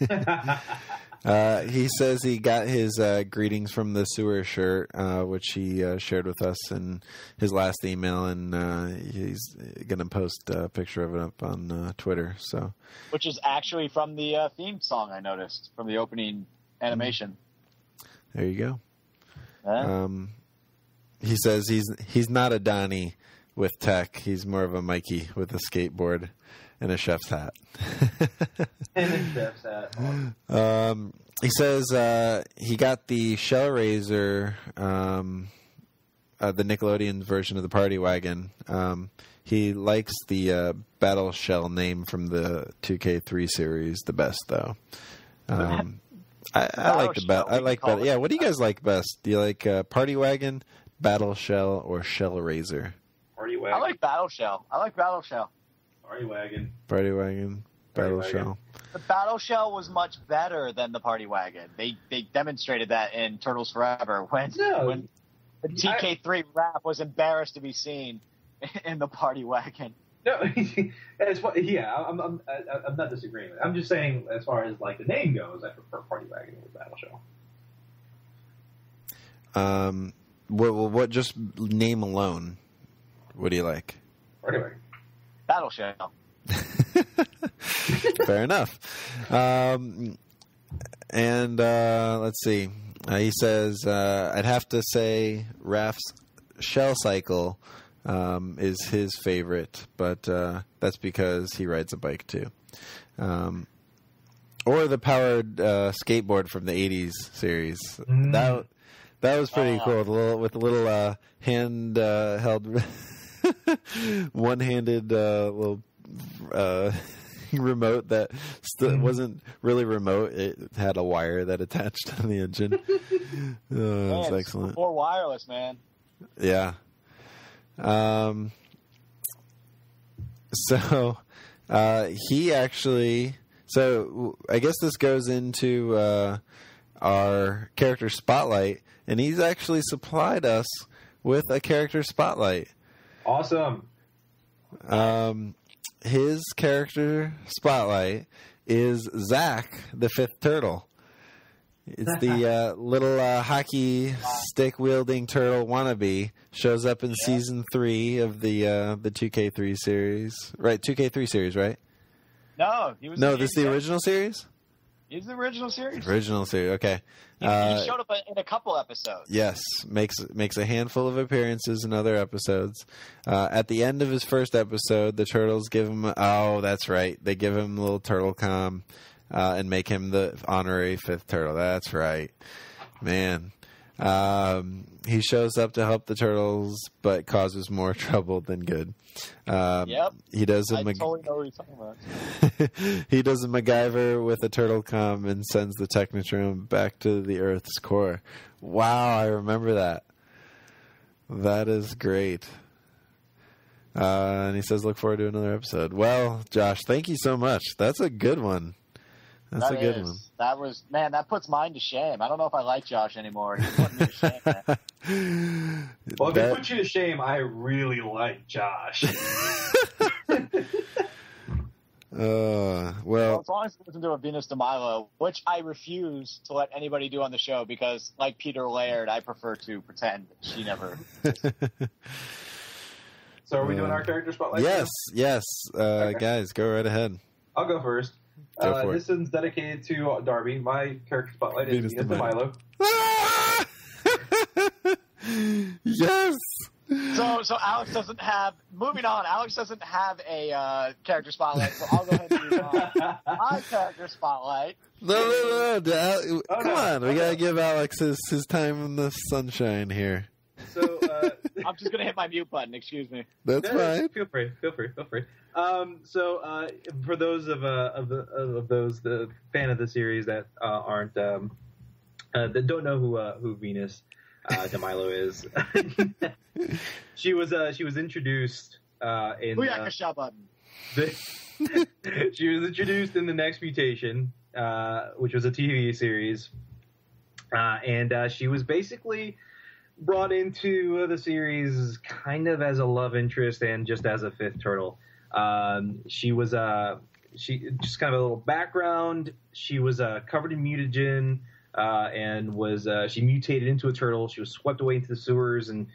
Speaker 5: uh, he says he got his uh, greetings from the sewer shirt, uh, which he uh, shared with us in his last email, and uh, he's going to post a picture of it up on uh, Twitter. So
Speaker 3: which is actually from the uh, theme song I noticed from the opening animation.
Speaker 5: there you go. Um, he says he's he's not a Donnie with tech. He's more of a Mikey with a skateboard and a chef's hat.
Speaker 6: and then Jeff's hat.
Speaker 5: um, he says uh, he got the Shell Razor, um, uh, the Nickelodeon version of the Party Wagon. Um, he likes the uh, Battle Shell name from the 2K3 series the best, though. Um, I, I like the
Speaker 3: Battle
Speaker 5: I like
Speaker 3: can call
Speaker 5: bet.
Speaker 3: it.
Speaker 5: Yeah, what do you guys like best? Do you like uh, Party Wagon, Battle Shell, or Shell Razor?
Speaker 6: Party Wagon.
Speaker 3: I like Battle Shell. I like Battle Shell.
Speaker 6: Party wagon.
Speaker 5: Party Wagon,
Speaker 6: Party
Speaker 5: Battle
Speaker 6: Wagon.
Speaker 5: Shell.
Speaker 3: The Battle Shell was much better than the Party Wagon. They they demonstrated that in Turtles Forever when
Speaker 6: No.
Speaker 3: when the 2K3 Raph was embarrassed to be seen in the Party Wagon.
Speaker 6: No, as far, yeah, I'm, I'm, I- I'm not disagreeing. I'm just saying, as far as like the name goes, I prefer Party Wagon over Battle Shell.
Speaker 5: Um, what, what, what? Just name alone. What do you like?
Speaker 6: Party Wagon.
Speaker 3: Battle Shell.
Speaker 5: Fair enough. Um, and uh, let's see. Uh, he says uh, I'd have to say Raph's Shell Cycle um, is his favorite, but uh, that's because he rides a bike too. Um, or the powered uh, skateboard from the '80s series.
Speaker 6: Mm.
Speaker 5: That That was pretty
Speaker 3: Uh,
Speaker 5: cool. The little, with a little uh, hand uh, held, one handed uh, little uh, remote that still
Speaker 3: Mm-hmm.
Speaker 5: wasn't really remote. It had a wire that attached to the engine. oh,
Speaker 3: Man,
Speaker 5: that's excellent.
Speaker 3: Before wireless, man.
Speaker 5: Yeah. Um. So, uh, he actually. So I guess this goes into uh, our character spotlight, and he's actually supplied us with a character spotlight.
Speaker 6: Awesome.
Speaker 5: Um, his character spotlight is Zach, the fifth turtle. It's the uh, little uh, hockey stick wielding turtle wannabe. Shows up in season three of the uh, the two K three series, right? Two K three series, right?
Speaker 3: No, he was.
Speaker 5: No, this is the original series.
Speaker 3: He's the original series.
Speaker 5: Original series. Okay.
Speaker 3: He,
Speaker 5: Uh,
Speaker 3: he showed up in a couple episodes.
Speaker 5: Yes, makes makes a handful of appearances in other episodes. Uh, at the end of his first episode, the turtles give him. Oh, that's right. They give him a little turtle com uh, and make him the honorary fifth turtle. That's right, man. Um, he shows up to help the turtles, but causes more trouble than good. Um,
Speaker 3: Yep.
Speaker 5: He does a
Speaker 3: I
Speaker 5: Mag-
Speaker 3: totally know what you're talking about.
Speaker 5: he does a MacGyver with a turtle com and sends the Technodrome back to the Earth's core. Wow, I remember that. That is great. Uh, and he says, "Look forward to another episode." Well, Josh, thank you so much. That's a good one. That's
Speaker 3: That
Speaker 5: a good
Speaker 3: is-
Speaker 5: one.
Speaker 3: That was man. That puts mine to shame. I don't know if I like Josh anymore. He's putting me to shame. man.
Speaker 6: Well, if
Speaker 5: That-
Speaker 6: it puts you to shame, I really like Josh.
Speaker 5: Uh,
Speaker 3: Well,
Speaker 5: well,
Speaker 3: as long as it listen to a Venus de Milo, which I refuse to let anybody do on the show because, like Peter Laird, I prefer to pretend she never.
Speaker 6: so, are we doing
Speaker 5: Uh,
Speaker 6: our character spotlight?
Speaker 5: yes, yes, uh, guys, go right ahead.
Speaker 6: I'll go first.
Speaker 5: Go
Speaker 6: uh,
Speaker 5: for it.
Speaker 6: this one's dedicated to uh, Darby. My character spotlight is
Speaker 5: Venus
Speaker 6: Venus
Speaker 5: de
Speaker 6: de
Speaker 5: Milo.
Speaker 6: Milo.
Speaker 5: yes.
Speaker 3: So, so Alex doesn't have. Moving on, Alex doesn't have a uh, character spotlight, so I'll go ahead and move on. My character spotlight.
Speaker 5: No, no, no. no. Al-
Speaker 6: Oh,
Speaker 5: Come
Speaker 6: no.
Speaker 5: on, we
Speaker 6: Oh,
Speaker 5: gotta
Speaker 6: no.
Speaker 5: give Alex his, his time in the sunshine here.
Speaker 6: So, uh,
Speaker 3: I'm just gonna hit my mute button. Excuse me.
Speaker 5: That's
Speaker 6: No,
Speaker 5: fine.
Speaker 6: Feel free, feel free, feel free. Um, so, uh, for those of uh, of, the, of those the fan of the series that uh, aren't um, uh, that don't know who uh, who Venus uh, de Milo is, she was uh, she was introduced uh, in
Speaker 3: Booyaka shot button.
Speaker 6: the, she was introduced in the next mutation, uh, which was a TV series, uh, and uh, she was basically brought into the series kind of as a love interest and just as a fifth turtle. Um, she was uh, she just kind of a little background. She was uh, covered in mutagen uh, and was uh, she mutated into a turtle. She was swept away into the sewers and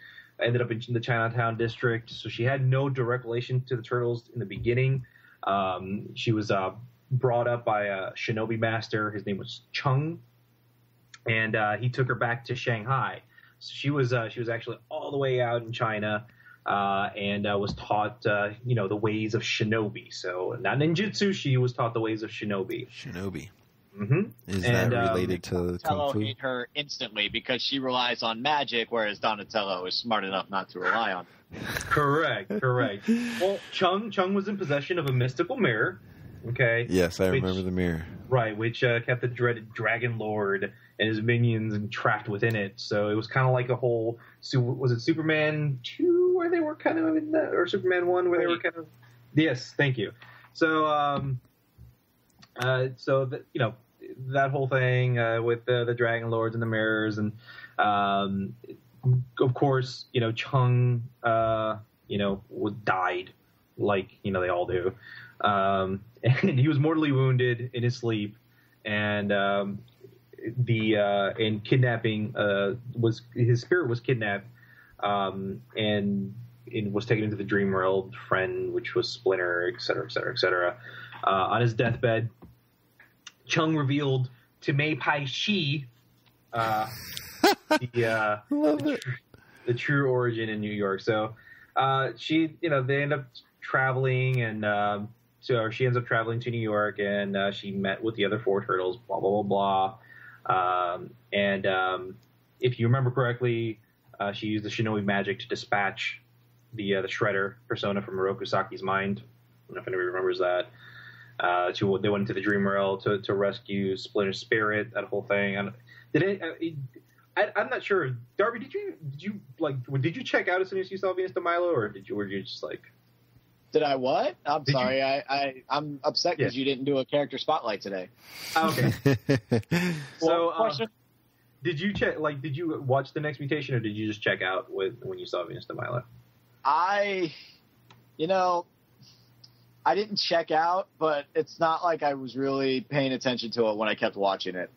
Speaker 6: ended up in the Chinatown district. So she had no direct relation to the turtles in the beginning. Um, she was uh, brought up by a shinobi master. His name was Chung, and uh, he took her back to Shanghai. So she was she was actually all the way out in China. Uh, and uh, was taught, uh, you know, the ways of shinobi. So not ninjutsu. She was taught the ways of shinobi.
Speaker 5: Shinobi.
Speaker 6: hmm
Speaker 5: Is
Speaker 6: And,
Speaker 5: that
Speaker 6: um,
Speaker 5: related to Kung
Speaker 3: Donatello
Speaker 5: Fu?
Speaker 3: hate her instantly because she relies on magic, whereas Donatello is smart enough not to rely on.
Speaker 6: Correct, correct. well, Chung Chung was in possession of a mystical mirror. Okay,
Speaker 5: Yes, I
Speaker 6: Which-
Speaker 5: remember the mirror.
Speaker 6: right, which uh, kept the dreaded Dragon Lord and his minions trapped within it. So it was kind of like a whole. Was it Superman two where they were kind of in that, or Superman one where they were kind of? Yes, thank you. So, um, uh, so that you know that whole thing uh, with the, the Dragon Lords and the mirrors, and um, of course, you know Chung, uh, you know, died like you know they all do, um, and he was mortally wounded in his sleep, and um, the uh, and kidnapping uh, was his spirit was kidnapped, um, and and was taken into the dream world friend, which was Splinter, et cetera, et cetera, et cetera. Uh, on his deathbed, Chung revealed to Mei Pai Shi uh, the uh, the, tr- the true origin in New York. So uh, she, you know, they end up traveling, and um, so she ends up traveling to New York, and uh, she met with the other four turtles. Blah blah blah blah, um, and um, if you remember correctly, uh, she used the Shinobi magic to dispatch the uh, the Shredder persona from Oroku Saki's mind. I don't know if anybody remembers that. Uh, to, they went into the Dream World to, to rescue Splinter Spirit, that whole thing. And did it, uh, it, I, I'm not sure. Darby, did you did you like did you check out as soon as you saw Venus de Milo, or did you were you just like
Speaker 3: Did I what? I'm
Speaker 6: Did you-
Speaker 3: sorry. I, I I'm upset because
Speaker 6: Yeah.
Speaker 3: you didn't do a character spotlight today.
Speaker 6: Oh, okay? so
Speaker 3: Well,
Speaker 6: uh,
Speaker 3: question-
Speaker 6: did you check like did you watch the next mutation, or did you just check out with when you saw Venus de Milo?
Speaker 3: I, you know, I didn't check out, but it's not like I was really paying attention to it when I kept watching it.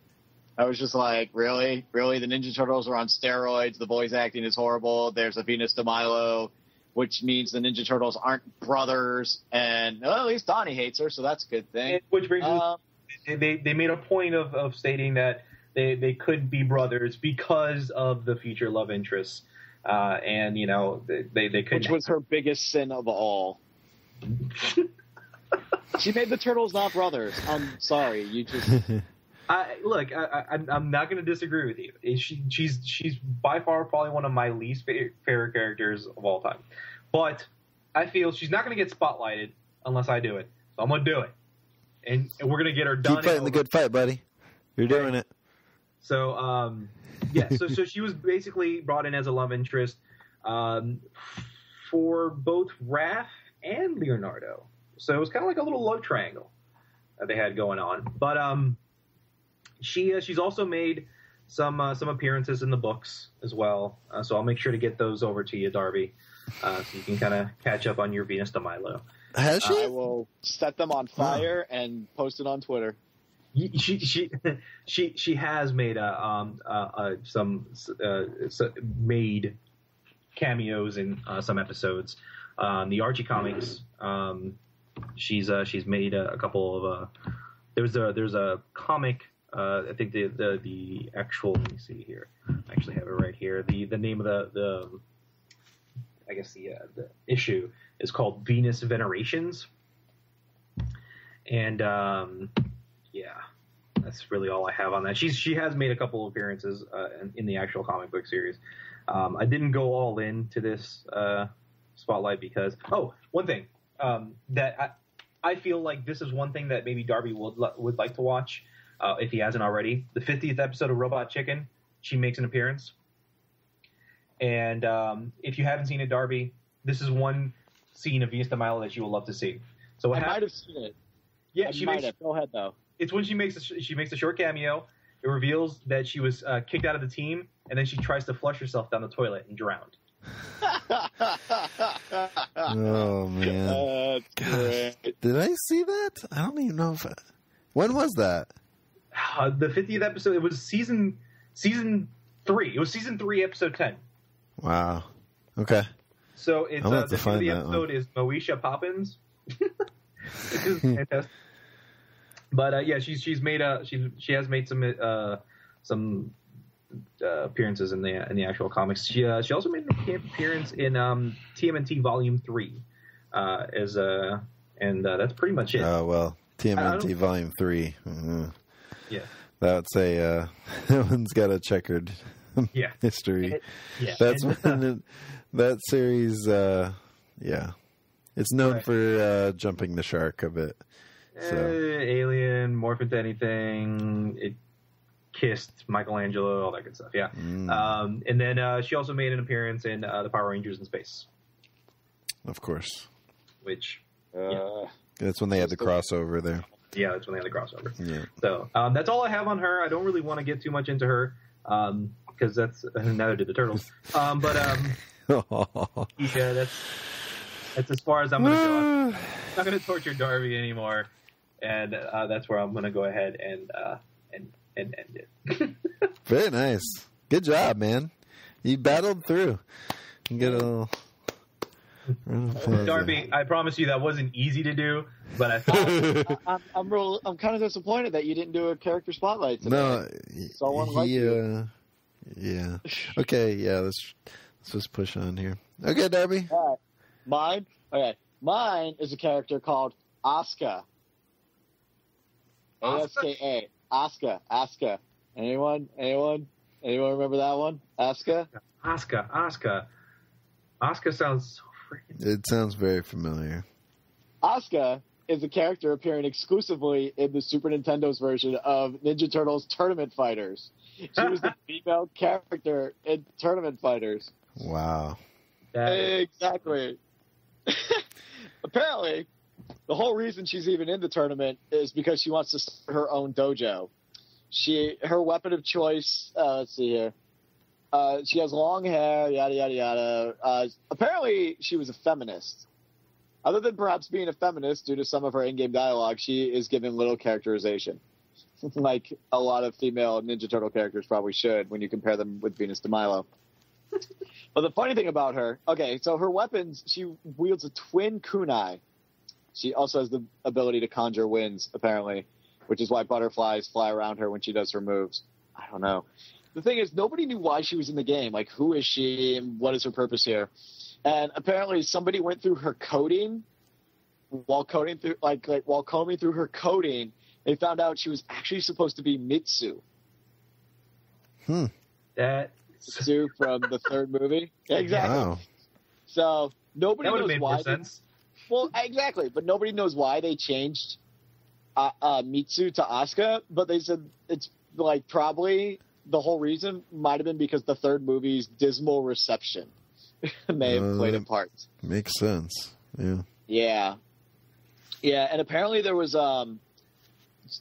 Speaker 3: I was just like, really, really, the Ninja Turtles are on steroids. The voice acting is horrible. There's a Venus de Milo, which means the Ninja Turtles aren't brothers, and well, at least Donnie hates her, so that's a good thing.
Speaker 6: And- which brings us
Speaker 3: Um,
Speaker 6: they they made a point of, of stating that they, they could be brothers because of the future love interests, uh, and you know they they, they could
Speaker 3: which was her biggest sin of all. she made the turtles not brothers. I'm sorry. You just
Speaker 6: I, look, I, I, I'm- I'm not going to disagree with you. Is She, she's she's by far probably one of my least fa- favorite characters of all time, but I feel she's not going to get spotlighted unless I do it. So I'm going to do it, and, and we're going to get her done.
Speaker 5: Keep fighting the good fight, buddy. You're doing it.
Speaker 6: So, um, yeah, so so she was basically brought in as a love interest um, for both Raph and Leonardo. So it was kind of like a little love triangle that they had going on. But um, she uh, she's also made some uh, some appearances in the books as well. Uh, so I'll make sure to get those over to you, Darby, uh, so you can kind of catch up on your Venus de Milo.
Speaker 5: Has she?
Speaker 3: I will set them on fire and post it on Twitter.
Speaker 6: She she she she has made a um uh, some uh made cameos in uh, some episodes. Um, the Archie comics. Um, she's uh she's made a, a couple of uh there's a there's a comic. Uh, I think the, the the actual let me see here. I actually have it right here. The the name of the the I guess the uh, the issue is called Venus Venerations. And um, yeah, that's really all I have on that. She's she has made a couple of appearances uh, in, in the actual comic book series. Um, I didn't go all in to this uh, spotlight because oh, one thing um, that I, I feel like this is one thing that maybe Darby would would like to watch uh, if he hasn't already. The 50th episode of Robot Chicken, she makes an appearance, and um, if you haven't seen it, Darby, this is one scene of de Milo that you will love to see. So what
Speaker 3: I might have seen it.
Speaker 6: Yeah,
Speaker 3: I
Speaker 6: she
Speaker 3: might
Speaker 6: makes,
Speaker 3: have. Go ahead though.
Speaker 6: It's when she makes a, she makes a short cameo. It reveals that she was uh, kicked out of the team, and then she tries to flush herself down the toilet and drowned.
Speaker 5: Oh man.
Speaker 3: That's.
Speaker 5: Did I see that? I don't even know if. I... When was that?
Speaker 6: Uh, the 50th episode. It was season season three. It was season three, episode ten.
Speaker 5: Wow. Okay.
Speaker 6: So it's uh, the
Speaker 5: to
Speaker 6: name of the
Speaker 5: that
Speaker 6: episode is Moesha Poppins. Which is fantastic. But uh, yeah, she's she's made a she she has made some uh, some uh, appearances in the in the actual comics. She uh, she also made an appearance in um, TMNT Volume Three uh, as uh, and uh, that's pretty much it.
Speaker 5: Oh well, TMNT Volume Three. Mhm.
Speaker 6: yeah,
Speaker 5: That's a uh, that one's got a checkered
Speaker 6: yeah,
Speaker 5: history.
Speaker 6: yeah.
Speaker 5: That's
Speaker 6: And,
Speaker 5: when it, that series. Uh, yeah, it's known
Speaker 6: Right.
Speaker 5: for uh, jumping the shark a bit.
Speaker 6: Uh, Alien, Morph into Anything. It kissed Michelangelo, all that good stuff. Yeah.
Speaker 5: mm,
Speaker 6: Um, and then uh, she also made an appearance in uh, the Power Rangers in Space,
Speaker 5: of course,
Speaker 6: which
Speaker 3: Uh,
Speaker 5: that's when they had the crossover there.
Speaker 6: yeah, that's when they had the crossover.
Speaker 5: Yeah.
Speaker 6: So um, that's all I have on her. I don't really want to get too much into her because that's neither did the turtles. Um, but um, Keisha, that's that's as far as I'm gonna go. I'm not gonna torture Darby anymore, and uh, that's where I'm gonna go ahead and uh, and and end it.
Speaker 5: Very nice. Good job, man. You battled through. You get a little.
Speaker 6: Darby, I promise you that wasn't easy to do, but I thought
Speaker 3: I'm I'm, real, I'm kind of disappointed that you didn't do a character spotlight today.
Speaker 5: No,
Speaker 3: Someone like
Speaker 5: he,
Speaker 3: you.
Speaker 5: uh, yeah. Okay, yeah. Let's let's just push on here. Okay, Darby.
Speaker 3: All right. Mine. Okay. Mine is a character called Asuka. A S K A. Asuka. Asuka. Anyone? Anyone? Anyone remember that one? Asuka.
Speaker 6: Asuka, Asuka, Asuka sounds so freaking.
Speaker 5: It sounds very familiar.
Speaker 3: Asuka is a character appearing exclusively in the Super Nintendo's version of Ninja Turtles Tournament Fighters. She was the female character in Tournament Fighters.
Speaker 5: Wow.
Speaker 3: Exactly. Apparently, the whole reason she's even in the tournament is because she wants to start her own dojo. She her weapon of choice. Uh, let's see here. Uh, she has long hair. Yada yada yada. Uh, apparently, she was a feminist. Other than perhaps being a feminist due to some of her in-game dialogue, she is given little characterization, like a lot of female Ninja Turtle characters probably should when you compare them with Venus de Milo. But the funny thing about her, okay, so her weapons, she wields a twin kunai. She also has the ability to conjure winds, apparently, which is why butterflies fly around her when she does her moves. I don't know. The thing is, nobody knew why she was in the game. Like, who is she and what is her purpose here? And apparently, somebody went through her coding while coding through, like, like while combing through her coding. They found out she was actually supposed to be Mitsu.
Speaker 5: Hmm.
Speaker 6: That
Speaker 3: Mitsu from the third movie. Exactly.
Speaker 5: Wow.
Speaker 3: So nobody
Speaker 6: that would
Speaker 3: knows
Speaker 6: have made
Speaker 3: why.
Speaker 6: more
Speaker 3: they-
Speaker 6: sense.
Speaker 3: Well, exactly, but nobody knows why they changed uh, uh, Mitsu to Asuka. But they said it's like probably the whole reason might have been because the third movie's dismal reception may have played a
Speaker 5: Uh,
Speaker 3: part.
Speaker 5: Makes sense. Yeah.
Speaker 3: Yeah, yeah, and apparently there was um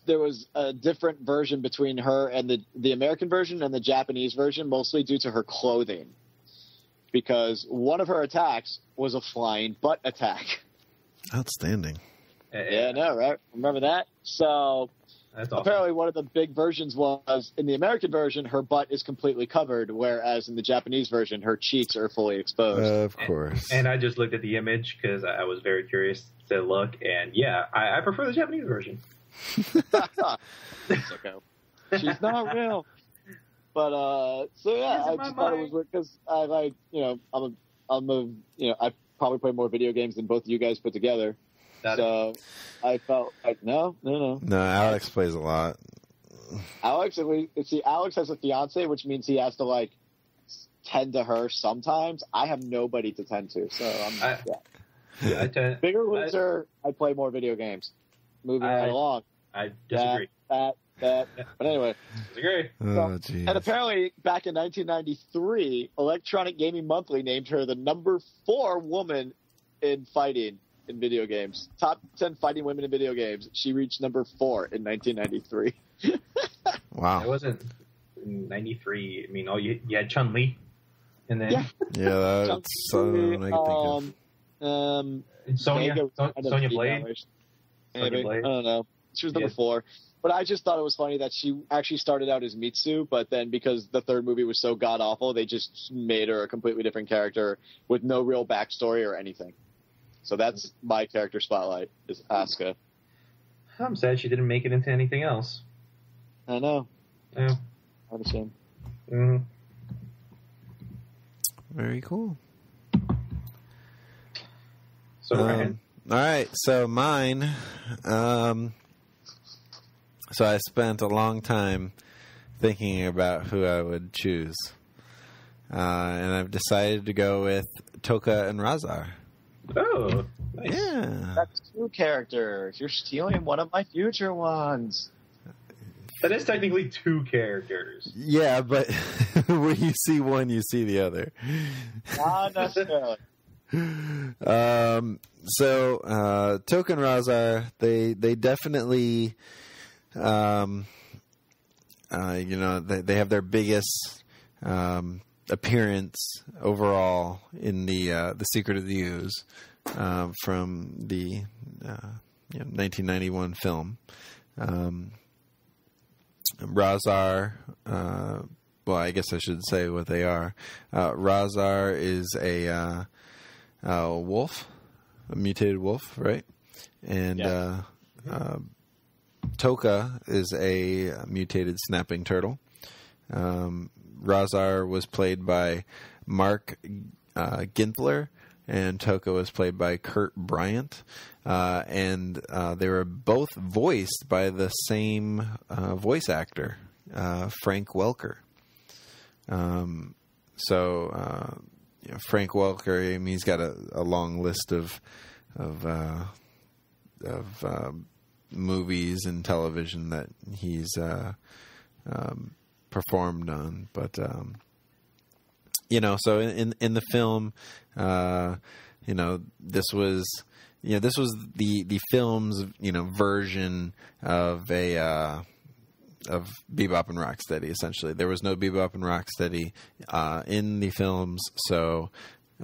Speaker 3: there was a different version between her and the the American version and the Japanese version, mostly due to her clothing, because one of her attacks was a flying butt attack.
Speaker 5: Outstanding.
Speaker 3: Yeah, no, right? Remember that? So
Speaker 6: That's awesome.
Speaker 3: apparently, one of the big versions was in the American version, her butt is completely covered, whereas in the Japanese version, her cheeks are fully exposed.
Speaker 5: Of course.
Speaker 6: And I just looked at the image because I was very curious to look, and yeah, I, I prefer the Japanese version.
Speaker 3: It's okay. She's not real. But uh, so yeah, I
Speaker 6: my
Speaker 3: just thought it was weird because I like you know I'm a I'm a you know I probably play more video games than both of you guys put together.
Speaker 6: That-
Speaker 3: so I felt like no no no
Speaker 5: No, Alex plays a lot.
Speaker 3: Alex and we see Alex has a fiance, which means he has to like tend to her sometimes. I have nobody to tend to, so I'm
Speaker 6: I-
Speaker 3: yeah.
Speaker 6: Yeah, I, tend,
Speaker 3: bigger loser. I, play more video games. Moving
Speaker 6: I-
Speaker 3: right along.
Speaker 6: I disagree.
Speaker 3: That that that. But anyway.
Speaker 6: Disagree.
Speaker 5: Oh, jeez.
Speaker 3: And apparently, back in 1993, Electronic Gaming Monthly named her the number four woman in fighting in video games. Top 10 fighting women in video games. She reached number four in 1993.
Speaker 5: wow.
Speaker 6: It wasn't in '93. I mean, oh, you, you had Chun Li, and then
Speaker 3: Yeah.
Speaker 5: Yeah, that's something I can of.
Speaker 3: um, um,
Speaker 6: Sonya,
Speaker 3: Vega was
Speaker 6: Son-
Speaker 3: kind of
Speaker 6: Sonya
Speaker 3: female-ish.
Speaker 6: Blade.
Speaker 3: Maybe.
Speaker 6: Sonya Blade.
Speaker 3: I don't know. She was number
Speaker 6: Yeah.
Speaker 3: four. But I just thought it was funny that she actually started out as Mitsu, but then because the third movie was so god awful, they just made her a completely different character with no real backstory or anything. So that's my character spotlight is Asuka.
Speaker 6: I'm sad she didn't make it into anything else.
Speaker 3: I know.
Speaker 6: Yeah.
Speaker 3: What a shame.
Speaker 6: Mhm.
Speaker 5: Very cool.
Speaker 6: So
Speaker 5: Um, all right, so mine. Um, so I spent a long time thinking about who I would choose, uh, and I've decided to go with Tokka and Rahzar.
Speaker 6: oh, nice.
Speaker 5: Yeah,
Speaker 3: That's two characters. You're stealing one of my future ones.
Speaker 6: That is technically two characters.
Speaker 5: yeah, but when you see one, you see the other.
Speaker 3: Not necessarily.
Speaker 5: um, so uh, Token Rahzar, they they definitely, um, uh, you know, they, they have their biggest um, appearance overall in the uh, the Secret of the Ooze um, from the uh, you know, 1991 film. Um, Rahzar, uh, well, I guess I should say what they are. Uh, Rahzar is a uh, uh, wolf, a mutated wolf, right? And uh, uh, Tokka is a mutated snapping turtle. Um, Rahzar was played by Mark uh, Ginther, and Tokka was played by Kurt Bryant. Uh, and uh, they were both voiced by the same uh, voice actor, uh, Frank Welker. Um, so uh, you know, Frank Welker, I mean, he's got a, a long list of of of um, movies and television that he's uh, um, performed on, but um, you know, so in in the film, uh, you know, this was you know this was the the film's you know version of a uh, of Bebop and Rocksteady. Essentially, there was no Bebop and Rocksteady uh, in the films, so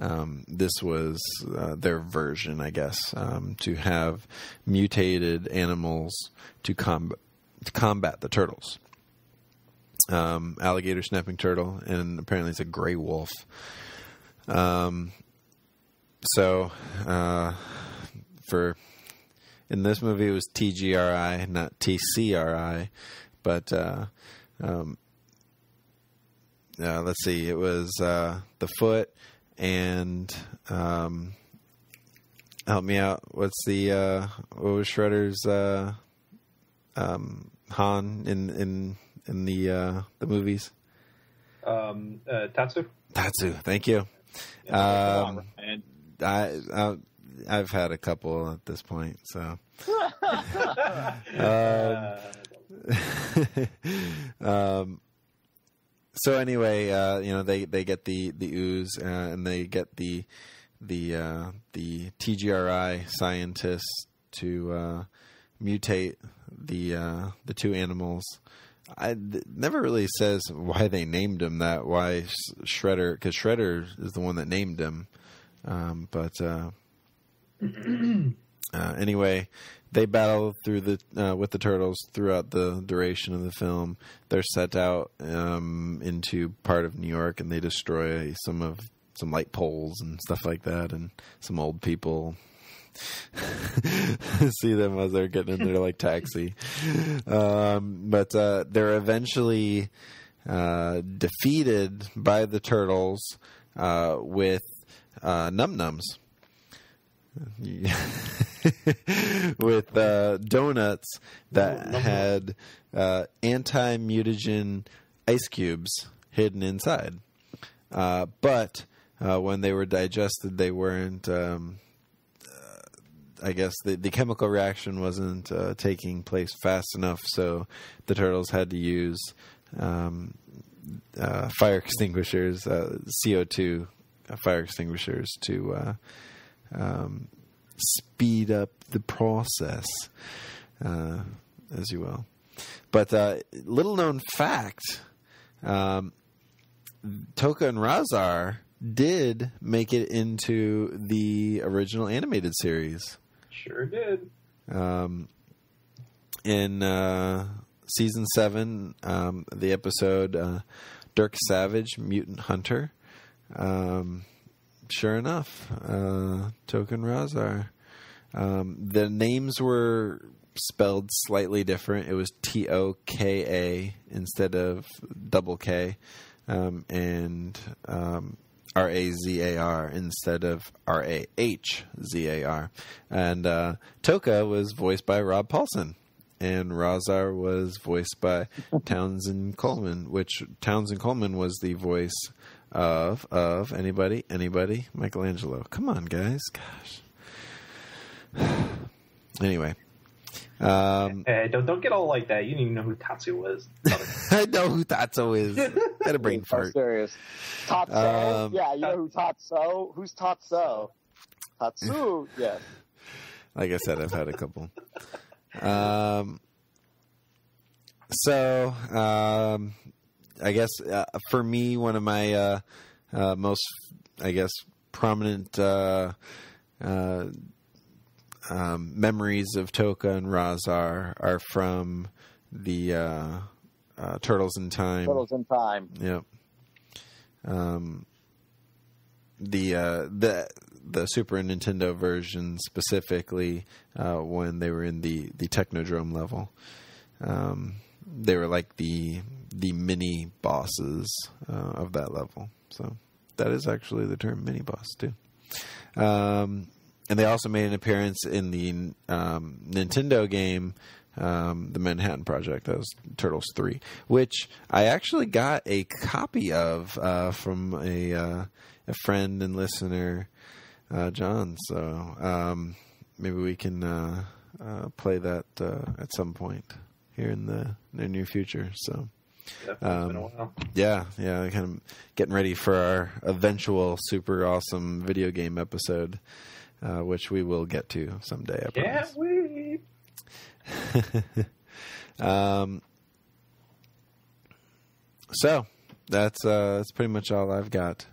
Speaker 5: um, this was uh, their version, I guess, um, to have mutated animals to combat to combat the turtles. Um, alligator snapping turtle, and apparently it's a gray wolf. Um, so, uh, for in this movie, it was TGRI, not TCRI, but uh, um, uh, let's see, it was uh, the foot and um, help me out. What's the uh, what was Shredder's uh, um, Han in in in the uh, the movies?
Speaker 6: Um, uh, Tatsu.
Speaker 5: Tatsu. Thank you. Um, I, I I've had a couple at this point, so. um, um, so anyway, uh, you know they, they get the the ooze uh, and they get the the uh, the TGRI scientists to uh, mutate the uh, the two animals. I th- never really says why they named him that. Why Shredder? Because Shredder is the one that named him. Um, but uh, anyway, they battle through the uh, with the turtles throughout the duration of the film. They're set out um, into part of New York, and they destroy some of some light poles and stuff like that, and some old people see them as they're getting in their like taxi. Um, but uh, they're eventually uh, defeated by the turtles uh, with uh, num nums. with uh, donuts that had uh, anti mutagen ice cubes hidden inside. Uh, but uh, when they were digested, they weren't. Um, uh, I guess the, the chemical reaction wasn't uh, taking place fast enough, so the turtles had to use um, fire extinguishers, CO2 fire extinguishers to um, speed up the process, uh, as you will. But uh, little known fact: um, Tokka and Rahzar did make it into the original animated series.
Speaker 6: Sure did.
Speaker 5: Um, in uh, season seven, um, the episode uh, "Dirk Savage, Mutant Hunter." Um, sure enough, uh, Token Razar. Um, the names were spelled slightly different. It was T O K A instead of double K, um, and um, R A Z A R instead of R A H Z A R. And uh, Toka was voiced by Rob Paulsen. And Razar was voiced by Townsend Coleman, which Townsend Coleman was the voice of of anybody anybody Michelangelo. Come on, guys. Gosh. anyway. Um,
Speaker 6: hey, don't don't get all like that. You didn't even know who Tatsu was.
Speaker 5: I know who Tatsu is. Had a brain fart.
Speaker 3: serious. Tatsu. Um, yeah, you know who Tatsu? Who's Tatsu? Tatsu. yeah.
Speaker 5: Like I said, I've had a couple. Um. So, um, I guess uh, for me, one of my uh, uh, most, I guess, prominent uh, uh, um, memories of Tokka and Rahzar are from the uh, Turtles in Time.
Speaker 3: Turtles in Time.
Speaker 5: Yep. Um, the the the Super Nintendo version specifically when they were in the the Technodrome level. Um, they were like the the mini bosses uh, of that level. So that is actually the term mini boss too. Um, and they also made an appearance in the um, Nintendo game um, the Manhattan Project. That was Turtles three, which I actually got a copy of uh, from a uh, a friend and listener, uh, John. So um, maybe we can uh, uh, play that uh, at some point here in the, the near future. So.
Speaker 6: Definitely it's been a
Speaker 5: Um,
Speaker 6: while.
Speaker 5: yeah, yeah, kind of getting ready for our eventual super awesome video game episode, uh, which we will get to someday. I promise.
Speaker 6: Can't wait.
Speaker 5: um, so that's uh, that's pretty much all I've got.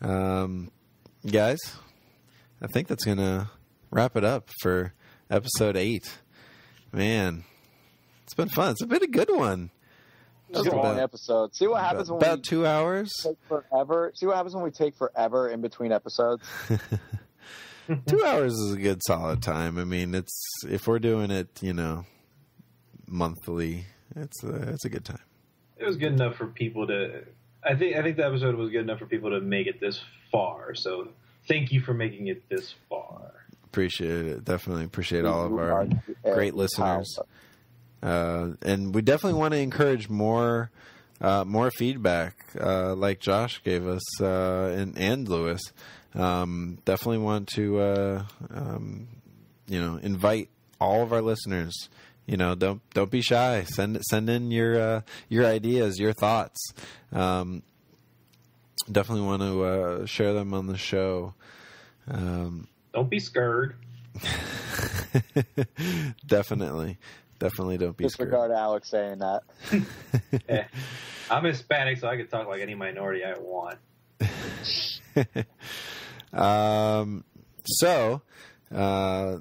Speaker 5: Um, guys, I think that's gonna wrap it up for episode eight. Man, it's been fun. It's been a good one.
Speaker 3: That was a long episode. See what happens when
Speaker 5: about
Speaker 3: we
Speaker 5: two hours.
Speaker 3: take forever. See what happens when we take forever in between episodes.
Speaker 5: two hours is a good solid time. I mean, it's if we're doing it, you know, monthly, it's a, it's a good time.
Speaker 6: It was good enough for people to. I think I think the episode was good enough for people to make it this far. So thank you for making it this far.
Speaker 5: Appreciate it. Definitely appreciate all of our great listeners. Uh, and we definitely want to encourage more uh, more feedback, uh, like Josh gave us uh, and and Lewis. Um, definitely want to uh, um, you know invite all of our listeners. You know, don't don't be shy. Send send in your uh, your ideas, your thoughts. Um, definitely want to uh, share them on the show. Um,
Speaker 6: Don't be scared.
Speaker 5: definitely, definitely don't be scared.
Speaker 3: Disregard Alex saying that.
Speaker 6: Eh, I'm Hispanic, so I can talk like any minority I want.
Speaker 5: um, so, uh,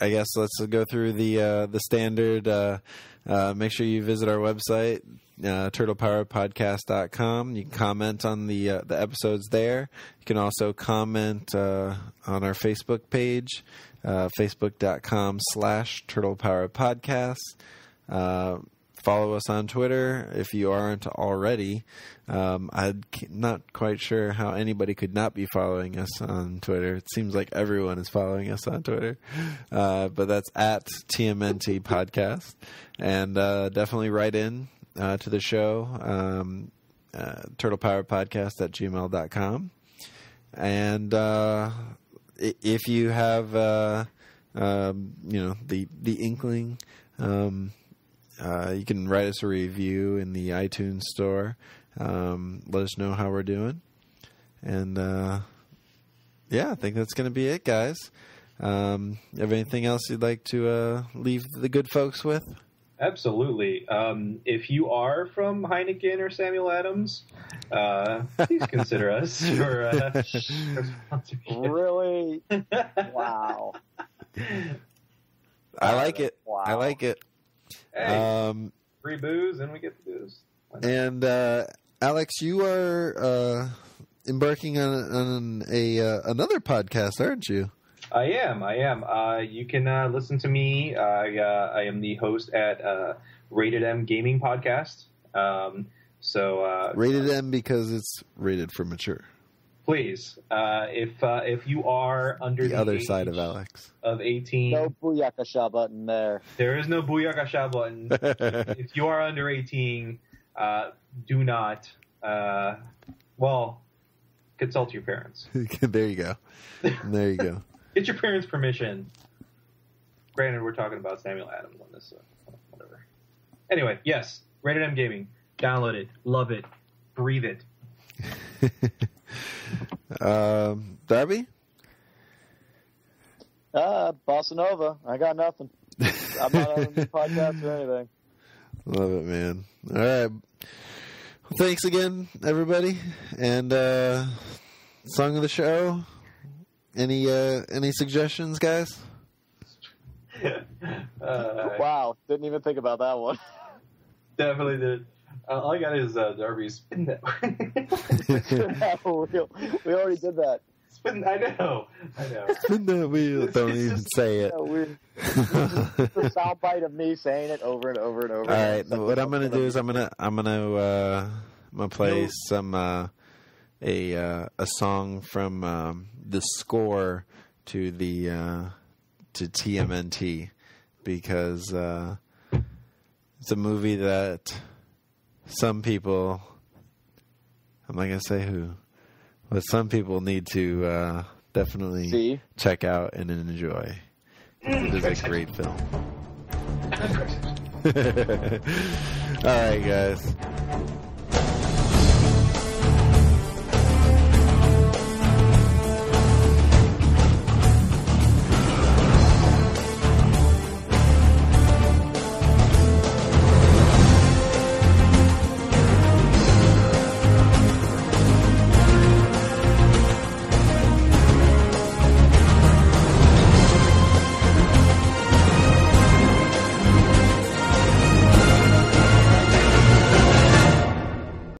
Speaker 5: I guess let's go through the uh, the standard. Uh, uh, make sure you visit our website, uh, turtlepowerpodcast.com. You can comment on the uh, the episodes there. You can also comment uh, on our Facebook page, uh, facebook.com slash turtlepowerpodcast. Uh, follow us on Twitter if you aren't already. Um, I'm not quite sure how anybody could not be following us on Twitter. It seems like everyone is following us on Twitter, uh, but that's at TMNT Podcast, and uh, definitely write in uh, to the show. Um, uh, turtlepowerpodcast at gmail.com. And uh, if you have, uh, um, you know, the the inkling, um, uh, you can write us a review in the iTunes store. Um, let us know how we're doing, and uh, yeah, I think that's going to be it, guys. Um, have anything else you'd like to uh, leave the good folks with?
Speaker 6: Absolutely. Um, if you are from Heineken or Samuel Adams, uh, please consider us for, uh, for.
Speaker 3: Really? wow.
Speaker 5: I like it.
Speaker 3: Wow.
Speaker 5: I like it.
Speaker 6: Hey,
Speaker 5: Um,
Speaker 6: free booze, and we get the booze.
Speaker 5: And uh, Alex, you are uh, embarking on, on a uh, another podcast, aren't you?
Speaker 6: I am. I am. Uh, you can uh, listen to me. I, uh, I am the host at uh, Rated M Gaming Podcast. Um, so uh,
Speaker 5: Rated M because it's rated for mature.
Speaker 6: please, uh, if uh, if you are under
Speaker 5: The
Speaker 6: the,
Speaker 5: other
Speaker 6: age
Speaker 5: side of Alex.
Speaker 6: of eighteen,
Speaker 3: No booyakasha button there.
Speaker 6: there is no booyakasha button. if you are under 18, uh, do not, uh, well, consult your parents.
Speaker 5: there you go. There you go.
Speaker 6: Get your parents' permission. Granted, we're talking about Samuel Adams on this, so whatever. Anyway, yes, Rated M Gaming. Download it. Love it. Breathe it.
Speaker 5: Um, Darby?
Speaker 3: Uh, Bossa Nova. I got nothing. I'm not on any podcast or anything.
Speaker 5: Love it, man. All right. Thanks again, everybody. And uh, song of the show. Any uh, any suggestions, guys?
Speaker 6: Uh,
Speaker 3: Wow, didn't even think about that one.
Speaker 6: definitely did. Uh, all I got is uh, Darby's spin that.
Speaker 3: we, we already did that.
Speaker 6: spin. I know. I know.
Speaker 5: Spin that wheel. Don't even say it.
Speaker 3: Yeah, we, the soundbite of me saying it over and over and over.
Speaker 5: All
Speaker 3: again.
Speaker 5: What I'm gonna do is I'm gonna I'm gonna uh, I'm gonna play some uh, a uh, a song from um, the score to the uh, to TMNT. because uh, it's a movie that some people, I'm not going to say who, but some people need to uh, definitely
Speaker 3: See?
Speaker 5: check out and enjoy. It is a great film. All right, guys.